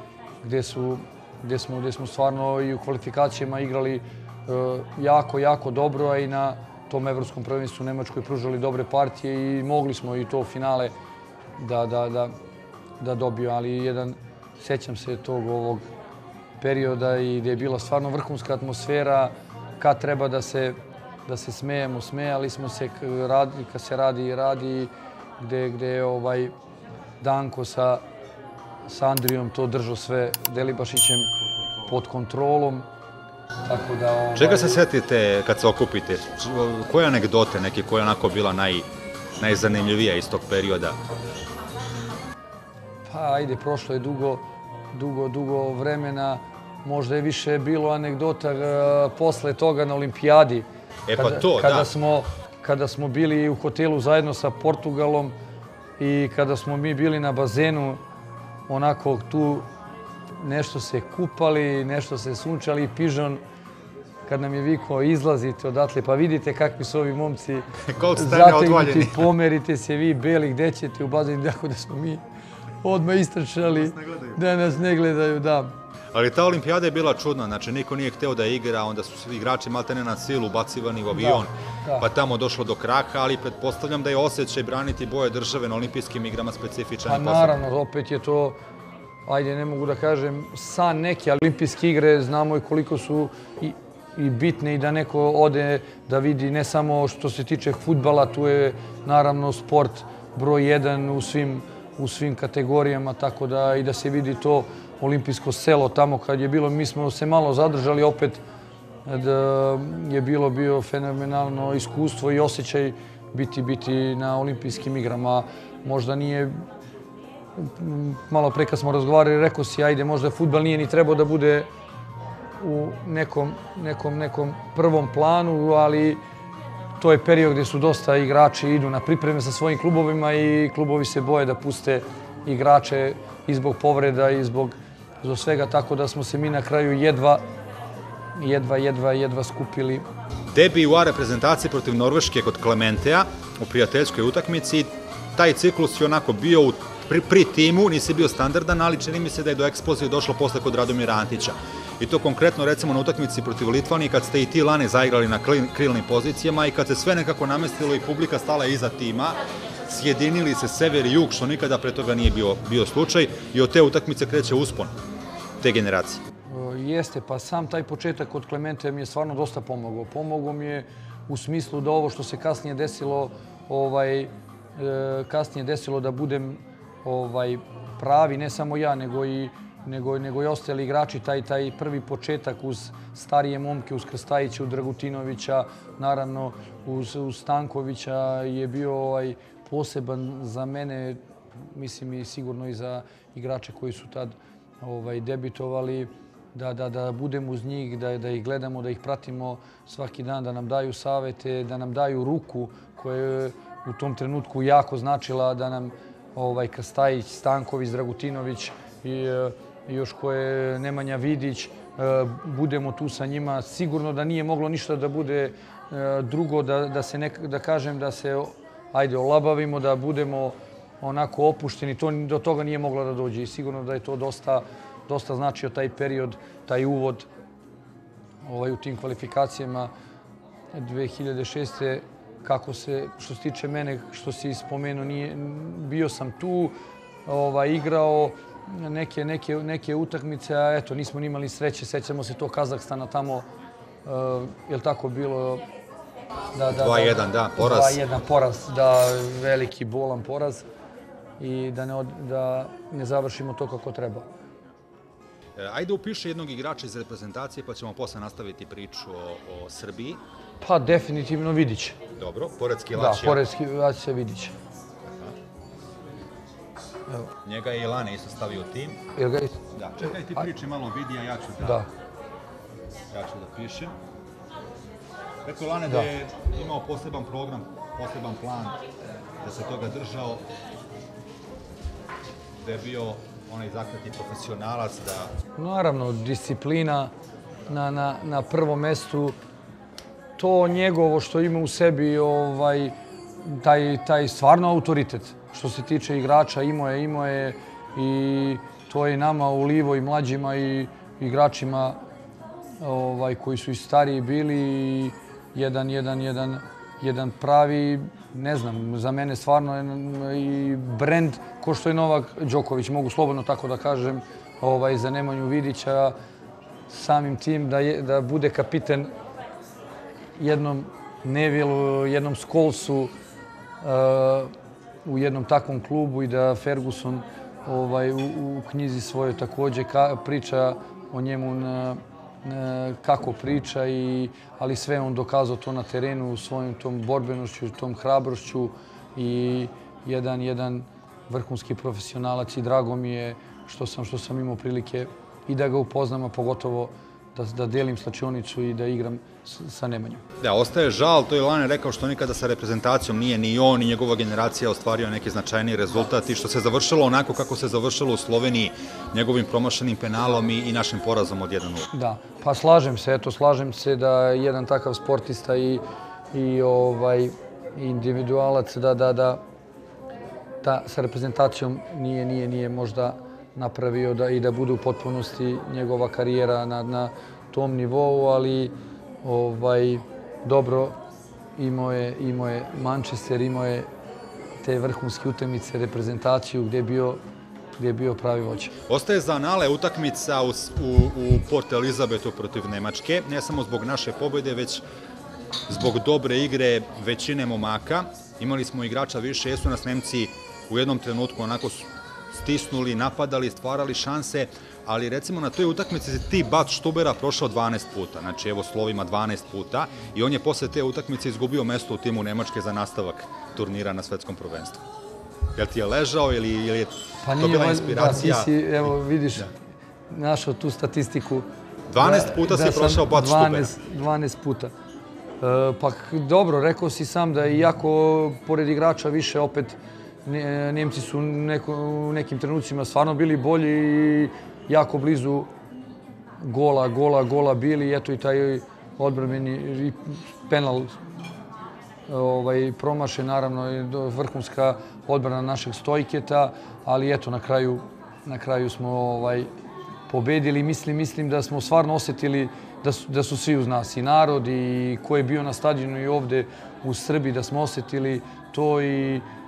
gde, su, gde, smo, gde smo stvarno i u kvalifikacijama igrali e, jako, jako dobro, a i na tom evropskom prvenstvu u Nemačkoj pružali dobre partije i mogli smo i to finale da, da, da, da dobio, ali jedan, sećam se tog ovog perioda i gde je bila stvarno vrhunska atmosfera, kad treba da se, da se smejemo, smejali smo se, radi, kad se radi radi, gde, gde je ovaj Danko sa, sa Andrijom to držao sve Delibašićem pod kontrolom. Tako da, ovaj, Čega se setite kad se okupite? Koje anegdote neke koja je onako bila naj, najzanimljivija iz tog perioda? Pa ajde, prošlo je dugo, dugo, dugo vremena. Možda je više bilo anegdota e, posle toga na olimpijadi. E pa kada, to, kada da. Smo, kada smo bili u hotelu zajedno sa Portugalom i kada smo mi bili na bazenu, onako tu nešto se kupali, nešto se sunčali i pižon. Kad nam je vikao izlazite odatle, pa vidite kakvi su ovi momci. Zategnuti, pomerite se vi beli, gde ćete? U bazen, tako da smo mi odmah istrčali. Da nas ne gledaju, da. Ali ta olimpijada je bila čudna, znači niko nije hteo da igra, onda su igrači maltene na silu bacivani u avion, da. pa tamo došlo do kraha, ali pretpostavljam da je osjećaj braniti boje države na olimpijskim igrama specifičan Pa naravno, opet je to, ajde ne mogu da kažem, san neke olimpijske igre, znamo i koliko su i, i bitne i da neko ode da vidi ne samo što se tiče futbala, tu je naravno sport broj jedan u svim, u svim kategorijama, tako da i da se vidi to olimpijsko selo tamo kad je bilo, mi smo se malo zadržali opet da je bilo bio fenomenalno iskustvo i osjećaj biti biti na olimpijskim igrama. Možda nije malo pre kad smo razgovarali, rekao si, ajde, možda futbal nije ni trebao da bude u nekom, nekom, nekom prvom planu, ali to je period gdje su dosta igrači idu na pripreme sa svojim klubovima i klubovi se boje da puste igrače i zbog povreda i zbog, zbog svega, tako da smo se mi na kraju jedva, jedva, jedva, jedva skupili. Debi u A reprezentaciji protiv Norveške kod Klementea u prijateljskoj utakmici. Taj ciklus je onako bio u, pri, pri timu, nisi bio standardan, ali čini mi se da je do eksplozije došlo posle kod Radomira Antića. I to konkretno recimo na utakmici protiv Litvanije kad ste i ti Lane zaigrali na kril- krilnim pozicijama i kad se sve nekako namestilo i publika stala iza tima, sjedinili se sever i jug, što nikada pre toga nije bio, bio slučaj i od te utakmice kreće uspon te generacije. E, Jeste, pa sam taj početak kod Klemente mi je stvarno dosta pomogao. Pomogao mi je u smislu da ovo što se kasnije desilo, ovaj, e, kasnije desilo da budem ovaj, pravi, ne samo ja, nego i nego, nego i ostali igrači, taj, taj prvi početak uz starije momke, uz Krstajića, uz Dragutinovića, naravno uz, uz Stankovića je bio ovaj, poseban za mene, mislim i sigurno i za igrače koji su tad ovaj, debitovali, da, da, da budemo uz njih, da, da ih gledamo, da ih pratimo svaki dan, da nam daju savete, da nam daju ruku koja je u tom trenutku jako značila, da nam ovaj, Krstajić, Stanković, Dragutinović i e, i još koje Nemanja Vidić, e, budemo tu sa njima. Sigurno da nije moglo ništa da bude e, drugo, da, da se nek, da kažem da se ajde olabavimo, da budemo onako opušteni. To, do toga nije moglo da dođe i sigurno da je to dosta, dosta značio taj period, taj uvod ovaj, u tim kvalifikacijama 2006. kako se, što se tiče mene, što si spomenuo, nije, bio sam tu, ovaj, igrao neke, neke, neke utakmice, a eto, nismo ni imali sreće, sećamo se to Kazahstana tamo, uh, je li tako bilo? Da, da, 2:1, da, poraz. 2-1 poraz, da, veliki bolan poraz i da ne, od, da ne završimo to kako treba. E, Ajde upiši jednog igrača iz reprezentacije pa ćemo posle nastaviti priču o, o Srbiji. Pa definitivno Vidić. Dobro, pored Da, Skilačija. poredski se Vidić. Njega je i Lane isto stavio u tim. Jel ga, Da, čekaj ti priči malo vidi, a ja ću da, da. ja ću da pišem. Rekao Lane da. Da. je imao poseban program, poseban plan, da se toga držao, je bio onaj zakleti profesionalac, da Naravno, disciplina na, na, na prvom mestu. To njegovo što ima u sebi, ovaj, taj, taj stvarno autoritet. Što se tiče igrača, imao je, imao je i to je nama u Livo i mlađima i igračima ovaj, koji su i stariji bili i jedan, jedan, jedan, jedan pravi, ne znam, za mene stvarno je i brend ko što je Novak Đoković, mogu slobodno tako da kažem, ovaj, za Nemanju Vidića, samim tim da, je, da bude kapiten jednom Nevilu, jednom Skolsu uh, u jednom takvom klubu i da Ferguson ovaj, u, u knjizi svojoj takođe ka, priča o njemu na, kako priča, i, ali sve on dokazao to na terenu svojom tom borbenošću, tom hrabrošću i jedan, jedan vrhunski profesionalac i drago mi je što sam, što sam imao prilike i da ga upoznam, a pogotovo da, da delim slačionicu i da igram sa Nemanjom. Da, ostaje žal, to je Lane rekao što nikada sa reprezentacijom nije ni on ni njegova generacija ostvario neki značajni rezultat i što se završilo onako kako se završilo u Sloveniji njegovim promašenim penalom i, i našim porazom od 1-0. Da, pa slažem se, eto, slažem se da jedan takav sportista i, i ovaj individualac da, da, da, da sa reprezentacijom nije, nije, nije možda napravio da i da bude u potpunosti njegova karijera na, na tom nivou, ali ovaj dobro imao je, imao je Manchester, imao je te vrhunske utakmice, reprezentaciju gdje je bio gdje je bio pravi vođa. Ostaje za anale utakmica u, u, u Port Elizabetu protiv Nemačke, ne samo zbog naše pobjede, već zbog dobre igre većine momaka. Imali smo igrača više, jesu nas Nemci u jednom trenutku onako stisnuli, napadali, stvarali šanse, ali recimo na toj utakmici se ti Bat Štubera prošao 12 puta, znači evo slovima 12 puta i on je posle te utakmice izgubio mesto u timu Nemačke za nastavak turnira na svetskom prvenstvu. Jel ti je ležao ili, ili je pa to bila inspiracija? Da, ti si, evo vidiš, da. našao tu statistiku. 12 puta da, si prošao Bat Štubera. 12 puta. E, pa dobro, rekao si sam da iako pored igrača više opet Njemci su neko, u nekim trenucima stvarno bili bolji i jako blizu gola, gola, gola bili. Eto i taj odbrbeni penal ovaj, promaše, naravno, vrhunska odbrana našeg stojketa, ali eto, na kraju, na kraju smo ovaj, pobedili. Mislim, mislim da smo stvarno osetili da da su svi uz nas, i narod, i ko je bio na stadionu i ovde u Srbiji, da smo osetili to i E,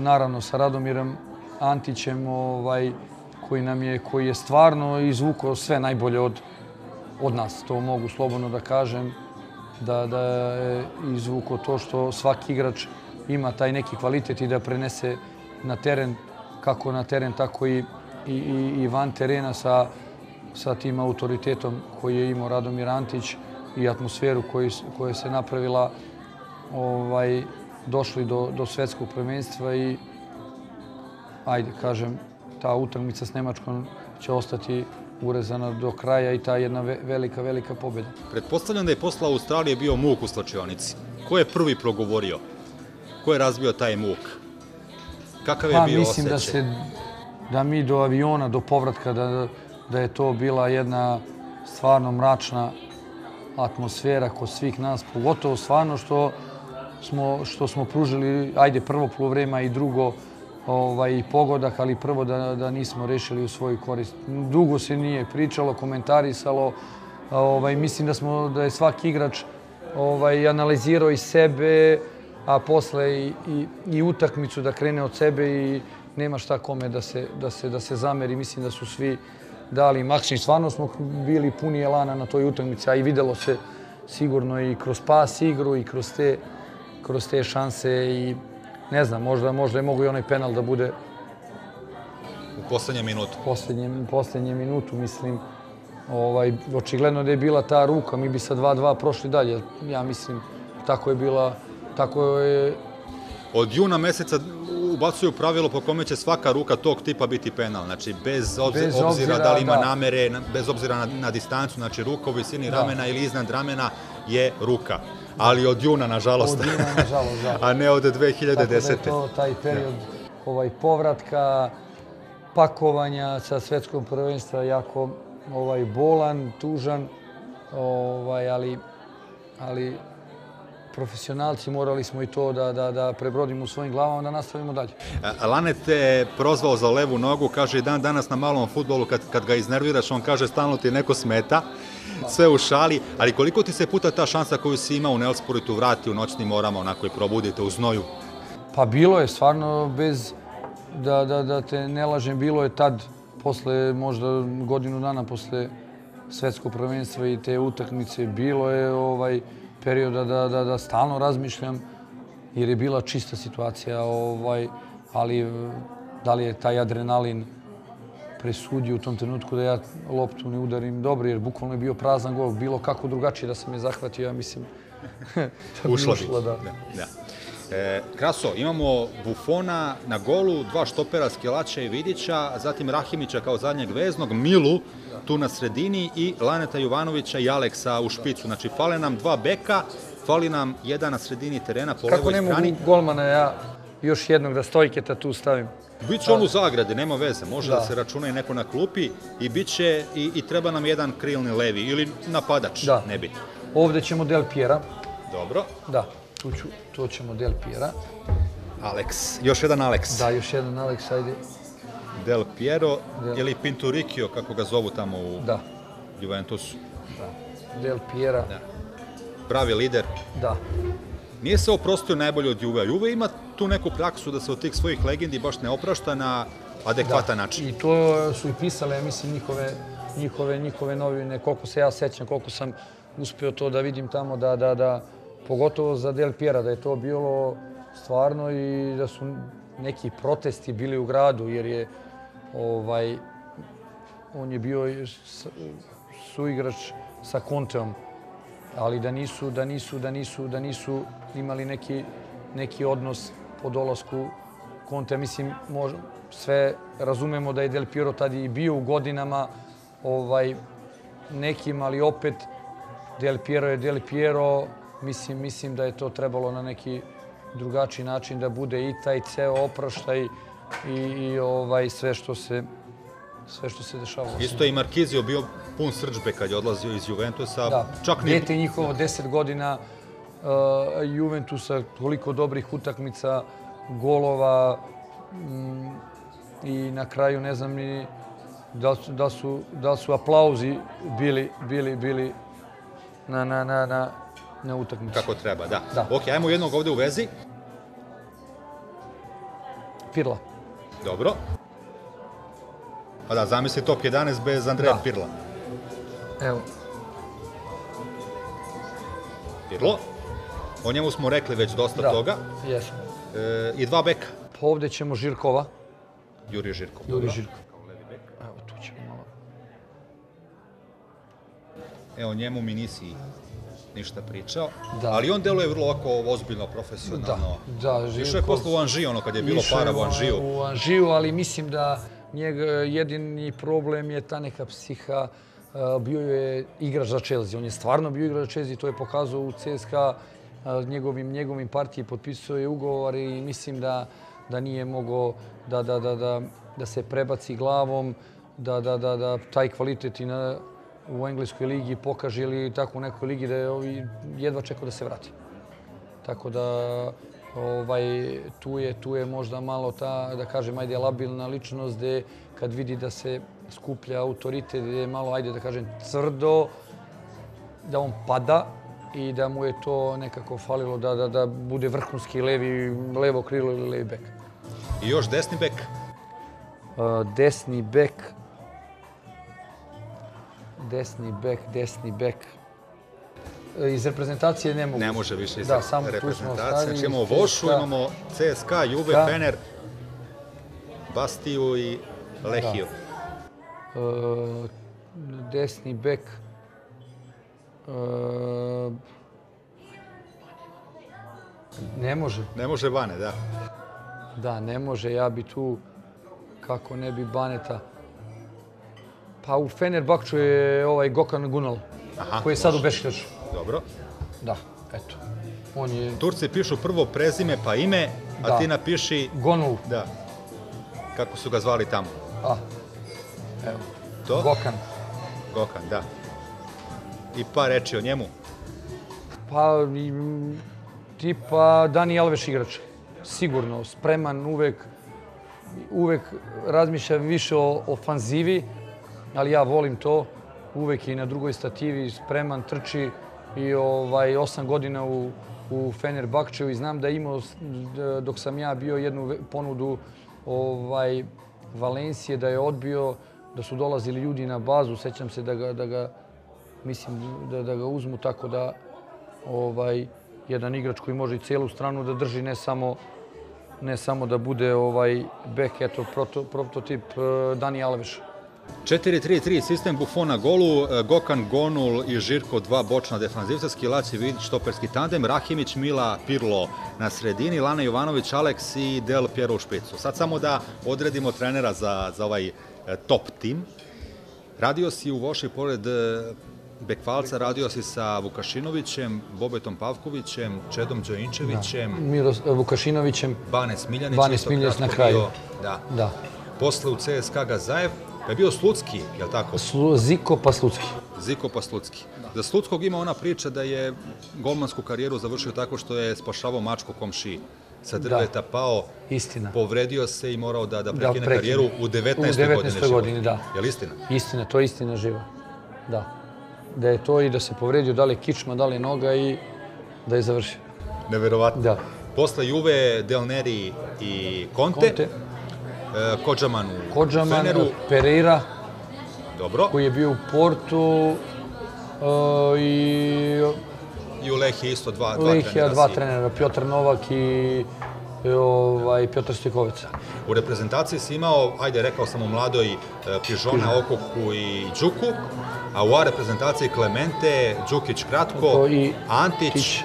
naravno sa Radomirom Antićem ovaj, koji nam je, koji je stvarno izvukao sve najbolje od, od nas. To mogu slobodno da kažem da, da je izvukao to što svaki igrač ima taj neki kvalitet i da prenese na teren, kako na teren, tako i, i, i, i van terena sa, sa tim autoritetom koji je imao Radomir Antić i atmosferu koji, koja se napravila ovaj, došli do, do svetskog prvenstva i ajde, kažem, ta utakmica s Nemačkom će ostati urezana do kraja i ta jedna velika, velika pobjeda. Pretpostavljam da je posla Australije bio muk u slačionici. Ko je prvi progovorio? Ko je razbio taj muk? Kakav je pa, bio mislim da se da mi do aviona, do povratka, da, da je to bila jedna stvarno mračna atmosfera kod svih nas, pogotovo stvarno što smo, što smo pružili, ajde, prvo polovrema i drugo ovaj, pogodak, ali prvo da, da nismo rešili u svoju korist. Dugo se nije pričalo, komentarisalo. Ovaj, mislim da smo da je svaki igrač ovaj, analizirao i sebe, a posle i, i, i utakmicu da krene od sebe i nema šta kome da se, da se, da se zameri. Mislim da su svi dali maksimum. Stvarno smo bili puni elana na toj utakmici, a i videlo se sigurno i kroz pas igru i kroz te kroz te šanse i ne znam, možda, možda je mogu i onaj penal da bude u poslednjem minutu. U poslednjem, poslednjem minutu, mislim. Ovaj, očigledno da je bila ta ruka, mi bi sa 2-2 prošli dalje. Ja mislim, tako je bila, tako je... Od juna meseca ubacuju pravilo po kome će svaka ruka tog tipa biti penal. Znači, bez, obzira, bez obzira da li ima da. namere, bez obzira na, na distancu, znači ruka u visini da. ramena ili iznad ramena je ruka ali od juna, nažalost. Od juna, nažalost, da. A ne od 2010. Tako da je to taj period ovaj, povratka, pakovanja sa svetskog prvenstva jako ovaj, bolan, tužan, ovaj, ali, ali profesionalci morali smo i to da, da, da prebrodimo u svojim glavama, da nastavimo dalje. Lane te prozvao za levu nogu, kaže i dan danas na malom futbolu kad, kad ga iznerviraš, on kaže stalno ti neko smeta sve u šali, ali koliko ti se puta ta šansa koju si imao u Neosporitu vrati u noćnim morama, onako i probudite u znoju? Pa bilo je, stvarno, bez da, da, da te ne lažem, bilo je tad, posle možda godinu dana posle svetskog prvenstva i te utakmice, bilo je ovaj perioda da, da, da stalno razmišljam, jer je bila čista situacija, ovaj, ali da li je taj adrenalin presudio u tom trenutku da ja loptu ne udarim dobro, jer bukvalno je bio prazan gol. Bilo kako drugačije da sam je zahvatio, ja mislim. da bi. Ušla, da. da. da. E, Kraso, imamo Bufona na golu, dva štopera Skjelaća i Vidića, zatim Rahimića kao zadnjeg veznog, Milu tu na sredini i Laneta Jovanovića i Aleksa u špicu. Znači, fale nam dva beka, fali nam jedan na sredini terena po Kako levoj ne strani. mogu golmana ja još jednog da stojketa tu stavim? Biće on u zagradi, nema veze, može da. Da. se računa i neko na klupi i biće i, i treba nam jedan krilni levi ili napadač, Da. ne biti. Ovde ćemo Del Piera. Dobro. Da, tu ću, to ćemo Del Piera. Alex, još jedan Alex. Da, još jedan Alex, ajde. Del Piero Del- ili Pinturicchio, kako ga zovu tamo u Da, Juventusu. Del Piera. Da. Pravi lider. Da. Nije se oprostio najbolje od Juve. Juve ima tu neku praksu da se od tih svojih legendi baš ne oprašta na adekvatan način. I to su i pisale, ja mislim, njihove, njihove, njihove novine, koliko se ja sećam, koliko sam uspio to da vidim tamo, da, da, da, pogotovo za Del Piera, da je to bilo stvarno i da su neki protesti bili u gradu, jer je ovaj, on je bio suigrač sa Conteom, ali da nisu, da nisu, da nisu, da nisu imali neki, neki odnos po dolasku Conte. Mislim, mož, sve razumemo da je Del Piero tad i bio u godinama ovaj, nekim, ali opet Del Piero je Del Piero. Mislim, mislim da je to trebalo na neki drugačiji način da bude i taj ceo opraštaj i, i ovaj, sve što se sve što se dešavalo. Isto je i Markizio bio pun srđbe kad je odlazio iz Juventusa. Da, Čak ni... dete njihovo 10 godina uh, Juventusa, toliko dobrih utakmica, golova mm, i na kraju ne znam ni da su, da su, da su aplauzi bili, bili, bili na, na, na, na, na utakmici. Kako treba, da. Da. Ok, ajmo jednog ovde u vezi. Pirla. Dobro. Pa da, zamisli top 11 bez Andreja Da. Pirla. Evo, Pirlo. O njemu smo rekli već dosta da, toga. jesmo. E, I dva beka. Pa ovde ćemo Žirkova. Juri Žirko. Juri dobro. Žirkov. Evo, tu ćemo malo. Evo, njemu mi nisi ništa pričao. Da. Ali on deluje vrlo ovako ozbiljno, profesionalno. Da, da, Išao je posle u Anži, ono kad je bilo Išao para u Anžiju. U Anžiju, ali mislim da njega jedini problem je ta neka psiha. E, Bio je igrač za Chelsea. On je stvarno bio igrač za Chelsea, to je pokazao u CSKA e, njegovim, njegovim partiji, potpisao je ugovor i mislim da, da nije mogao da, da, da, da, da se prebaci glavom, da, da, da, da taj kvalitet i na, u engleskoj ligi pokaže ili tako u nekoj ligi da je ovi jedva čekao da se vrati. Tako da ovaj, tu, je, tu je možda malo ta, da kažem, ajde, labilna ličnost gde kad vidi da se skuplja autoritet, gde je malo, ajde da kažem, tvrdo, da on pada i da mu je to nekako falilo da, da, da bude vrhunski levi, levo krilo ili levi bek. I još desni bek. Desni bek, desni bek, desni bek. E, Iz reprezentacije ne mogu. Ne može više iz Da, samo reprezentacije. Znači imamo. Vošu, imamo CSKA, Juve, Da. Fener, Bastiju i Lehiju. Uh, desni bek. Uh, ne može. Ne može Bane, da. Da, ne može. Ja bi tu, kako ne bi Baneta. Pa u Fenerbahču je ovaj Gokan Gunal, Aha, koji je sad u Bešiktašu. Dobro. Da, eto. On je Turci pišu prvo prezime pa ime, a Da. ti napiši, Gonul. da, kako su ga zvali tamo. A, evo, To? Gokan. Gokan, da. I par reči o njemu. Pa, tipa Dani Alves igrač. Sigurno, spreman uvek, uvek razmišlja više o ofanzivi, ali ja volim to. Uvek je i na drugoj stativi spreman, trči i ovaj, osam godina u, u Fenerbahčevu i znam da je imao, dok sam ja bio jednu ponudu ovaj, Valencije, da je odbio, da su dolazili ljudi na bazu, sećam se da ga, da ga mislim da, da ga uzmu tako da ovaj jedan igrač koji može i cijelu stranu da drži ne samo ne samo da bude ovaj bek eto proto, prototip eh, Dani Alves. 4-3-3, sistem Buffon na golu, e, Gokan Gonul i Žirko dva bočna defanzivca, Skilac i Vidić štoperski tandem, Rahimić, Mila, Pirlo na sredini, Lana Jovanović, Alex i Del Piero u špicu. Sad samo da odredimo trenera za, za ovaj e, top tim. Radio si u Voši pored e, Bekvalca, radio si sa Vukašinovićem, Bobetom Pavkovićem, Čedom Đoinčevićem, Miros, Vukašinovićem, Bane Smiljanić. Bane Smiljanić na kraju. bio, Da. da. Posle u CSKA Gazaev, pa je bio Slucki, je li tako? Slu, Ziko pa Slucki. Ziko pa Slucki. Za Sluckog ima ona priča da je golmansku karijeru završio tako što je spašavao mačku komšiji. Sa drveta pao, Istina. povredio se i morao da, da prekine prekine. karijeru u 19. U 19. godini godini, da. Je li istina? Istina, to je istina živa. Da. Da je to i da se povredio, da li kičma, da li noga i da je završio. Neverovatno. Da. Posle Juve, Del Neri i Conte, Conte, e, Kodžaman u Kodžaman, Feneru. Pereira, Dobro. koji je bio u Portu uh, i I u Lehiji isto dva, dva Lihija, trenera dva si. trenera, Piotr Novak i, i ovaj, Piotr Stojkovica. U reprezentaciji si imao, ajde rekao sam u mladoj, e, Pižona, Okoku i Đuku, a u A reprezentaciji Klemente, Đukić kratko, i Antić, Tić.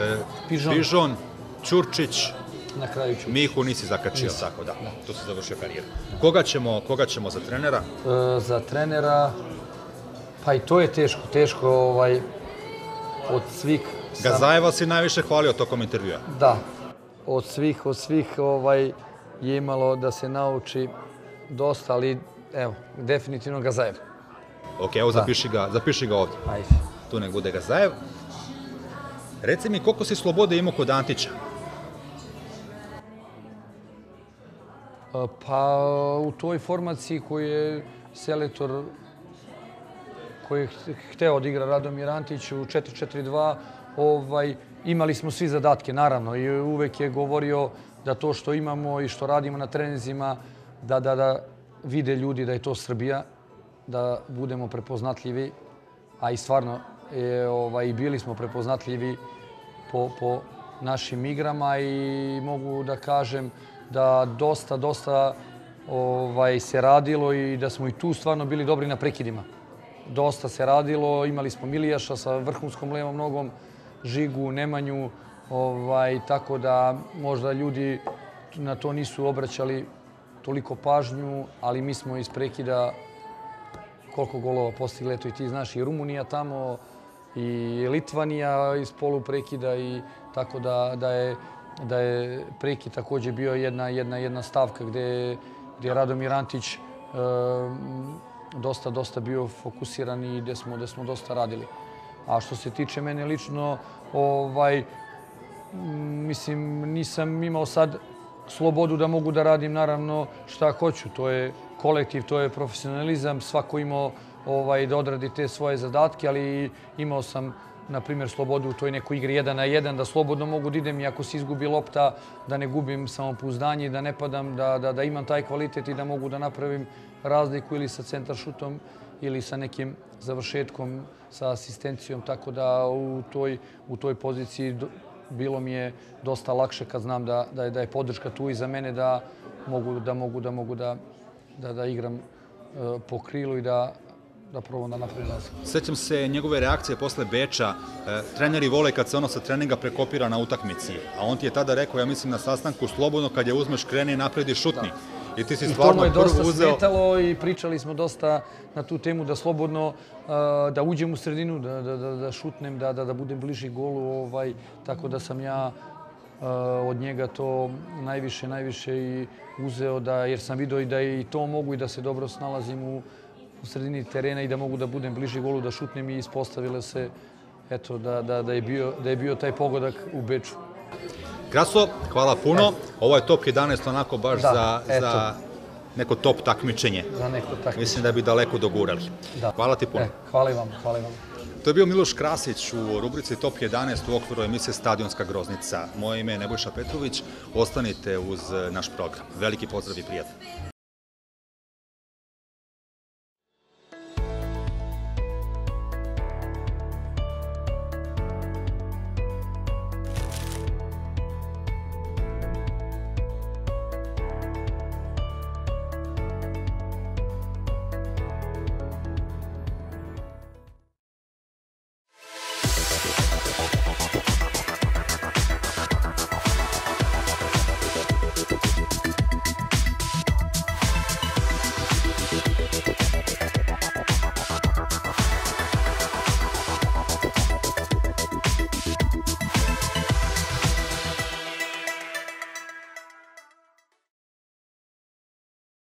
e, Pižon. Pižon, Ćurčić, Na kraju ću. Mihu nisi zakačio, tako da, tu si završio karijeru. Koga ćemo, koga ćemo za trenera? E, za trenera, pa i to je teško, teško ovaj, od svih... sam- Gazajeva si najviše hvalio tokom intervjua. Da, od svih, od svih ovaj, je imalo da se nauči dosta, ali evo, definitivno Gazajev. Ok, evo zapiši ga, zapiši ga ovdje. Ajde. Tu nek bude Gazajev. Reci mi koliko si slobode imao kod Antića? Pa u toj formaciji koju je selektor koji je ht- hteo da igra Radomir Antić u 4-4-2, ovaj, imali smo svi zadatke, naravno, i uvek je govorio da to što imamo i što radimo na trenizima, da, da, da vide ljudi da je to Srbija, da budemo prepoznatljivi, a i stvarno je, ovaj, bili smo prepoznatljivi po, po našim igrama i mogu da kažem da dosta, dosta ovaj, se radilo i da smo i tu stvarno bili dobri na prekidima. Dosta se radilo, imali smo Milijaša sa vrhunskom levom nogom, Žigu, Nemanju, ovaj, tako da možda ljudi na to nisu obraćali toliko pažnju, ali mi smo iz prekida koliko golova postigli, eto i ti znaš, i Rumunija tamo, i Litvanija iz polu prekida i tako da, da je da je prekid takođe bio jedna, jedna, jedna stavka gde, gde je Radomir Antić e, dosta, dosta bio fokusiran i gde smo, dosta radili. A što se tiče mene lično, ovaj, mislim, nisam imao sad slobodu da mogu da radim naravno šta hoću. To je kolektiv, to je profesionalizam, svako imao ovaj, da odradi te svoje zadatke, ali imao sam na primjer, slobodu u toj nekoj igri 1 na 1, da slobodno mogu da idem i ako se izgubi lopta, da ne gubim samopouzdanje, da ne padam, da, da, da imam taj kvalitet i da mogu da napravim razliku ili sa centar šutom ili sa nekim završetkom, sa asistencijom, tako da u toj, u toj poziciji bilo mi je dosta lakše kad znam da, da, je, da je podrška tu i za mene da mogu da mogu da mogu da, da, da igram e, po krilu i da, da da napravim razliku. Sećam se njegove reakcije posle Beča. E, treneri vole kad se ono sa treninga prekopira na utakmici. A on ti je tada rekao, ja mislim na sastanku, slobodno kad je uzmeš kreni i napredi šutni. I ti si I to stvarno mu je dosta uzeo... smetalo i pričali smo dosta na tu temu da slobodno a, da uđem u sredinu, da, da, da, da šutnem, da, da, da budem bliži golu. Ovaj, tako da sam ja a, od njega to najviše, najviše i uzeo, da, jer sam video i da i to mogu i da se dobro snalazim u, u sredini terena i da mogu da budem bliži golu, da šutnem i ispostavilo se eto, da, da, da, je bio, da je bio taj pogodak u Beču. Kraso, hvala puno. Ovo je top 11 onako baš Da, za, eto. za neko top takmičenje. Za neko takmičenje. Mislim da bi daleko dogurali. Da. Hvala ti puno. E, hvala i vam, hvala i vam. To je bio Miloš Krasić u rubrici Top 11 u okviru emisije Stadionska groznica. Moje ime je Nebojša Petrović. Ostanite uz naš program. Veliki pozdrav i prijatno.